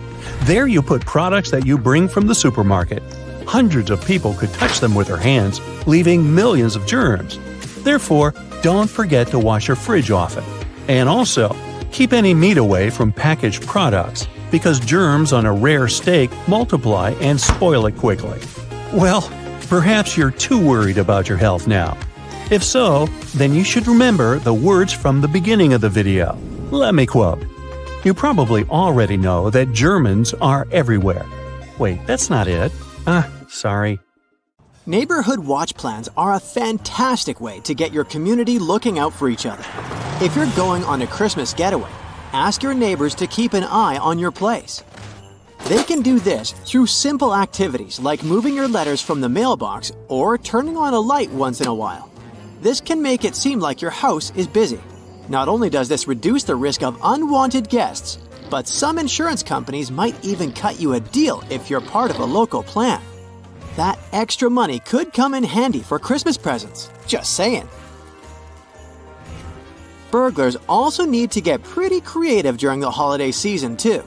Speaker 1: There you put products that you bring from the supermarket. Hundreds of people could touch them with their hands, leaving millions of germs. Therefore, don't forget to wash your fridge often. And also, keep any meat away from packaged products because germs on a rare steak multiply and spoil it quickly. Well, perhaps you're too worried about your health now. If so, then you should remember the words from the beginning of the video. Let me quote You probably already know that Germans are everywhere. Wait, that's not it. Ah, sorry.
Speaker 3: Neighborhood watch plans are a fantastic way to get your community looking out for each other. If you're going on a Christmas getaway, ask your neighbors to keep an eye on your place. They can do this through simple activities like moving your letters from the mailbox or turning on a light once in a while. This can make it seem like your house is busy. Not only does this reduce the risk of unwanted guests, but some insurance companies might even cut you a deal if you're part of a local plan. That extra money could come in handy for Christmas presents. Just saying. Burglars also need to get pretty creative during the holiday season, too.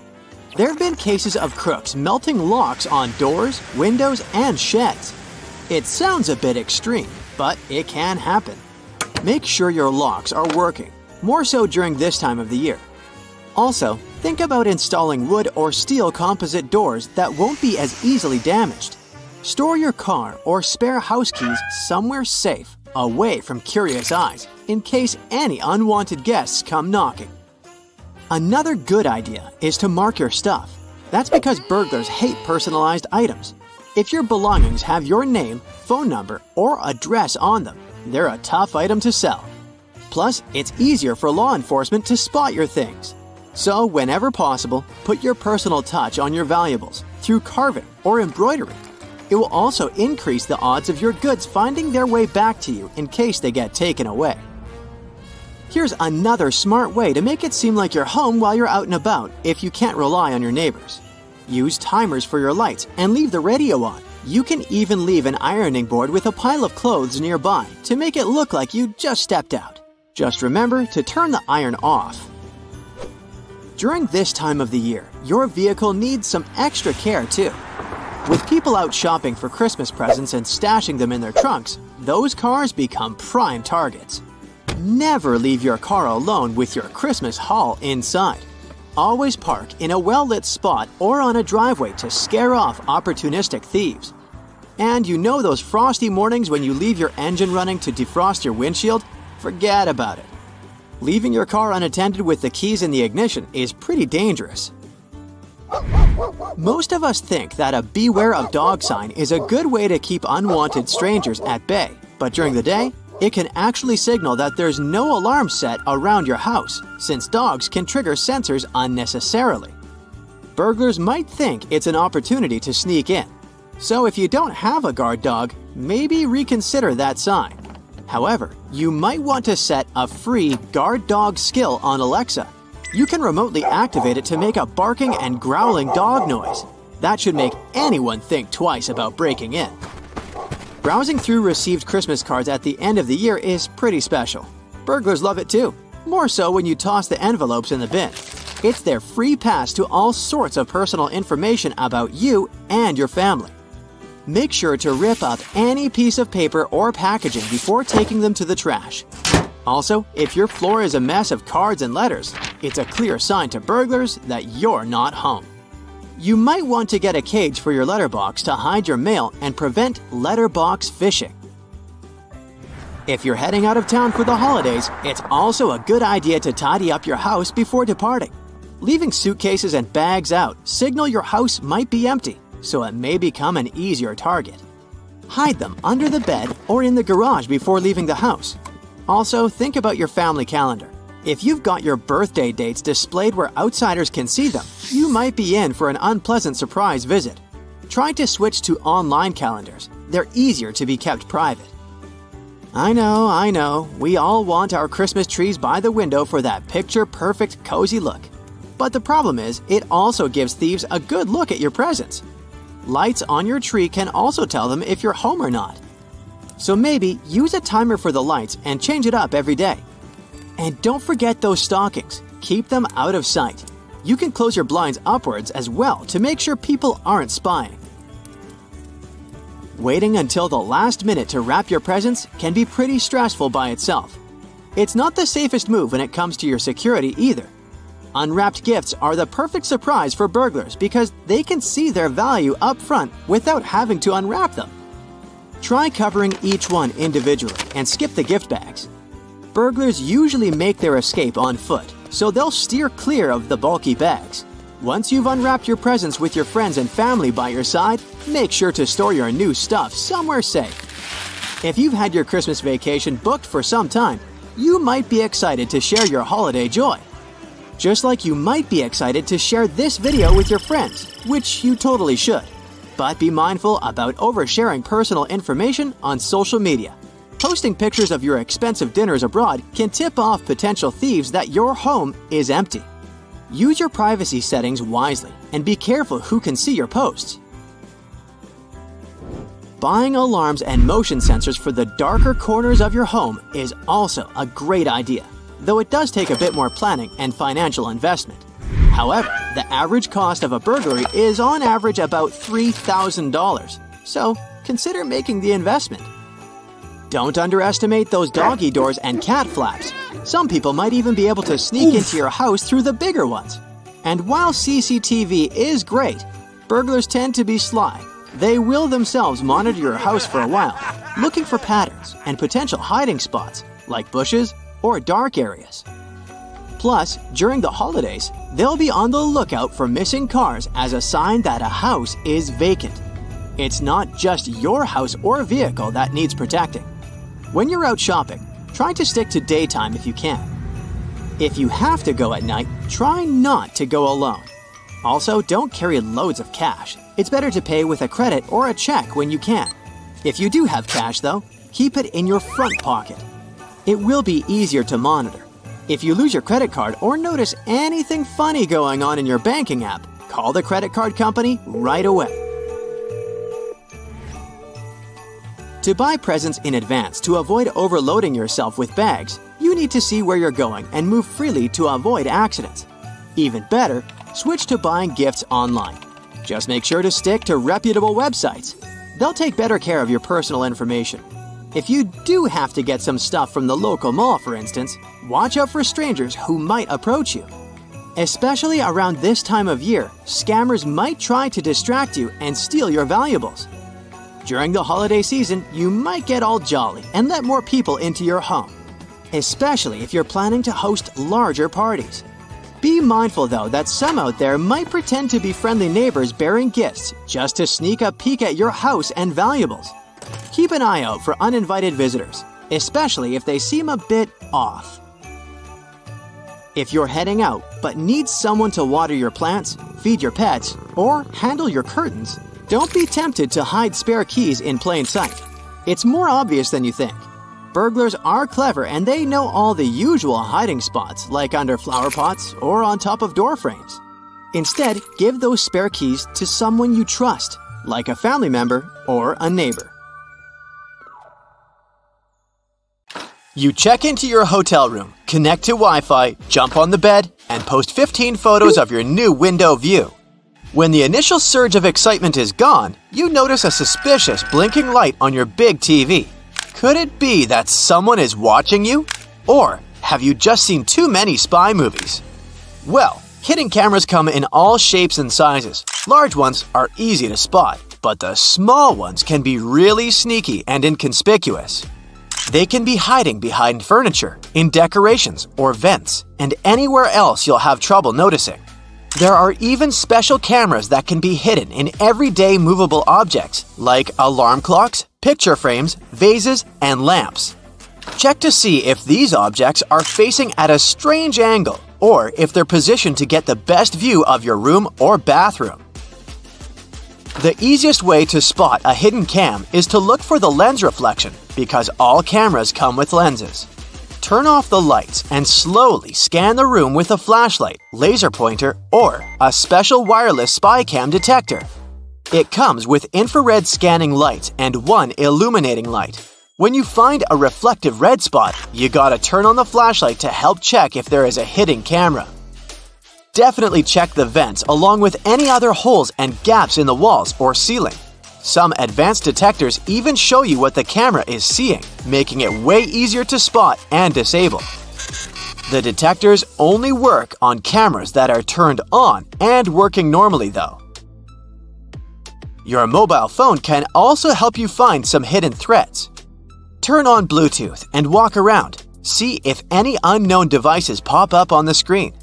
Speaker 3: There have been cases of crooks melting locks on doors, windows, and sheds. It sounds a bit extreme, but it can happen. Make sure your locks are working, more so during this time of the year. Also, think about installing wood or steel composite doors that won't be as easily damaged. Store your car or spare house keys somewhere safe, away from curious eyes, in case any unwanted guests come knocking. Another good idea is to mark your stuff. That's because burglars hate personalized items. If your belongings have your name, phone number, or address on them, they're a tough item to sell. Plus, it's easier for law enforcement to spot your things. So, whenever possible, put your personal touch on your valuables through carving or embroidery. It will also increase the odds of your goods finding their way back to you in case they get taken away. Here's another smart way to make it seem like you're home while you're out and about if you can't rely on your neighbors. Use timers for your lights and leave the radio on. You can even leave an ironing board with a pile of clothes nearby to make it look like you just stepped out. Just remember to turn the iron off. During this time of the year, your vehicle needs some extra care too. With people out shopping for Christmas presents and stashing them in their trunks, those cars become prime targets. Never leave your car alone with your Christmas haul inside. Always park in a well lit spot or on a driveway to scare off opportunistic thieves. And you know those frosty mornings when you leave your engine running to defrost your windshield? Forget about it. Leaving your car unattended with the keys in the ignition is pretty dangerous. Most of us think that a beware of dog sign is a good way to keep unwanted strangers at bay, but during the day, it can actually signal that there's no alarm set around your house, since dogs can trigger sensors unnecessarily. Burglars might think it's an opportunity to sneak in. So if you don't have a guard dog, maybe reconsider that sign. However, you might want to set a free guard dog skill on Alexa you can remotely activate it to make a barking and growling dog noise. That should make anyone think twice about breaking in. Browsing through received Christmas cards at the end of the year is pretty special. Burglars love it too, more so when you toss the envelopes in the bin. It's their free pass to all sorts of personal information about you and your family. Make sure to rip up any piece of paper or packaging before taking them to the trash. Also, if your floor is a mess of cards and letters, it's a clear sign to burglars that you're not home. You might want to get a cage for your letterbox to hide your mail and prevent letterbox fishing. If you're heading out of town for the holidays, it's also a good idea to tidy up your house before departing. Leaving suitcases and bags out signal your house might be empty, so it may become an easier target. Hide them under the bed or in the garage before leaving the house. Also, think about your family calendar. If you've got your birthday dates displayed where outsiders can see them, you might be in for an unpleasant surprise visit. Try to switch to online calendars. They're easier to be kept private. I know, I know, we all want our Christmas trees by the window for that picture perfect, cozy look. But the problem is, it also gives thieves a good look at your presents. Lights on your tree can also tell them if you're home or not. So maybe use a timer for the lights and change it up every day. And don't forget those stockings. Keep them out of sight. You can close your blinds upwards as well to make sure people aren't spying. Waiting until the last minute to wrap your presents can be pretty stressful by itself. It's not the safest move when it comes to your security either. Unwrapped gifts are the perfect surprise for burglars because they can see their value up front without having to unwrap them. Try covering each one individually and skip the gift bags. Burglars usually make their escape on foot, so they'll steer clear of the bulky bags. Once you've unwrapped your presents with your friends and family by your side, make sure to store your new stuff somewhere safe. If you've had your Christmas vacation booked for some time, you might be excited to share your holiday joy. Just like you might be excited to share this video with your friends, which you totally should. But be mindful about oversharing personal information on social media. Posting pictures of your expensive dinners abroad can tip off potential thieves that your home is empty. Use your privacy settings wisely and be careful who can see your posts. Buying alarms and motion sensors for the darker corners of your home is also a great idea, though it does take a bit more planning and financial investment. However, the average cost of a burglary is on average about $3,000, so consider making the investment. Don't underestimate those doggy doors and cat flaps. Some people might even be able to sneak Oof. into your house through the bigger ones. And while CCTV is great, burglars tend to be sly. They will themselves monitor your house for a while, looking for patterns and potential hiding spots, like bushes or dark areas. Plus, during the holidays, they'll be on the lookout for missing cars as a sign that a house is vacant. It's not just your house or vehicle that needs protecting. When you're out shopping, try to stick to daytime if you can. If you have to go at night, try not to go alone. Also, don't carry loads of cash. It's better to pay with a credit or a check when you can. If you do have cash, though, keep it in your front pocket. It will be easier to monitor. If you lose your credit card or notice anything funny going on in your banking app, call the credit card company right away. To buy presents in advance to avoid overloading yourself with bags, you need to see where you're going and move freely to avoid accidents. Even better, switch to buying gifts online. Just make sure to stick to reputable websites. They'll take better care of your personal information. If you do have to get some stuff from the local mall, for instance, watch out for strangers who might approach you. Especially around this time of year, scammers might try to distract you and steal your valuables. During the holiday season, you might get all jolly and let more people into your home, especially if you're planning to host larger parties. Be mindful, though, that some out there might pretend to be friendly neighbors bearing gifts just to sneak a peek at your house and valuables. Keep an eye out for uninvited visitors, especially if they seem a bit off. If you're heading out but need someone to water your plants, feed your pets, or handle your curtains, don't be tempted to hide spare keys in plain sight. It's more obvious than you think. Burglars are clever and they know all the usual hiding spots, like under flower pots or on top of door frames. Instead, give those spare keys to someone you trust, like a family member or a neighbor. You check into your hotel room, connect to Wi Fi, jump on the bed, and post 15 photos of your new window view. When the initial surge of excitement is gone, you notice a suspicious blinking light on your big TV. Could it be that someone is watching you? Or have you just seen too many spy movies? Well, hidden cameras come in all shapes and sizes. Large ones are easy to spot, but the small ones can be really sneaky and inconspicuous. They can be hiding behind furniture, in decorations, or vents, and anywhere else you'll have trouble noticing. There are even special cameras that can be hidden in everyday movable objects, like alarm clocks, picture frames, vases, and lamps. Check to see if these objects are facing at a strange angle or if they're positioned to get the best view of your room or bathroom. The easiest way to spot a hidden cam is to look for the lens reflection because all cameras come with lenses. Turn off the lights and slowly scan the room with a flashlight, laser pointer, or a special wireless spy cam detector. It comes with infrared scanning lights and one illuminating light. When you find a reflective red spot, you gotta turn on the flashlight to help check if there is a hidden camera. Definitely check the vents along with any other holes and gaps in the walls or ceiling. Some advanced detectors even show you what the camera is seeing, making it way easier to spot and disable. The detectors only work on cameras that are turned on and working normally though. Your mobile phone can also help you find some hidden threats. Turn on Bluetooth and walk around. See if any unknown devices pop up on the screen.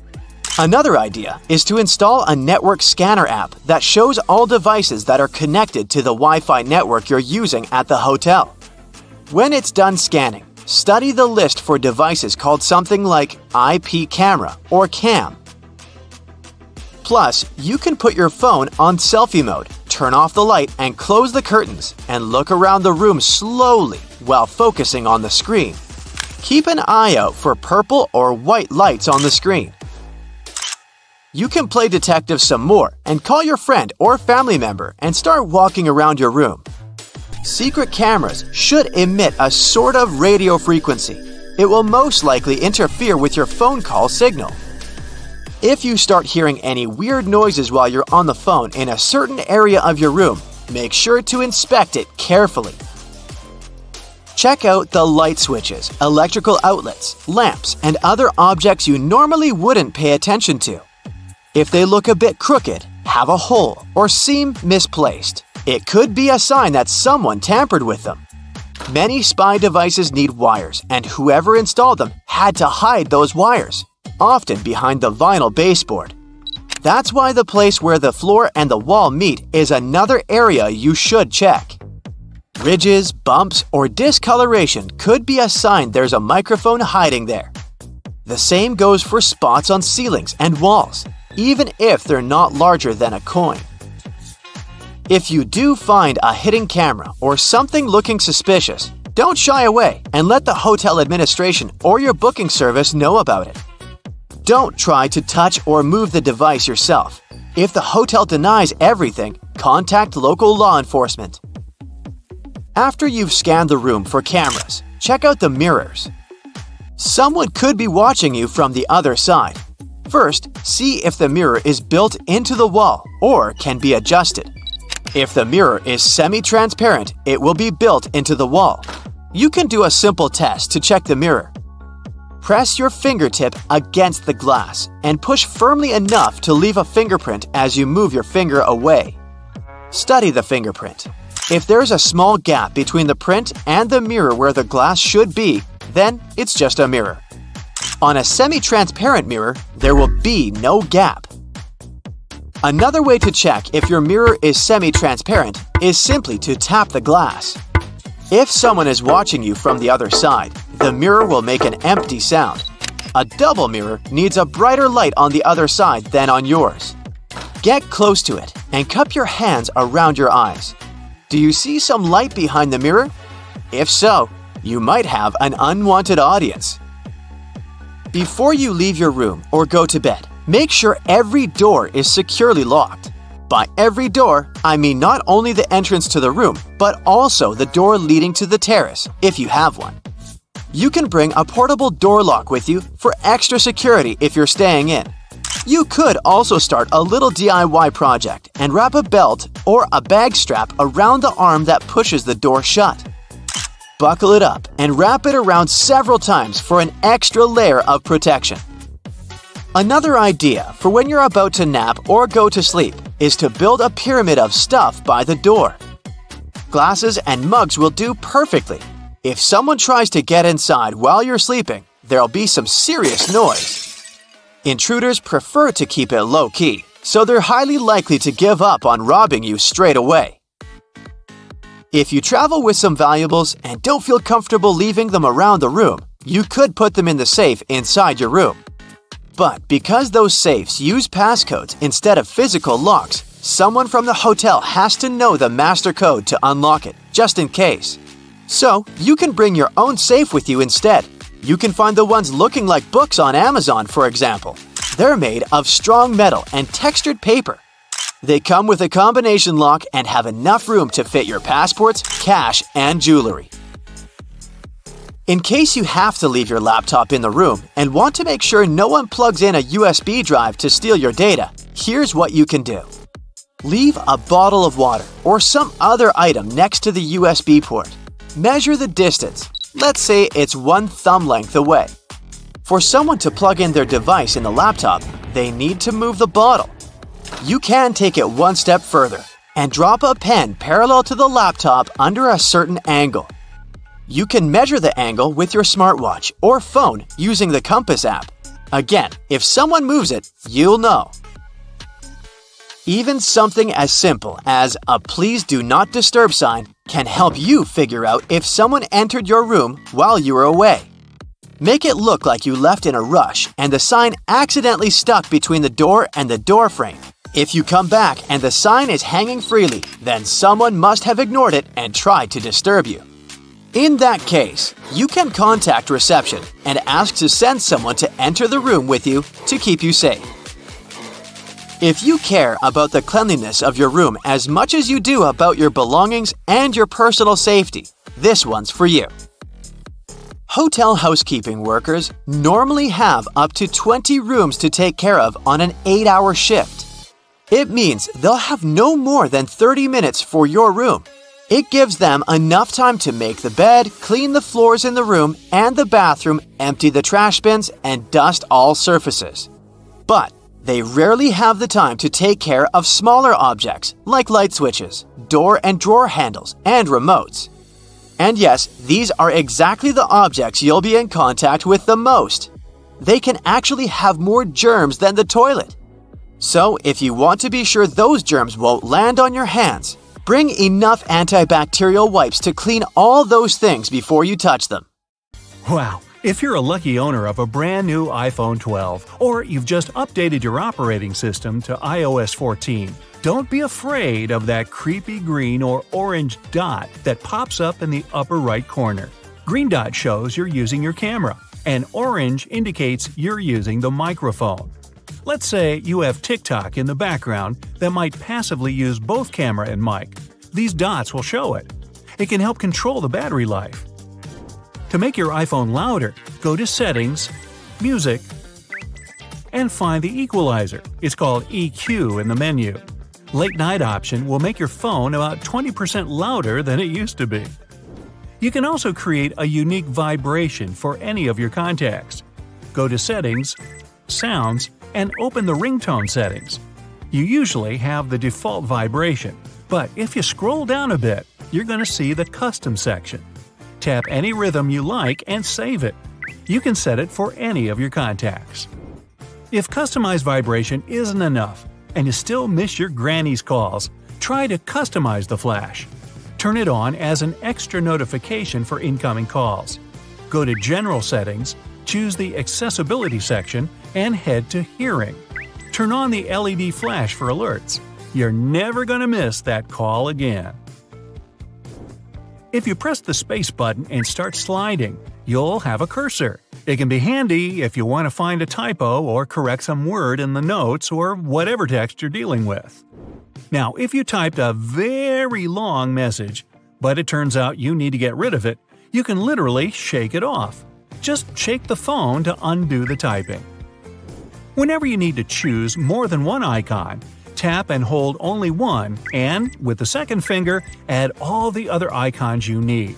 Speaker 3: Another idea is to install a network scanner app that shows all devices that are connected to the Wi Fi network you're using at the hotel. When it's done scanning, study the list for devices called something like IP camera or CAM. Plus, you can put your phone on selfie mode, turn off the light, and close the curtains, and look around the room slowly while focusing on the screen. Keep an eye out for purple or white lights on the screen. You can play detective some more and call your friend or family member and start walking around your room. Secret cameras should emit a sort of radio frequency. It will most likely interfere with your phone call signal. If you start hearing any weird noises while you're on the phone in a certain area of your room, make sure to inspect it carefully. Check out the light switches, electrical outlets, lamps, and other objects you normally wouldn't pay attention to. If they look a bit crooked, have a hole, or seem misplaced, it could be a sign that someone tampered with them. Many spy devices need wires, and whoever installed them had to hide those wires, often behind the vinyl baseboard. That's why the place where the floor and the wall meet is another area you should check. Ridges, bumps, or discoloration could be a sign there's a microphone hiding there. The same goes for spots on ceilings and walls even if they're not larger than a coin. If you do find a hidden camera or something looking suspicious, don't shy away and let the hotel administration or your booking service know about it. Don't try to touch or move the device yourself. If the hotel denies everything, contact local law enforcement. After you've scanned the room for cameras, check out the mirrors. Someone could be watching you from the other side, First, see if the mirror is built into the wall or can be adjusted. If the mirror is semi-transparent, it will be built into the wall. You can do a simple test to check the mirror. Press your fingertip against the glass and push firmly enough to leave a fingerprint as you move your finger away. Study the fingerprint. If there's a small gap between the print and the mirror where the glass should be, then it's just a mirror. On a semi-transparent mirror, there will be no gap. Another way to check if your mirror is semi-transparent is simply to tap the glass. If someone is watching you from the other side, the mirror will make an empty sound. A double mirror needs a brighter light on the other side than on yours. Get close to it and cup your hands around your eyes. Do you see some light behind the mirror? If so, you might have an unwanted audience. Before you leave your room or go to bed, make sure every door is securely locked. By every door, I mean not only the entrance to the room, but also the door leading to the terrace, if you have one. You can bring a portable door lock with you for extra security if you're staying in. You could also start a little DIY project and wrap a belt or a bag strap around the arm that pushes the door shut. Buckle it up and wrap it around several times for an extra layer of protection. Another idea for when you're about to nap or go to sleep is to build a pyramid of stuff by the door. Glasses and mugs will do perfectly. If someone tries to get inside while you're sleeping, there'll be some serious noise. Intruders prefer to keep it low key, so they're highly likely to give up on robbing you straight away. If you travel with some valuables and don't feel comfortable leaving them around the room, you could put them in the safe inside your room. But because those safes use passcodes instead of physical locks, someone from the hotel has to know the master code to unlock it, just in case. So, you can bring your own safe with you instead. You can find the ones looking like books on Amazon, for example. They're made of strong metal and textured paper. They come with a combination lock and have enough room to fit your passports, cash, and jewelry. In case you have to leave your laptop in the room and want to make sure no one plugs in a USB drive to steal your data, here's what you can do. Leave a bottle of water or some other item next to the USB port. Measure the distance. Let's say it's one thumb length away. For someone to plug in their device in the laptop, they need to move the bottle. You can take it one step further and drop a pen parallel to the laptop under a certain angle. You can measure the angle with your smartwatch or phone using the Compass app. Again, if someone moves it, you'll know. Even something as simple as a please do not disturb sign can help you figure out if someone entered your room while you were away. Make it look like you left in a rush and the sign accidentally stuck between the door and the door frame. If you come back and the sign is hanging freely, then someone must have ignored it and tried to disturb you. In that case, you can contact reception and ask to send someone to enter the room with you to keep you safe. If you care about the cleanliness of your room as much as you do about your belongings and your personal safety, this one's for you. Hotel housekeeping workers normally have up to 20 rooms to take care of on an 8 hour shift. It means they'll have no more than 30 minutes for your room. It gives them enough time to make the bed, clean the floors in the room and the bathroom, empty the trash bins, and dust all surfaces. But they rarely have the time to take care of smaller objects like light switches, door and drawer handles, and remotes. And yes, these are exactly the objects you'll be in contact with the most. They can actually have more germs than the toilet. So, if you want to be sure those germs won't land on your hands, bring enough antibacterial wipes to clean all those things before you touch them.
Speaker 1: Wow, if you're a lucky owner of a brand new iPhone 12, or you've just updated your operating system to iOS 14, don't be afraid of that creepy green or orange dot that pops up in the upper right corner. Green dot shows you're using your camera, and orange indicates you're using the microphone. Let's say you have TikTok in the background that might passively use both camera and mic. These dots will show it. It can help control the battery life. To make your iPhone louder, go to Settings, Music, and find the equalizer. It's called EQ in the menu. Late night option will make your phone about 20% louder than it used to be. You can also create a unique vibration for any of your contacts. Go to Settings, Sounds, and open the ringtone settings. You usually have the default vibration, but if you scroll down a bit, you're going to see the Custom section. Tap any rhythm you like and save it. You can set it for any of your contacts. If customized vibration isn't enough and you still miss your granny's calls, try to customize the flash. Turn it on as an extra notification for incoming calls. Go to General Settings, choose the Accessibility section, and head to Hearing. Turn on the LED flash for alerts. You're never going to miss that call again. If you press the space button and start sliding, you'll have a cursor. It can be handy if you want to find a typo or correct some word in the notes or whatever text you're dealing with. Now, if you typed a very long message, but it turns out you need to get rid of it, You can literally shake it off. Just shake the phone to undo the typing. Whenever you need to choose more than one icon, tap and hold only one, and with the second finger, add all the other icons you need.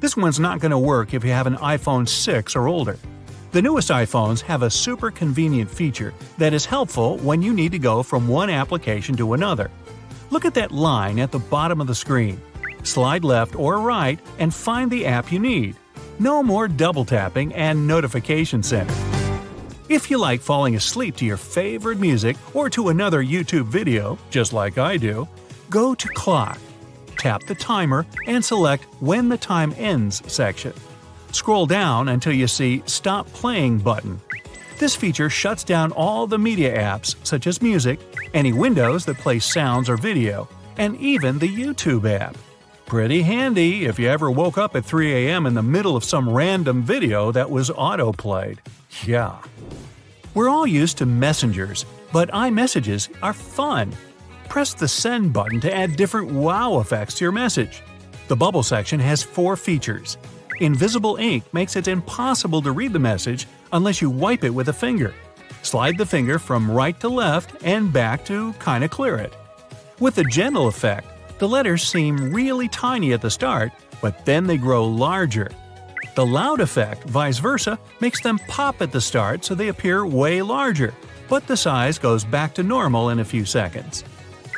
Speaker 1: This one's not going to work if you have an iPhone 6 or older. The newest iPhones have a super convenient feature that is helpful when you need to go from one application to another. Look at that line at the bottom of the screen. Slide left or right and find the app you need. No more double tapping and notification center. If you like falling asleep to your favorite music or to another YouTube video, just like I do, go to Clock. Tap the timer and select When the Time Ends section. Scroll down until you see Stop Playing button. This feature shuts down all the media apps such as music, any windows that play sounds or video, and even the YouTube app. Pretty handy if you ever woke up at 3 a.m. in the middle of some random video that was autoplayed. Yeah. We're all used to messengers, but iMessages are fun. Press the Send button to add different wow effects to your message. The bubble section has four features. Invisible ink makes it impossible to read the message unless you wipe it with a finger. Slide the finger from right to left and back to kinda clear it. With the gentle effect, the letters seem really tiny at the start, but then they grow larger. The loud effect, vice versa, makes them pop at the start so they appear way larger, but the size goes back to normal in a few seconds.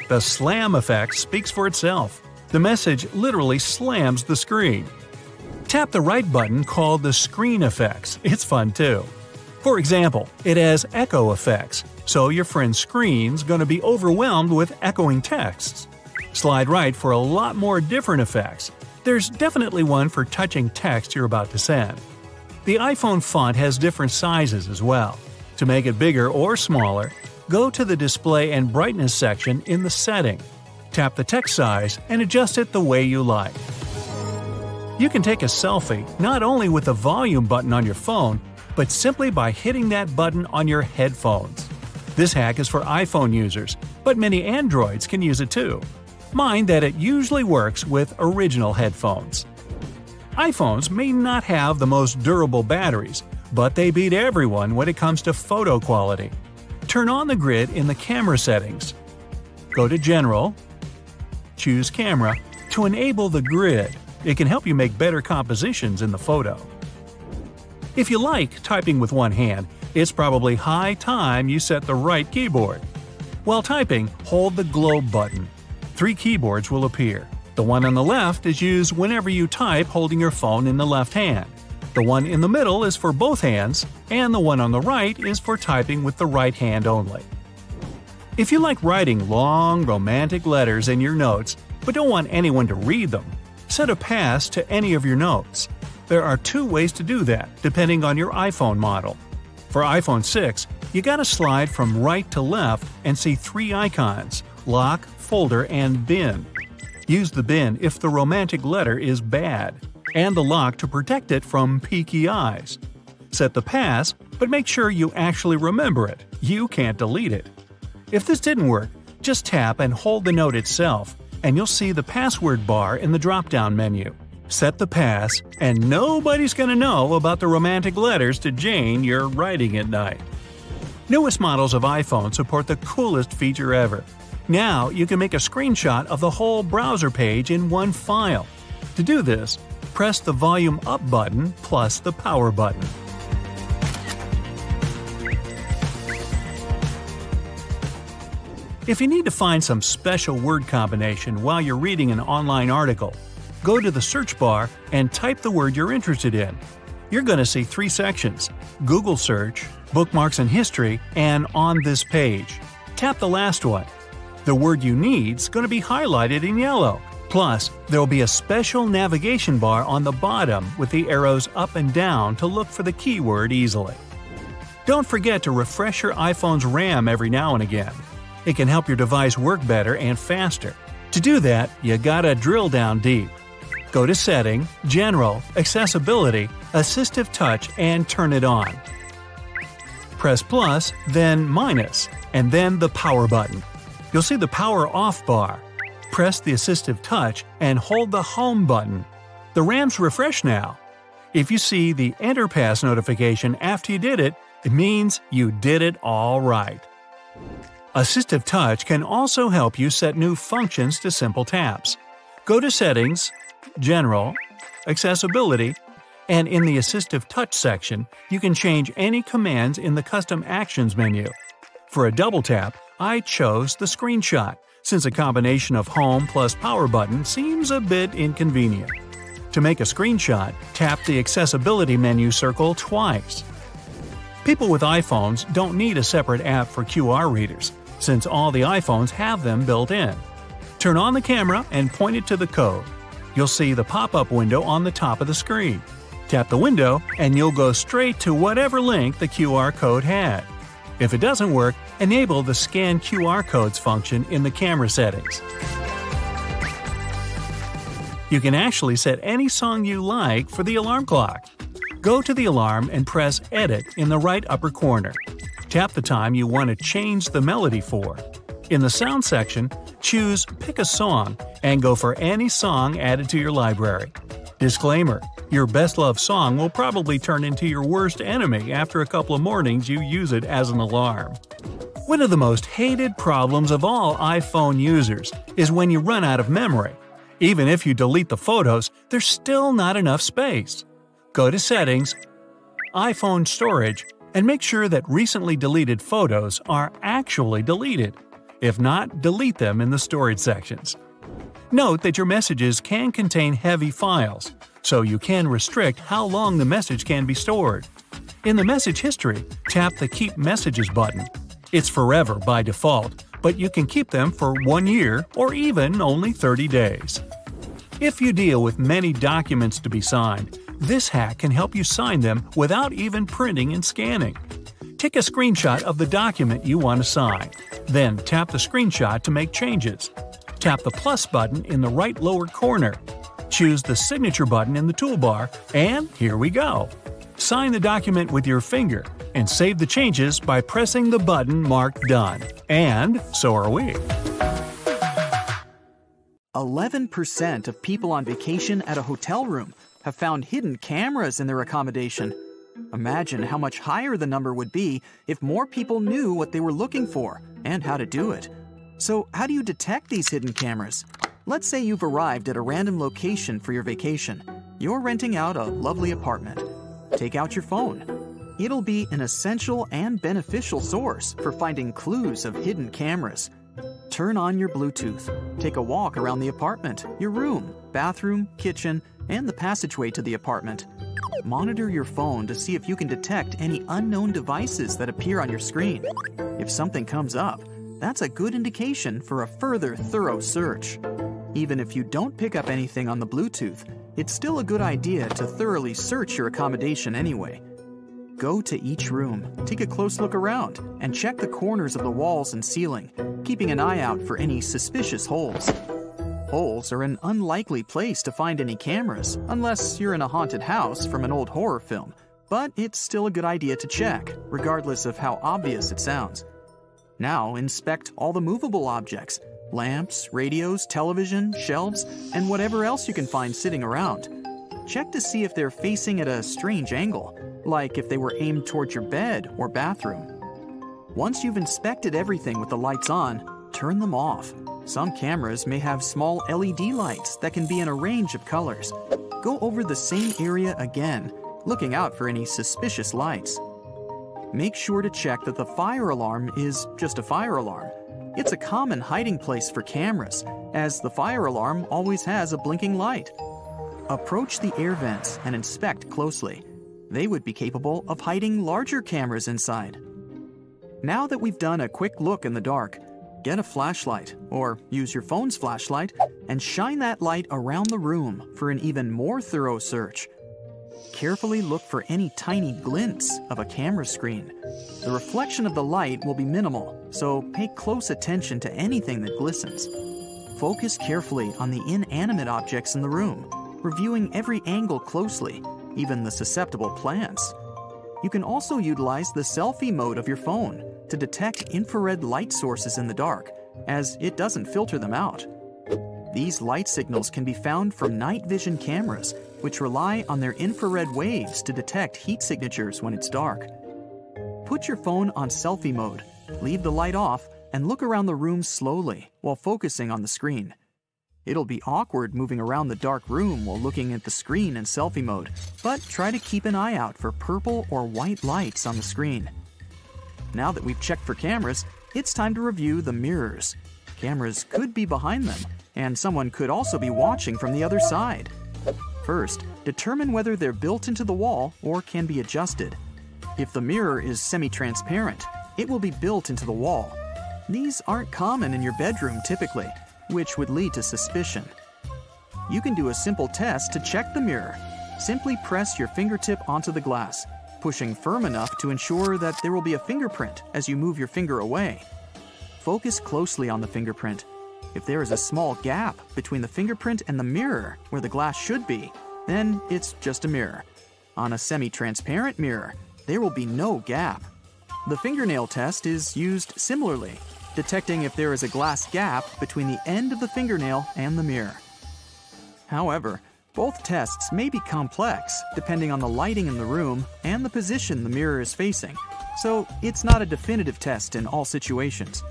Speaker 1: The slam effect speaks for itself. The message literally slams the screen. Tap the right button called the screen effects. It's fun too. For example, it has echo effects, so your friend's screen's going to be overwhelmed with echoing texts. Slide right for a lot more different effects. There's definitely one for touching text you're about to send. The iPhone font has different sizes as well. To make it bigger or smaller, go to the Display and Brightness section in the setting. Tap the text size and adjust it the way you like. You can take a selfie not only with the volume button on your phone, but simply by hitting that button on your headphones. This hack is for iPhone users, but many Androids can use it too. Mind that it usually works with original headphones. iPhones may not have the most durable batteries, but they beat everyone when it comes to photo quality. Turn on the grid in the camera settings. Go to General, choose Camera to enable the grid. It can help you make better compositions in the photo. If you like typing with one hand, it's probably high time you set the right keyboard. While typing, hold the globe button. Three keyboards will appear. The one on the left is used whenever you type holding your phone in the left hand. The one in the middle is for both hands, and the one on the right is for typing with the right hand only. If you like writing long, romantic letters in your notes, but don't want anyone to read them, set a pass to any of your notes. There are two ways to do that, depending on your iPhone model. For iPhone 6, you gotta slide from right to left and see three icons lock, folder, and bin. Use the bin if the romantic letter is bad, and the lock to protect it from peeky eyes. Set the pass, but make sure you actually remember it. You can't delete it. If this didn't work, just tap and hold the note itself, and you'll see the password bar in the drop down menu. Set the pass, and nobody's gonna know about the romantic letters to Jane you're writing at night. Newest models of iPhone support the coolest feature ever. Now you can make a screenshot of the whole browser page in one file. To do this, press the volume up button plus the power button. If you need to find some special word combination while you're reading an online article, go to the search bar and type the word you're interested in. You're going to see three sections Google Search, Bookmarks and History, and On This Page. Tap the last one. The word you need's going to be highlighted in yellow. Plus, there will be a special navigation bar on the bottom with the arrows up and down to look for the keyword easily. Don't forget to refresh your iPhone's RAM every now and again. It can help your device work better and faster. To do that, you gotta drill down deep. Go to Setting, General, Accessibility, Assistive Touch, and turn it on. Press plus, then minus, and then the power button. You'll see the power off bar. Press the assistive touch and hold the home button. The RAM's refreshed now. If you see the Enter Pass notification after you did it, it means you did it all right. Assistive Touch can also help you set new functions to simple taps. Go to Settings, General, Accessibility, and in the Assistive Touch section, you can change any commands in the Custom Actions menu. For a double tap, I chose the screenshot, since a combination of Home plus Power button seems a bit inconvenient. To make a screenshot, tap the Accessibility menu circle twice. People with iPhones don't need a separate app for QR readers, since all the iPhones have them built in. Turn on the camera and point it to the code. You'll see the pop up window on the top of the screen. Tap the window, and you'll go straight to whatever link the QR code had. If it doesn't work, enable the Scan QR Codes function in the camera settings. You can actually set any song you like for the alarm clock. Go to the alarm and press Edit in the right upper corner. Tap the time you want to change the melody for. In the sound section, choose Pick a Song and go for any song added to your library. Disclaimer Your best loved song will probably turn into your worst enemy after a couple of mornings you use it as an alarm. One of the most hated problems of all iPhone users is when you run out of memory. Even if you delete the photos, there's still not enough space. Go to Settings, iPhone Storage, and make sure that recently deleted photos are actually deleted. If not, delete them in the storage sections. Note that your messages can contain heavy files, so you can restrict how long the message can be stored. In the message history, tap the Keep Messages button. It's forever by default, but you can keep them for one year or even only 30 days. If you deal with many documents to be signed, this hack can help you sign them without even printing and scanning. Take a screenshot of the document you want to sign. Then tap the screenshot to make changes. Tap the plus button in the right lower corner. Choose the signature button in the toolbar, and here we go. Sign the document with your finger and save the changes by pressing the button marked Done. And so are we.
Speaker 2: 11% of people on vacation at a hotel room have found hidden cameras in their accommodation. Imagine how much higher the number would be if more people knew what they were looking for and how to do it. So, how do you detect these hidden cameras? Let's say you've arrived at a random location for your vacation. You're renting out a lovely apartment. Take out your phone. It'll be an essential and beneficial source for finding clues of hidden cameras. Turn on your Bluetooth. Take a walk around the apartment, your room, bathroom, kitchen, and the passageway to the apartment. Monitor your phone to see if you can detect any unknown devices that appear on your screen. If something comes up, that's a good indication for a further thorough search. Even if you don't pick up anything on the Bluetooth, it's still a good idea to thoroughly search your accommodation anyway. Go to each room, take a close look around, and check the corners of the walls and ceiling, keeping an eye out for any suspicious holes. Holes are an unlikely place to find any cameras, unless you're in a haunted house from an old horror film, but it's still a good idea to check, regardless of how obvious it sounds. Now inspect all the movable objects lamps, radios, television, shelves, and whatever else you can find sitting around. Check to see if they're facing at a strange angle, like if they were aimed towards your bed or bathroom. Once you've inspected everything with the lights on, turn them off. Some cameras may have small LED lights that can be in a range of colors. Go over the same area again, looking out for any suspicious lights. Make sure to check that the fire alarm is just a fire alarm. It's a common hiding place for cameras, as the fire alarm always has a blinking light. Approach the air vents and inspect closely. They would be capable of hiding larger cameras inside. Now that we've done a quick look in the dark, get a flashlight or use your phone's flashlight and shine that light around the room for an even more thorough search. Carefully look for any tiny glints of a camera screen. The reflection of the light will be minimal, so pay close attention to anything that glistens. Focus carefully on the inanimate objects in the room, reviewing every angle closely, even the susceptible plants. You can also utilize the selfie mode of your phone to detect infrared light sources in the dark, as it doesn't filter them out. These light signals can be found from night vision cameras which rely on their infrared waves to detect heat signatures when it's dark. Put your phone on selfie mode, leave the light off, and look around the room slowly while focusing on the screen. It'll be awkward moving around the dark room while looking at the screen in selfie mode, but try to keep an eye out for purple or white lights on the screen. Now that we've checked for cameras, it's time to review the mirrors. Cameras could be behind them, and someone could also be watching from the other side. First, determine whether they're built into the wall or can be adjusted. If the mirror is semi transparent, it will be built into the wall. These aren't common in your bedroom typically, which would lead to suspicion. You can do a simple test to check the mirror. Simply press your fingertip onto the glass, pushing firm enough to ensure that there will be a fingerprint as you move your finger away. Focus closely on the fingerprint. If there is a small gap between the fingerprint and the mirror where the glass should be, then it's just a mirror. On a semi transparent mirror, there will be no gap. The fingernail test is used similarly, detecting if there is a glass gap between the end of the fingernail and the mirror. However, both tests may be complex depending on the lighting in the room and the position the mirror is facing, so it's not a definitive test in all situations.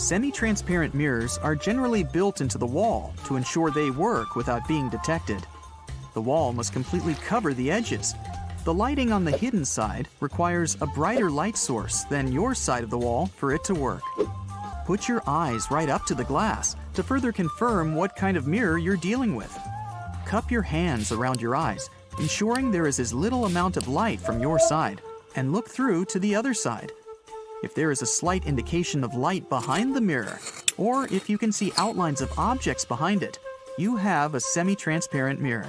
Speaker 2: Semi transparent mirrors are generally built into the wall to ensure they work without being detected. The wall must completely cover the edges. The lighting on the hidden side requires a brighter light source than your side of the wall for it to work. Put your eyes right up to the glass to further confirm what kind of mirror you're dealing with. Cup your hands around your eyes, ensuring there is as little amount of light from your side, and look through to the other side. If there is a slight indication of light behind the mirror, or if you can see outlines of objects behind it, you have a semi transparent mirror.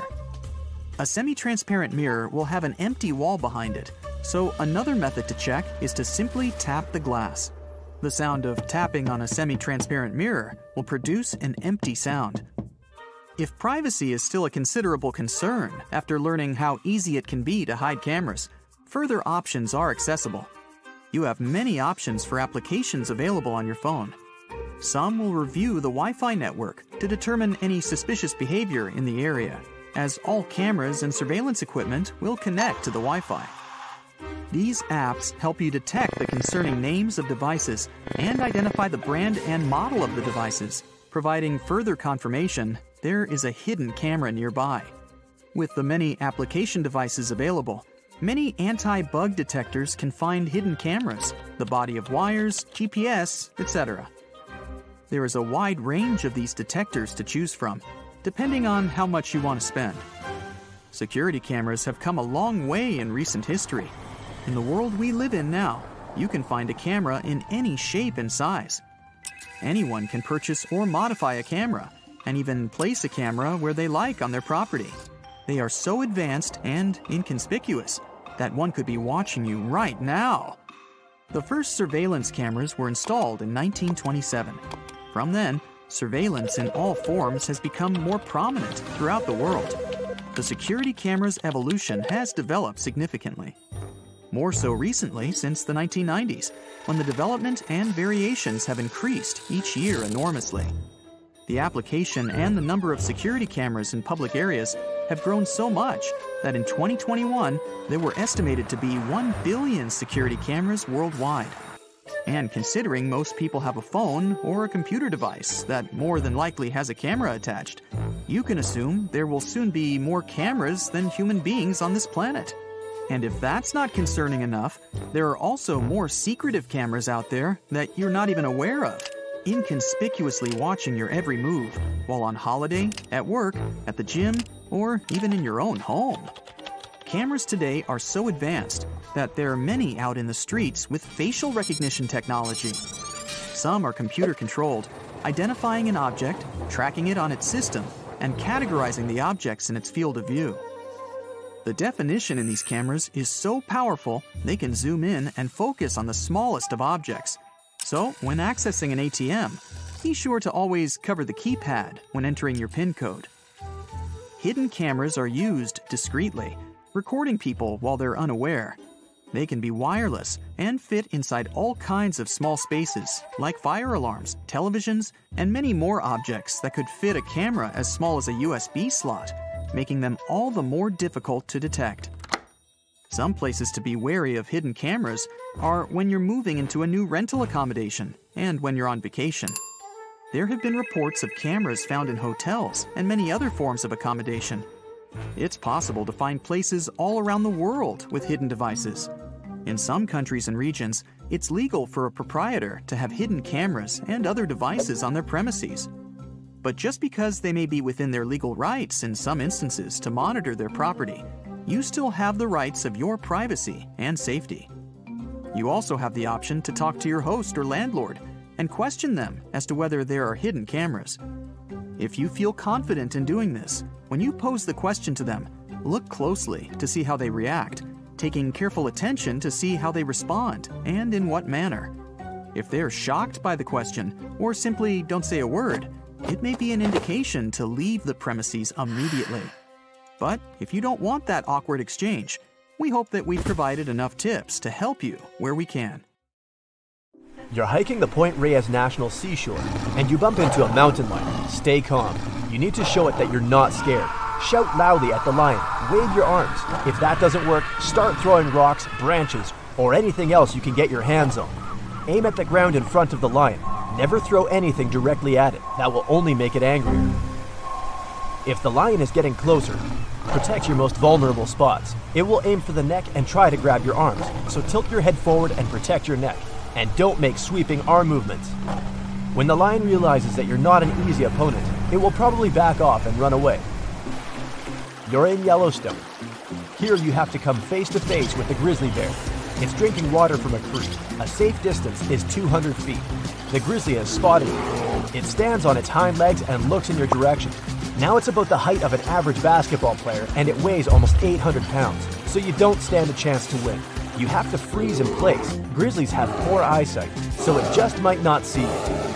Speaker 2: A semi transparent mirror will have an empty wall behind it, so another method to check is to simply tap the glass. The sound of tapping on a semi transparent mirror will produce an empty sound. If privacy is still a considerable concern after learning how easy it can be to hide cameras, further options are accessible. You have many options for applications available on your phone. Some will review the Wi Fi network to determine any suspicious behavior in the area, as all cameras and surveillance equipment will connect to the Wi Fi. These apps help you detect the concerning names of devices and identify the brand and model of the devices, providing further confirmation there is a hidden camera nearby. With the many application devices available, many anti bug detectors can find hidden cameras, the body of wires, GPS, etc. There is a wide range of these detectors to choose from, depending on how much you want to spend. Security cameras have come a long way in recent history. In the world we live in now, you can find a camera in any shape and size. Anyone can purchase or modify a camera, and even place a camera where they like on their property. They are so advanced and inconspicuous that one could be watching you right now. The first surveillance cameras were installed in 1927. From then, surveillance in all forms has become more prominent throughout the world. The security camera's evolution has developed significantly. More so recently since the 1990s, when the development and variations have increased each year enormously. The application and the number of security cameras in public areas have grown so much that in 2021 there were estimated to be 1 billion security cameras worldwide. And considering most people have a phone or a computer device that more than likely has a camera attached, you can assume there will soon be more cameras than human beings on this planet. And if that's not concerning enough, there are also more secretive cameras out there that you're not even aware of, inconspicuously watching your every move while on holiday, at work, at the gym, or even in your own home. Cameras today are so advanced that there are many out in the streets with facial recognition technology. Some are computer controlled, identifying an object, tracking it on its system, and categorizing the objects in its field of view. The definition in these cameras is so powerful they can zoom in and focus on the smallest of objects. So, when accessing an ATM, be sure to always cover the keypad when entering your PIN code. Hidden cameras are used discreetly, recording people while they're unaware. They can be wireless and fit inside all kinds of small spaces, like fire alarms, televisions, and many more objects that could fit a camera as small as a USB slot. making them all the more difficult to detect. Some places to be wary of hidden cameras are when you're moving into a new rental accommodation and when you're on vacation. There have been reports of cameras found in hotels and many other forms of accommodation. It's possible to find places all around the world with hidden devices. In some countries and regions, it's legal for a proprietor to have hidden cameras and other devices on their premises. But just because they may be within their legal rights in some instances to monitor their property, you still have the rights of your privacy and safety. You also have the option to talk to your host or landlord and question them as to whether there are hidden cameras. If you feel confident in doing this, when you pose the question to them, look closely to see how they react, taking careful attention to see how they respond and in what manner. If they're shocked by the question or simply don't say a word, it may be an indication to leave the premises immediately. But if you don't want that awkward exchange, we hope that we've provided enough tips to help you where we can.
Speaker 3: You're hiking the Point Reyes National Seashore and you bump into a mountain lion. Stay calm. You need to show it that you're not scared. Shout loudly at the lion, wave your arms. If that doesn't work, start throwing rocks, branches, or anything else you can get your hands on. Aim at the ground in front of the lion. Never throw anything directly at it, that will only make it angrier. If the lion is getting closer, protect your most vulnerable spots. It will aim for the neck and try to grab your arms, so tilt your head forward and protect your neck and don't make sweeping arm movements. When the lion realizes that you're not an easy opponent, it will probably back off and run away. You're in Yellowstone. Here you have to come face to face with the grizzly bear. It's drinking water from a creek. A safe distance is 200 feet. The grizzly has spotted you. It stands on its hind legs and looks in your direction. Now it's about the height of an average basketball player and it weighs almost 800 pounds, so you don't stand a chance to win you have to freeze in place. Grizzlies have poor eyesight, so it just might not see you.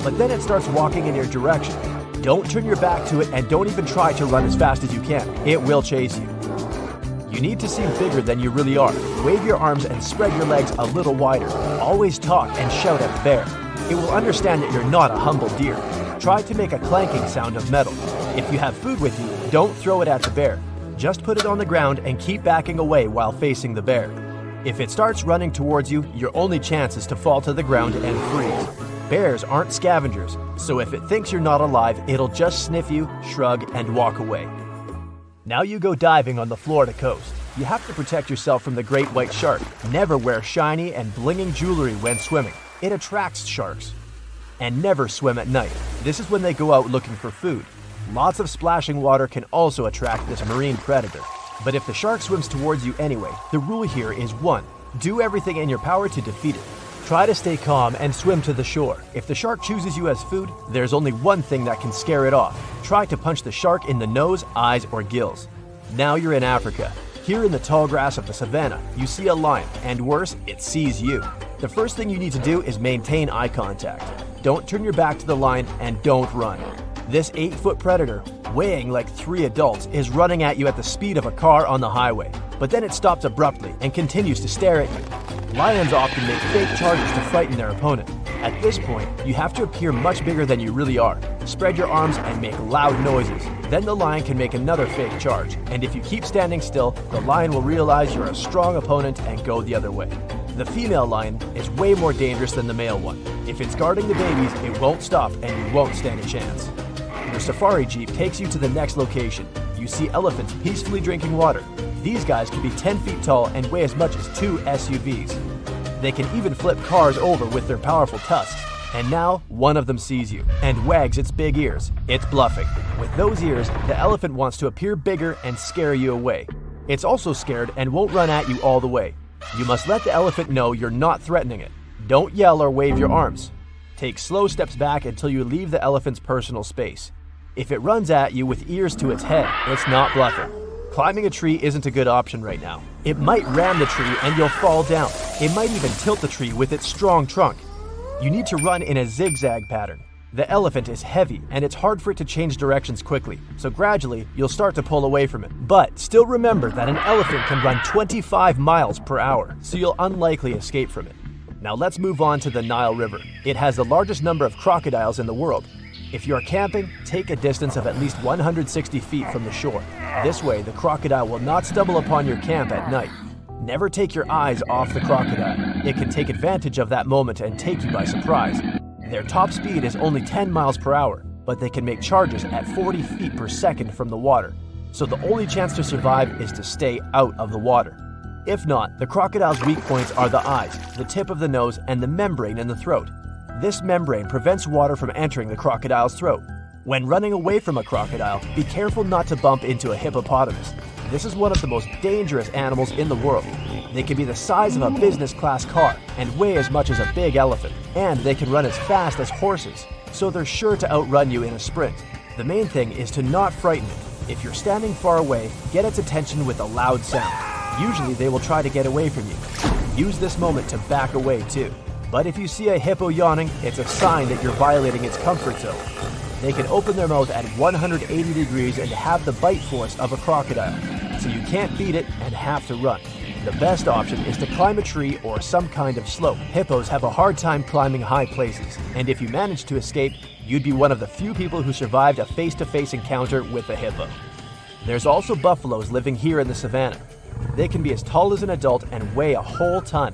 Speaker 3: But then it starts walking in your direction. Don't turn your back to it and don't even try to run as fast as you can. It will chase you. You need to seem bigger than you really are. Wave your arms and spread your legs a little wider. Always talk and shout at the bear. It will understand that you're not a humble deer. Try to make a clanking sound of metal. If you have food with you, don't throw it at the bear. Just put it on the ground and keep backing away while facing the bear. If it starts running towards you, your only chance is to fall to the ground and freeze. Bears aren't scavengers, so if it thinks you're not alive, it'll just sniff you, shrug, and walk away. Now you go diving on the Florida coast. You have to protect yourself from the great white shark. Never wear shiny and blinging jewelry when swimming. It attracts sharks. And never swim at night. This is when they go out looking for food. Lots of splashing water can also attract this marine predator. But if the shark swims towards you anyway, the rule here is 1. Do everything in your power to defeat it. Try to stay calm and swim to the shore. If the shark chooses you as food, there's only one thing that can scare it off. Try to punch the shark in the nose, eyes, or gills. Now you're in Africa. Here in the tall grass of the savannah, you see a lion, and worse, it sees you. The first thing you need to do is maintain eye contact. Don't turn your back to the lion and don't run. This 8 foot predator, weighing like three adults, is running at you at the speed of a car on the highway. But then it stops abruptly and continues to stare at you. Lions often make fake charges to frighten their opponent. At this point, you have to appear much bigger than you really are. Spread your arms and make loud noises. Then the lion can make another fake charge, and if you keep standing still, the lion will realize you're a strong opponent and go the other way. The female lion is way more dangerous than the male one. If it's guarding the babies, it won't stop and you won't stand a chance. Your safari jeep takes you to the next location. You see elephants peacefully drinking water. These guys can be 10 feet tall and weigh as much as two SUVs. They can even flip cars over with their powerful tusks. And now, one of them sees you and wags its big ears. It's bluffing. With those ears, the elephant wants to appear bigger and scare you away. It's also scared and won't run at you all the way. You must let the elephant know you're not threatening it. Don't yell or wave your arms. Take slow steps back until you leave the elephant's personal space. If it runs at you with ears to its head, it's not bluffing. Climbing a tree isn't a good option right now. It might ram the tree and you'll fall down. It might even tilt the tree with its strong trunk. You need to run in a zigzag pattern. The elephant is heavy and it's hard for it to change directions quickly, so gradually you'll start to pull away from it. But still remember that an elephant can run 25 miles per hour, so you'll unlikely escape from it. Now let's move on to the Nile River. It has the largest number of crocodiles in the world, If you are camping, take a distance of at least 160 feet from the shore. This way, the crocodile will not stumble upon your camp at night. Never take your eyes off the crocodile. It can take advantage of that moment and take you by surprise. Their top speed is only 10 miles per hour, but they can make charges at 40 feet per second from the water. So the only chance to survive is to stay out of the water. If not, the crocodile's weak points are the eyes, the tip of the nose, and the membrane in the throat. This membrane prevents water from entering the crocodile's throat. When running away from a crocodile, be careful not to bump into a hippopotamus. This is one of the most dangerous animals in the world. They can be the size of a business class car and weigh as much as a big elephant, and they can run as fast as horses, so they're sure to outrun you in a sprint. The main thing is to not frighten it. If you're standing far away, get its attention with a loud sound. Usually they will try to get away from you. Use this moment to back away too. But if you see a hippo yawning, it's a sign that you're violating its comfort zone. They can open their mouth at 180 degrees and have the bite force of a crocodile, so you can't beat it and have to run. The best option is to climb a tree or some kind of slope. Hippos have a hard time climbing high places, and if you manage to escape, you'd be one of the few people who survived a face to face encounter with a hippo. There's also buffaloes living here in the savannah. They can be as tall as an adult and weigh a whole ton.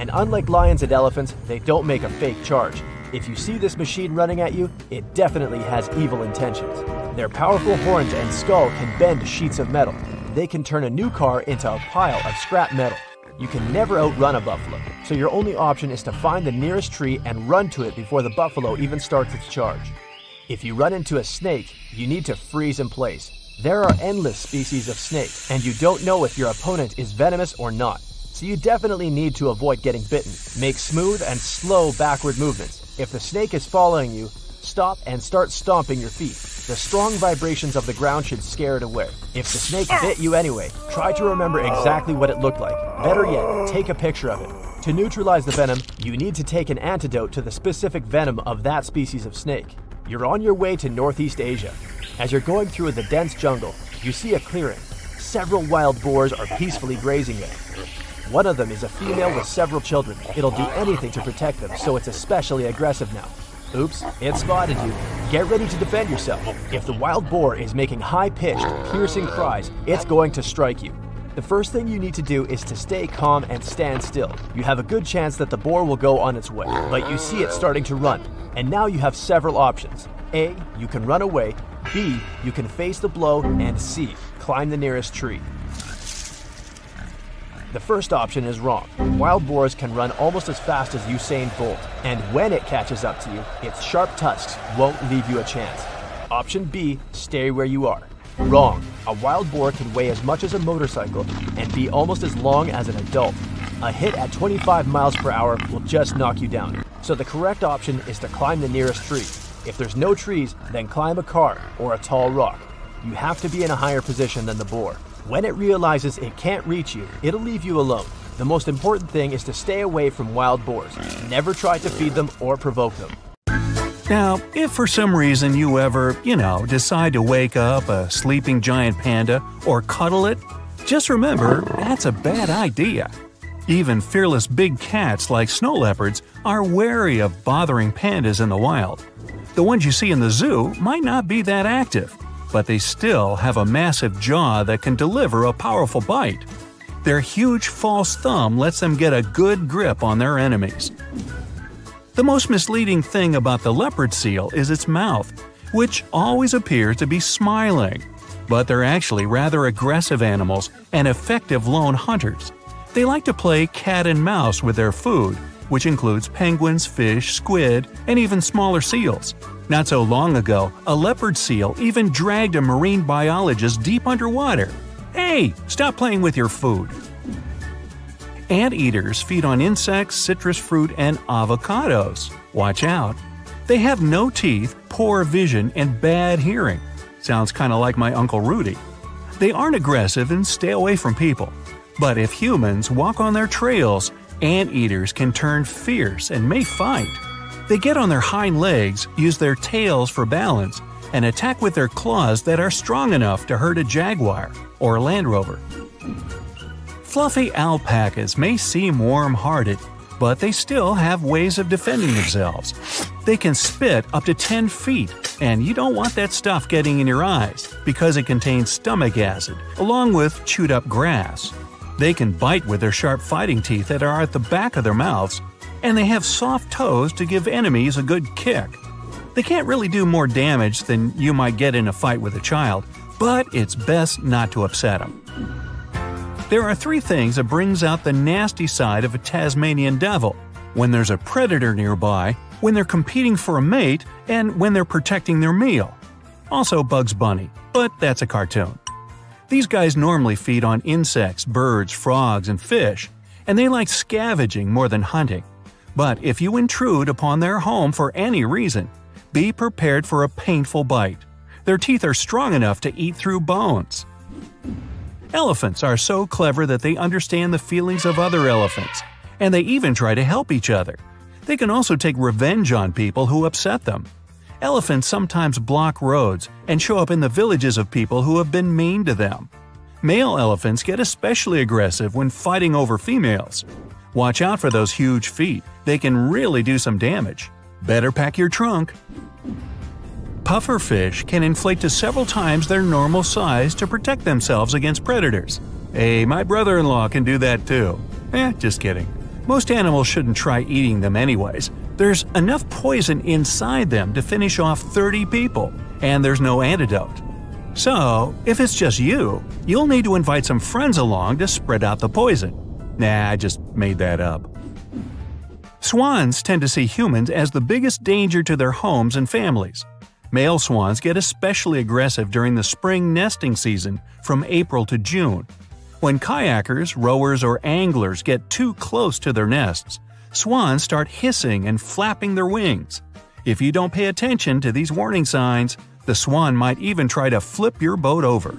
Speaker 3: And unlike lions and elephants, they don't make a fake charge. If you see this machine running at you, it definitely has evil intentions. Their powerful horns and skull can bend sheets of metal. They can turn a new car into a pile of scrap metal. You can never outrun a buffalo, so your only option is to find the nearest tree and run to it before the buffalo even starts its charge. If you run into a snake, you need to freeze in place. There are endless species of snake, and you don't know if your opponent is venomous or not. So you definitely need to avoid getting bitten. Make smooth and slow backward movements. If the snake is following you, stop and start stomping your feet. The strong vibrations of the ground should scare it away. If the snake bit you anyway, try to remember exactly what it looked like. Better yet, take a picture of it. To neutralize the venom, you need to take an antidote to the specific venom of that species of snake. You're on your way to Northeast Asia. As you're going through the dense jungle, you see a clearing. Several wild boars are peacefully grazing there. One of them is a female with several children. It'll do anything to protect them, so it's especially aggressive now. Oops, it spotted you. Get ready to defend yourself. If the wild boar is making high pitched, piercing cries, it's going to strike you. The first thing you need to do is to stay calm and stand still. You have a good chance that the boar will go on its way, but you see it starting to run. And now you have several options. A. You can run away. B. You can face the blow. And C. Climb the nearest tree. The first option is wrong. Wild boars can run almost as fast as Usain Bolt, and when it catches up to you, its sharp tusks won't leave you a chance. Option B, stay where you are. Wrong. A wild boar can weigh as much as a motorcycle and be almost as long as an adult. A hit at 25 miles per hour will just knock you down. So the correct option is to climb the nearest tree. If there's no trees, then climb a car or a tall rock. You have to be in a higher position than the boar. When it realizes it can't reach you, it'll leave you alone. The most important thing is to stay away from wild boars. Never try to feed them or provoke them.
Speaker 1: Now, if for some reason you ever, you know, decide to wake up a sleeping giant panda or cuddle it, just remember that's a bad idea. Even fearless big cats like snow leopards are wary of bothering pandas in the wild. The ones you see in the zoo might not be that active, but they still have a massive jaw that can deliver a powerful bite. Their huge false thumb lets them get a good grip on their enemies. The most misleading thing about the leopard seal is its mouth, which always appears to be smiling. But they're actually rather aggressive animals and effective lone hunters. They like to play cat and mouse with their food, which includes penguins, fish, squid, and even smaller seals. Not so long ago, a leopard seal even dragged a marine biologist deep underwater. Hey, stop playing with your food. Anteaters feed on insects, citrus fruit, and avocados. Watch out. They have no teeth, poor vision, and bad hearing. Sounds kind of like my Uncle Rudy. They aren't aggressive and stay away from people. But if humans walk on their trails, Anteaters can turn fierce and may fight. They get on their hind legs, use their tails for balance, and attack with their claws that are strong enough to hurt a jaguar or a Land Rover. Fluffy alpacas may seem warm hearted, but they still have ways of defending themselves. They can spit up to 10 feet, and you don't want that stuff getting in your eyes because it contains stomach acid, along with chewed up grass. They can bite with their sharp fighting teeth that are at the back of their mouths, and they have soft toes to give enemies a good kick. They can't really do more damage than you might get in a fight with a child, but it's best not to upset them. There are three things that brings out the nasty side of a Tasmanian devil when there's a predator nearby, when they're competing for a mate, and when they're protecting their meal. Also Bugs Bunny, but that's a cartoon. These guys normally feed on insects, birds, frogs, and fish, and they like scavenging more than hunting. But if you intrude upon their home for any reason, be prepared for a painful bite. Their teeth are strong enough to eat through bones. Elephants are so clever that they understand the feelings of other elephants, and they even try to help each other. They can also take revenge on people who upset them. Elephants sometimes block roads and show up in the villages of people who have been mean to them. Male elephants get especially aggressive when fighting over females. Watch out for those huge feet, they can really do some damage. Better pack your trunk. Pufferfish can inflate to several times their normal size to protect themselves against predators. Hey, my brother in law can do that too. Eh, just kidding. Most animals shouldn't try eating them anyways. There's enough poison inside them to finish off 30 people, and there's no antidote. So, if it's just you, you'll need to invite some friends along to spread out the poison. Nah, I just made that up. Swans tend to see humans as the biggest danger to their homes and families. Male swans get especially aggressive during the spring nesting season from April to June. When kayakers, rowers, or anglers get too close to their nests, swans start hissing and flapping their wings. If you don't pay attention to these warning signs, the swan might even try to flip your boat over.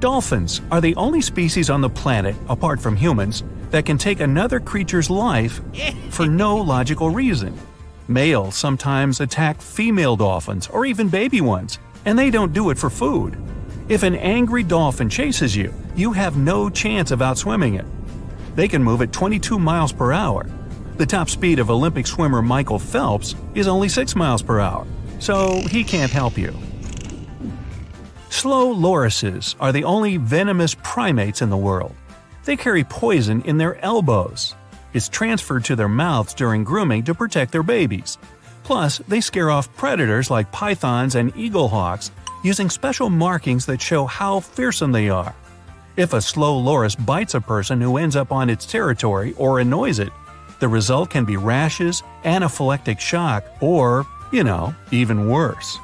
Speaker 1: Dolphins are the only species on the planet, apart from humans, that can take another creature's life for no logical reason. Males sometimes attack female dolphins or even baby ones, and they don't do it for food. If an angry dolphin chases you, you have no chance of outswimming it. They can move at 22 miles per hour. The top speed of Olympic swimmer Michael Phelps is only 6 miles per hour, so he can't help you. Slow lorises are the only venomous primates in the world. They carry poison in their elbows, It's transferred to their mouths during grooming to protect their babies. Plus, they scare off predators like pythons and eaglehawks using special markings that show how fearsome they are. If a slow loris bites a person who ends up on its territory or annoys it, the result can be rashes, anaphylactic shock, or, you know, even worse.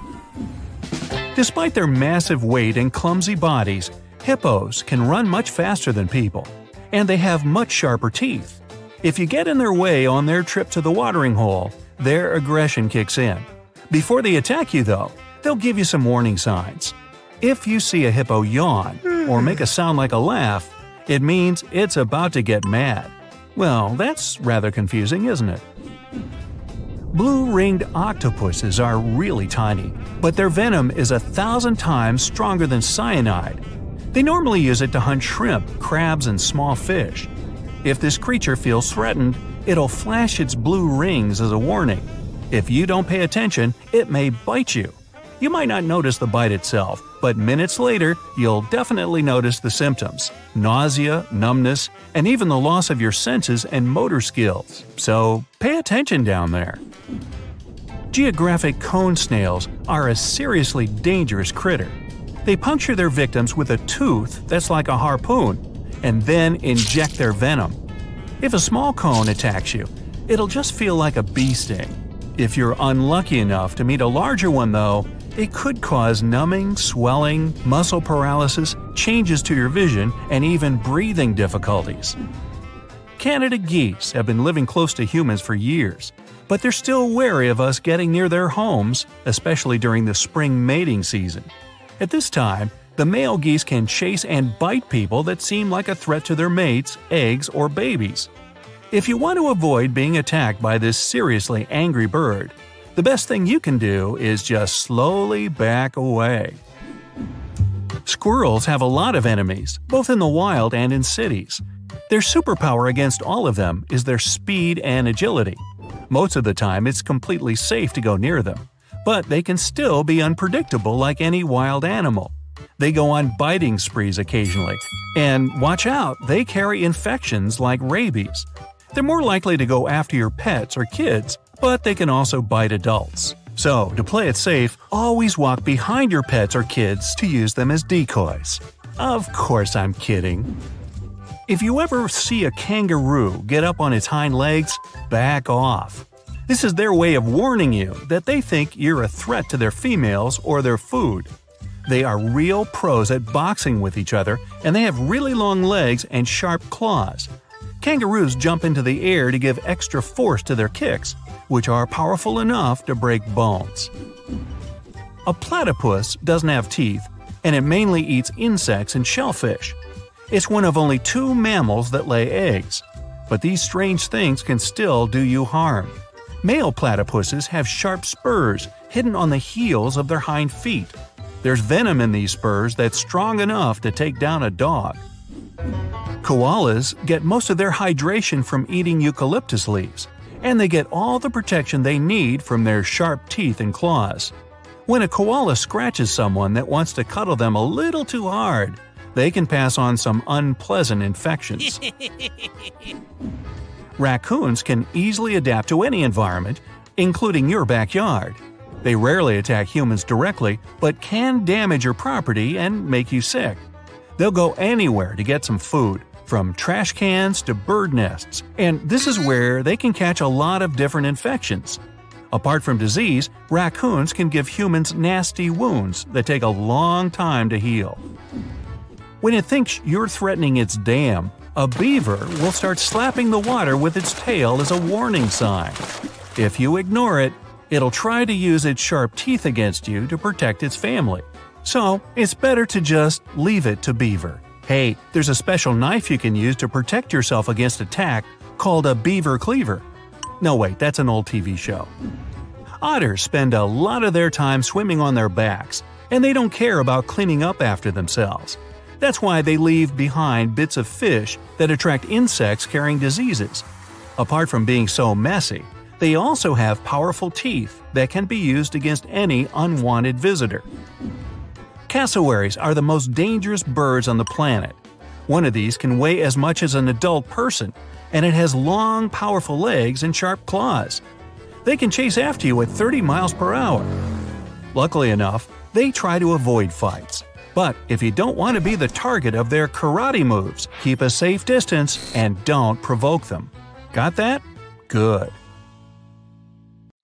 Speaker 1: Despite their massive weight and clumsy bodies, hippos can run much faster than people, and they have much sharper teeth. If you get in their way on their trip to the watering hole, their aggression kicks in. Before they attack you, though, they'll give you some warning signs. If you see a hippo yawn or make a sound like a laugh, it means it's about to get mad. Well, that's rather confusing, isn't it? Blue ringed octopuses are really tiny, but their venom is a thousand times stronger than cyanide. They normally use it to hunt shrimp, crabs, and small fish. If this creature feels threatened, it'll flash its blue rings as a warning. If you don't pay attention, it may bite you. You might not notice the bite itself, but minutes later, you'll definitely notice the symptoms nausea, numbness, and even the loss of your senses and motor skills. So pay attention down there. Geographic cone snails are a seriously dangerous critter. They puncture their victims with a tooth that's like a harpoon and then inject their venom. If a small cone attacks you, it'll just feel like a bee sting. If you're unlucky enough to meet a larger one, though, it could cause numbing, swelling, muscle paralysis, changes to your vision, and even breathing difficulties. Canada geese have been living close to humans for years, but they're still wary of us getting near their homes, especially during the spring mating season. At this time, the male geese can chase and bite people that seem like a threat to their mates, eggs, or babies. If you want to avoid being attacked by this seriously angry bird, the best thing you can do is just slowly back away. Squirrels have a lot of enemies, both in the wild and in cities. Their superpower against all of them is their speed and agility. Most of the time, it's completely safe to go near them, but they can still be unpredictable like any wild animal. They go on biting sprees occasionally, and watch out, they carry infections like rabies. They're more likely to go after your pets or kids, but they can also bite adults. So, to play it safe, always walk behind your pets or kids to use them as decoys. Of course, I'm kidding. If you ever see a kangaroo get up on its hind legs, back off. This is their way of warning you that they think you're a threat to their females or their food. They are real pros at boxing with each other, and they have really long legs and sharp claws. Kangaroos jump into the air to give extra force to their kicks, which are powerful enough to break bones. A platypus doesn't have teeth, and it mainly eats insects and shellfish. It's one of only two mammals that lay eggs. But these strange things can still do you harm. Male platypuses have sharp spurs hidden on the heels of their hind feet. There's venom in these spurs that's strong enough to take down a dog. Koalas get most of their hydration from eating eucalyptus leaves, and they get all the protection they need from their sharp teeth and claws. When a koala scratches someone that wants to cuddle them a little too hard, they can pass on some unpleasant infections. Raccoons can easily adapt to any environment, including your backyard. They rarely attack humans directly, but can damage your property and make you sick. They'll go anywhere to get some food, from trash cans to bird nests, and this is where they can catch a lot of different infections. Apart from disease, raccoons can give humans nasty wounds that take a long time to heal. When it thinks you're threatening its dam, a beaver will start slapping the water with its tail as a warning sign. If you ignore it, it'll try to use its sharp teeth against you to protect its family. So, it's better to just leave it to beaver. Hey, there's a special knife you can use to protect yourself against attack called a beaver cleaver. No, wait, that's an old TV show. Otters spend a lot of their time swimming on their backs, and they don't care about cleaning up after themselves. That's why they leave behind bits of fish that attract insects carrying diseases. Apart from being so messy, they also have powerful teeth that can be used against any unwanted visitor. Cassowaries are the most dangerous birds on the planet. One of these can weigh as much as an adult person, and it has long, powerful legs and sharp claws. They can chase after you at 30 miles per hour. Luckily enough, they try to avoid fights. But if you don't want to be the target of their karate moves, keep a safe distance and don't provoke them. Got that? Good.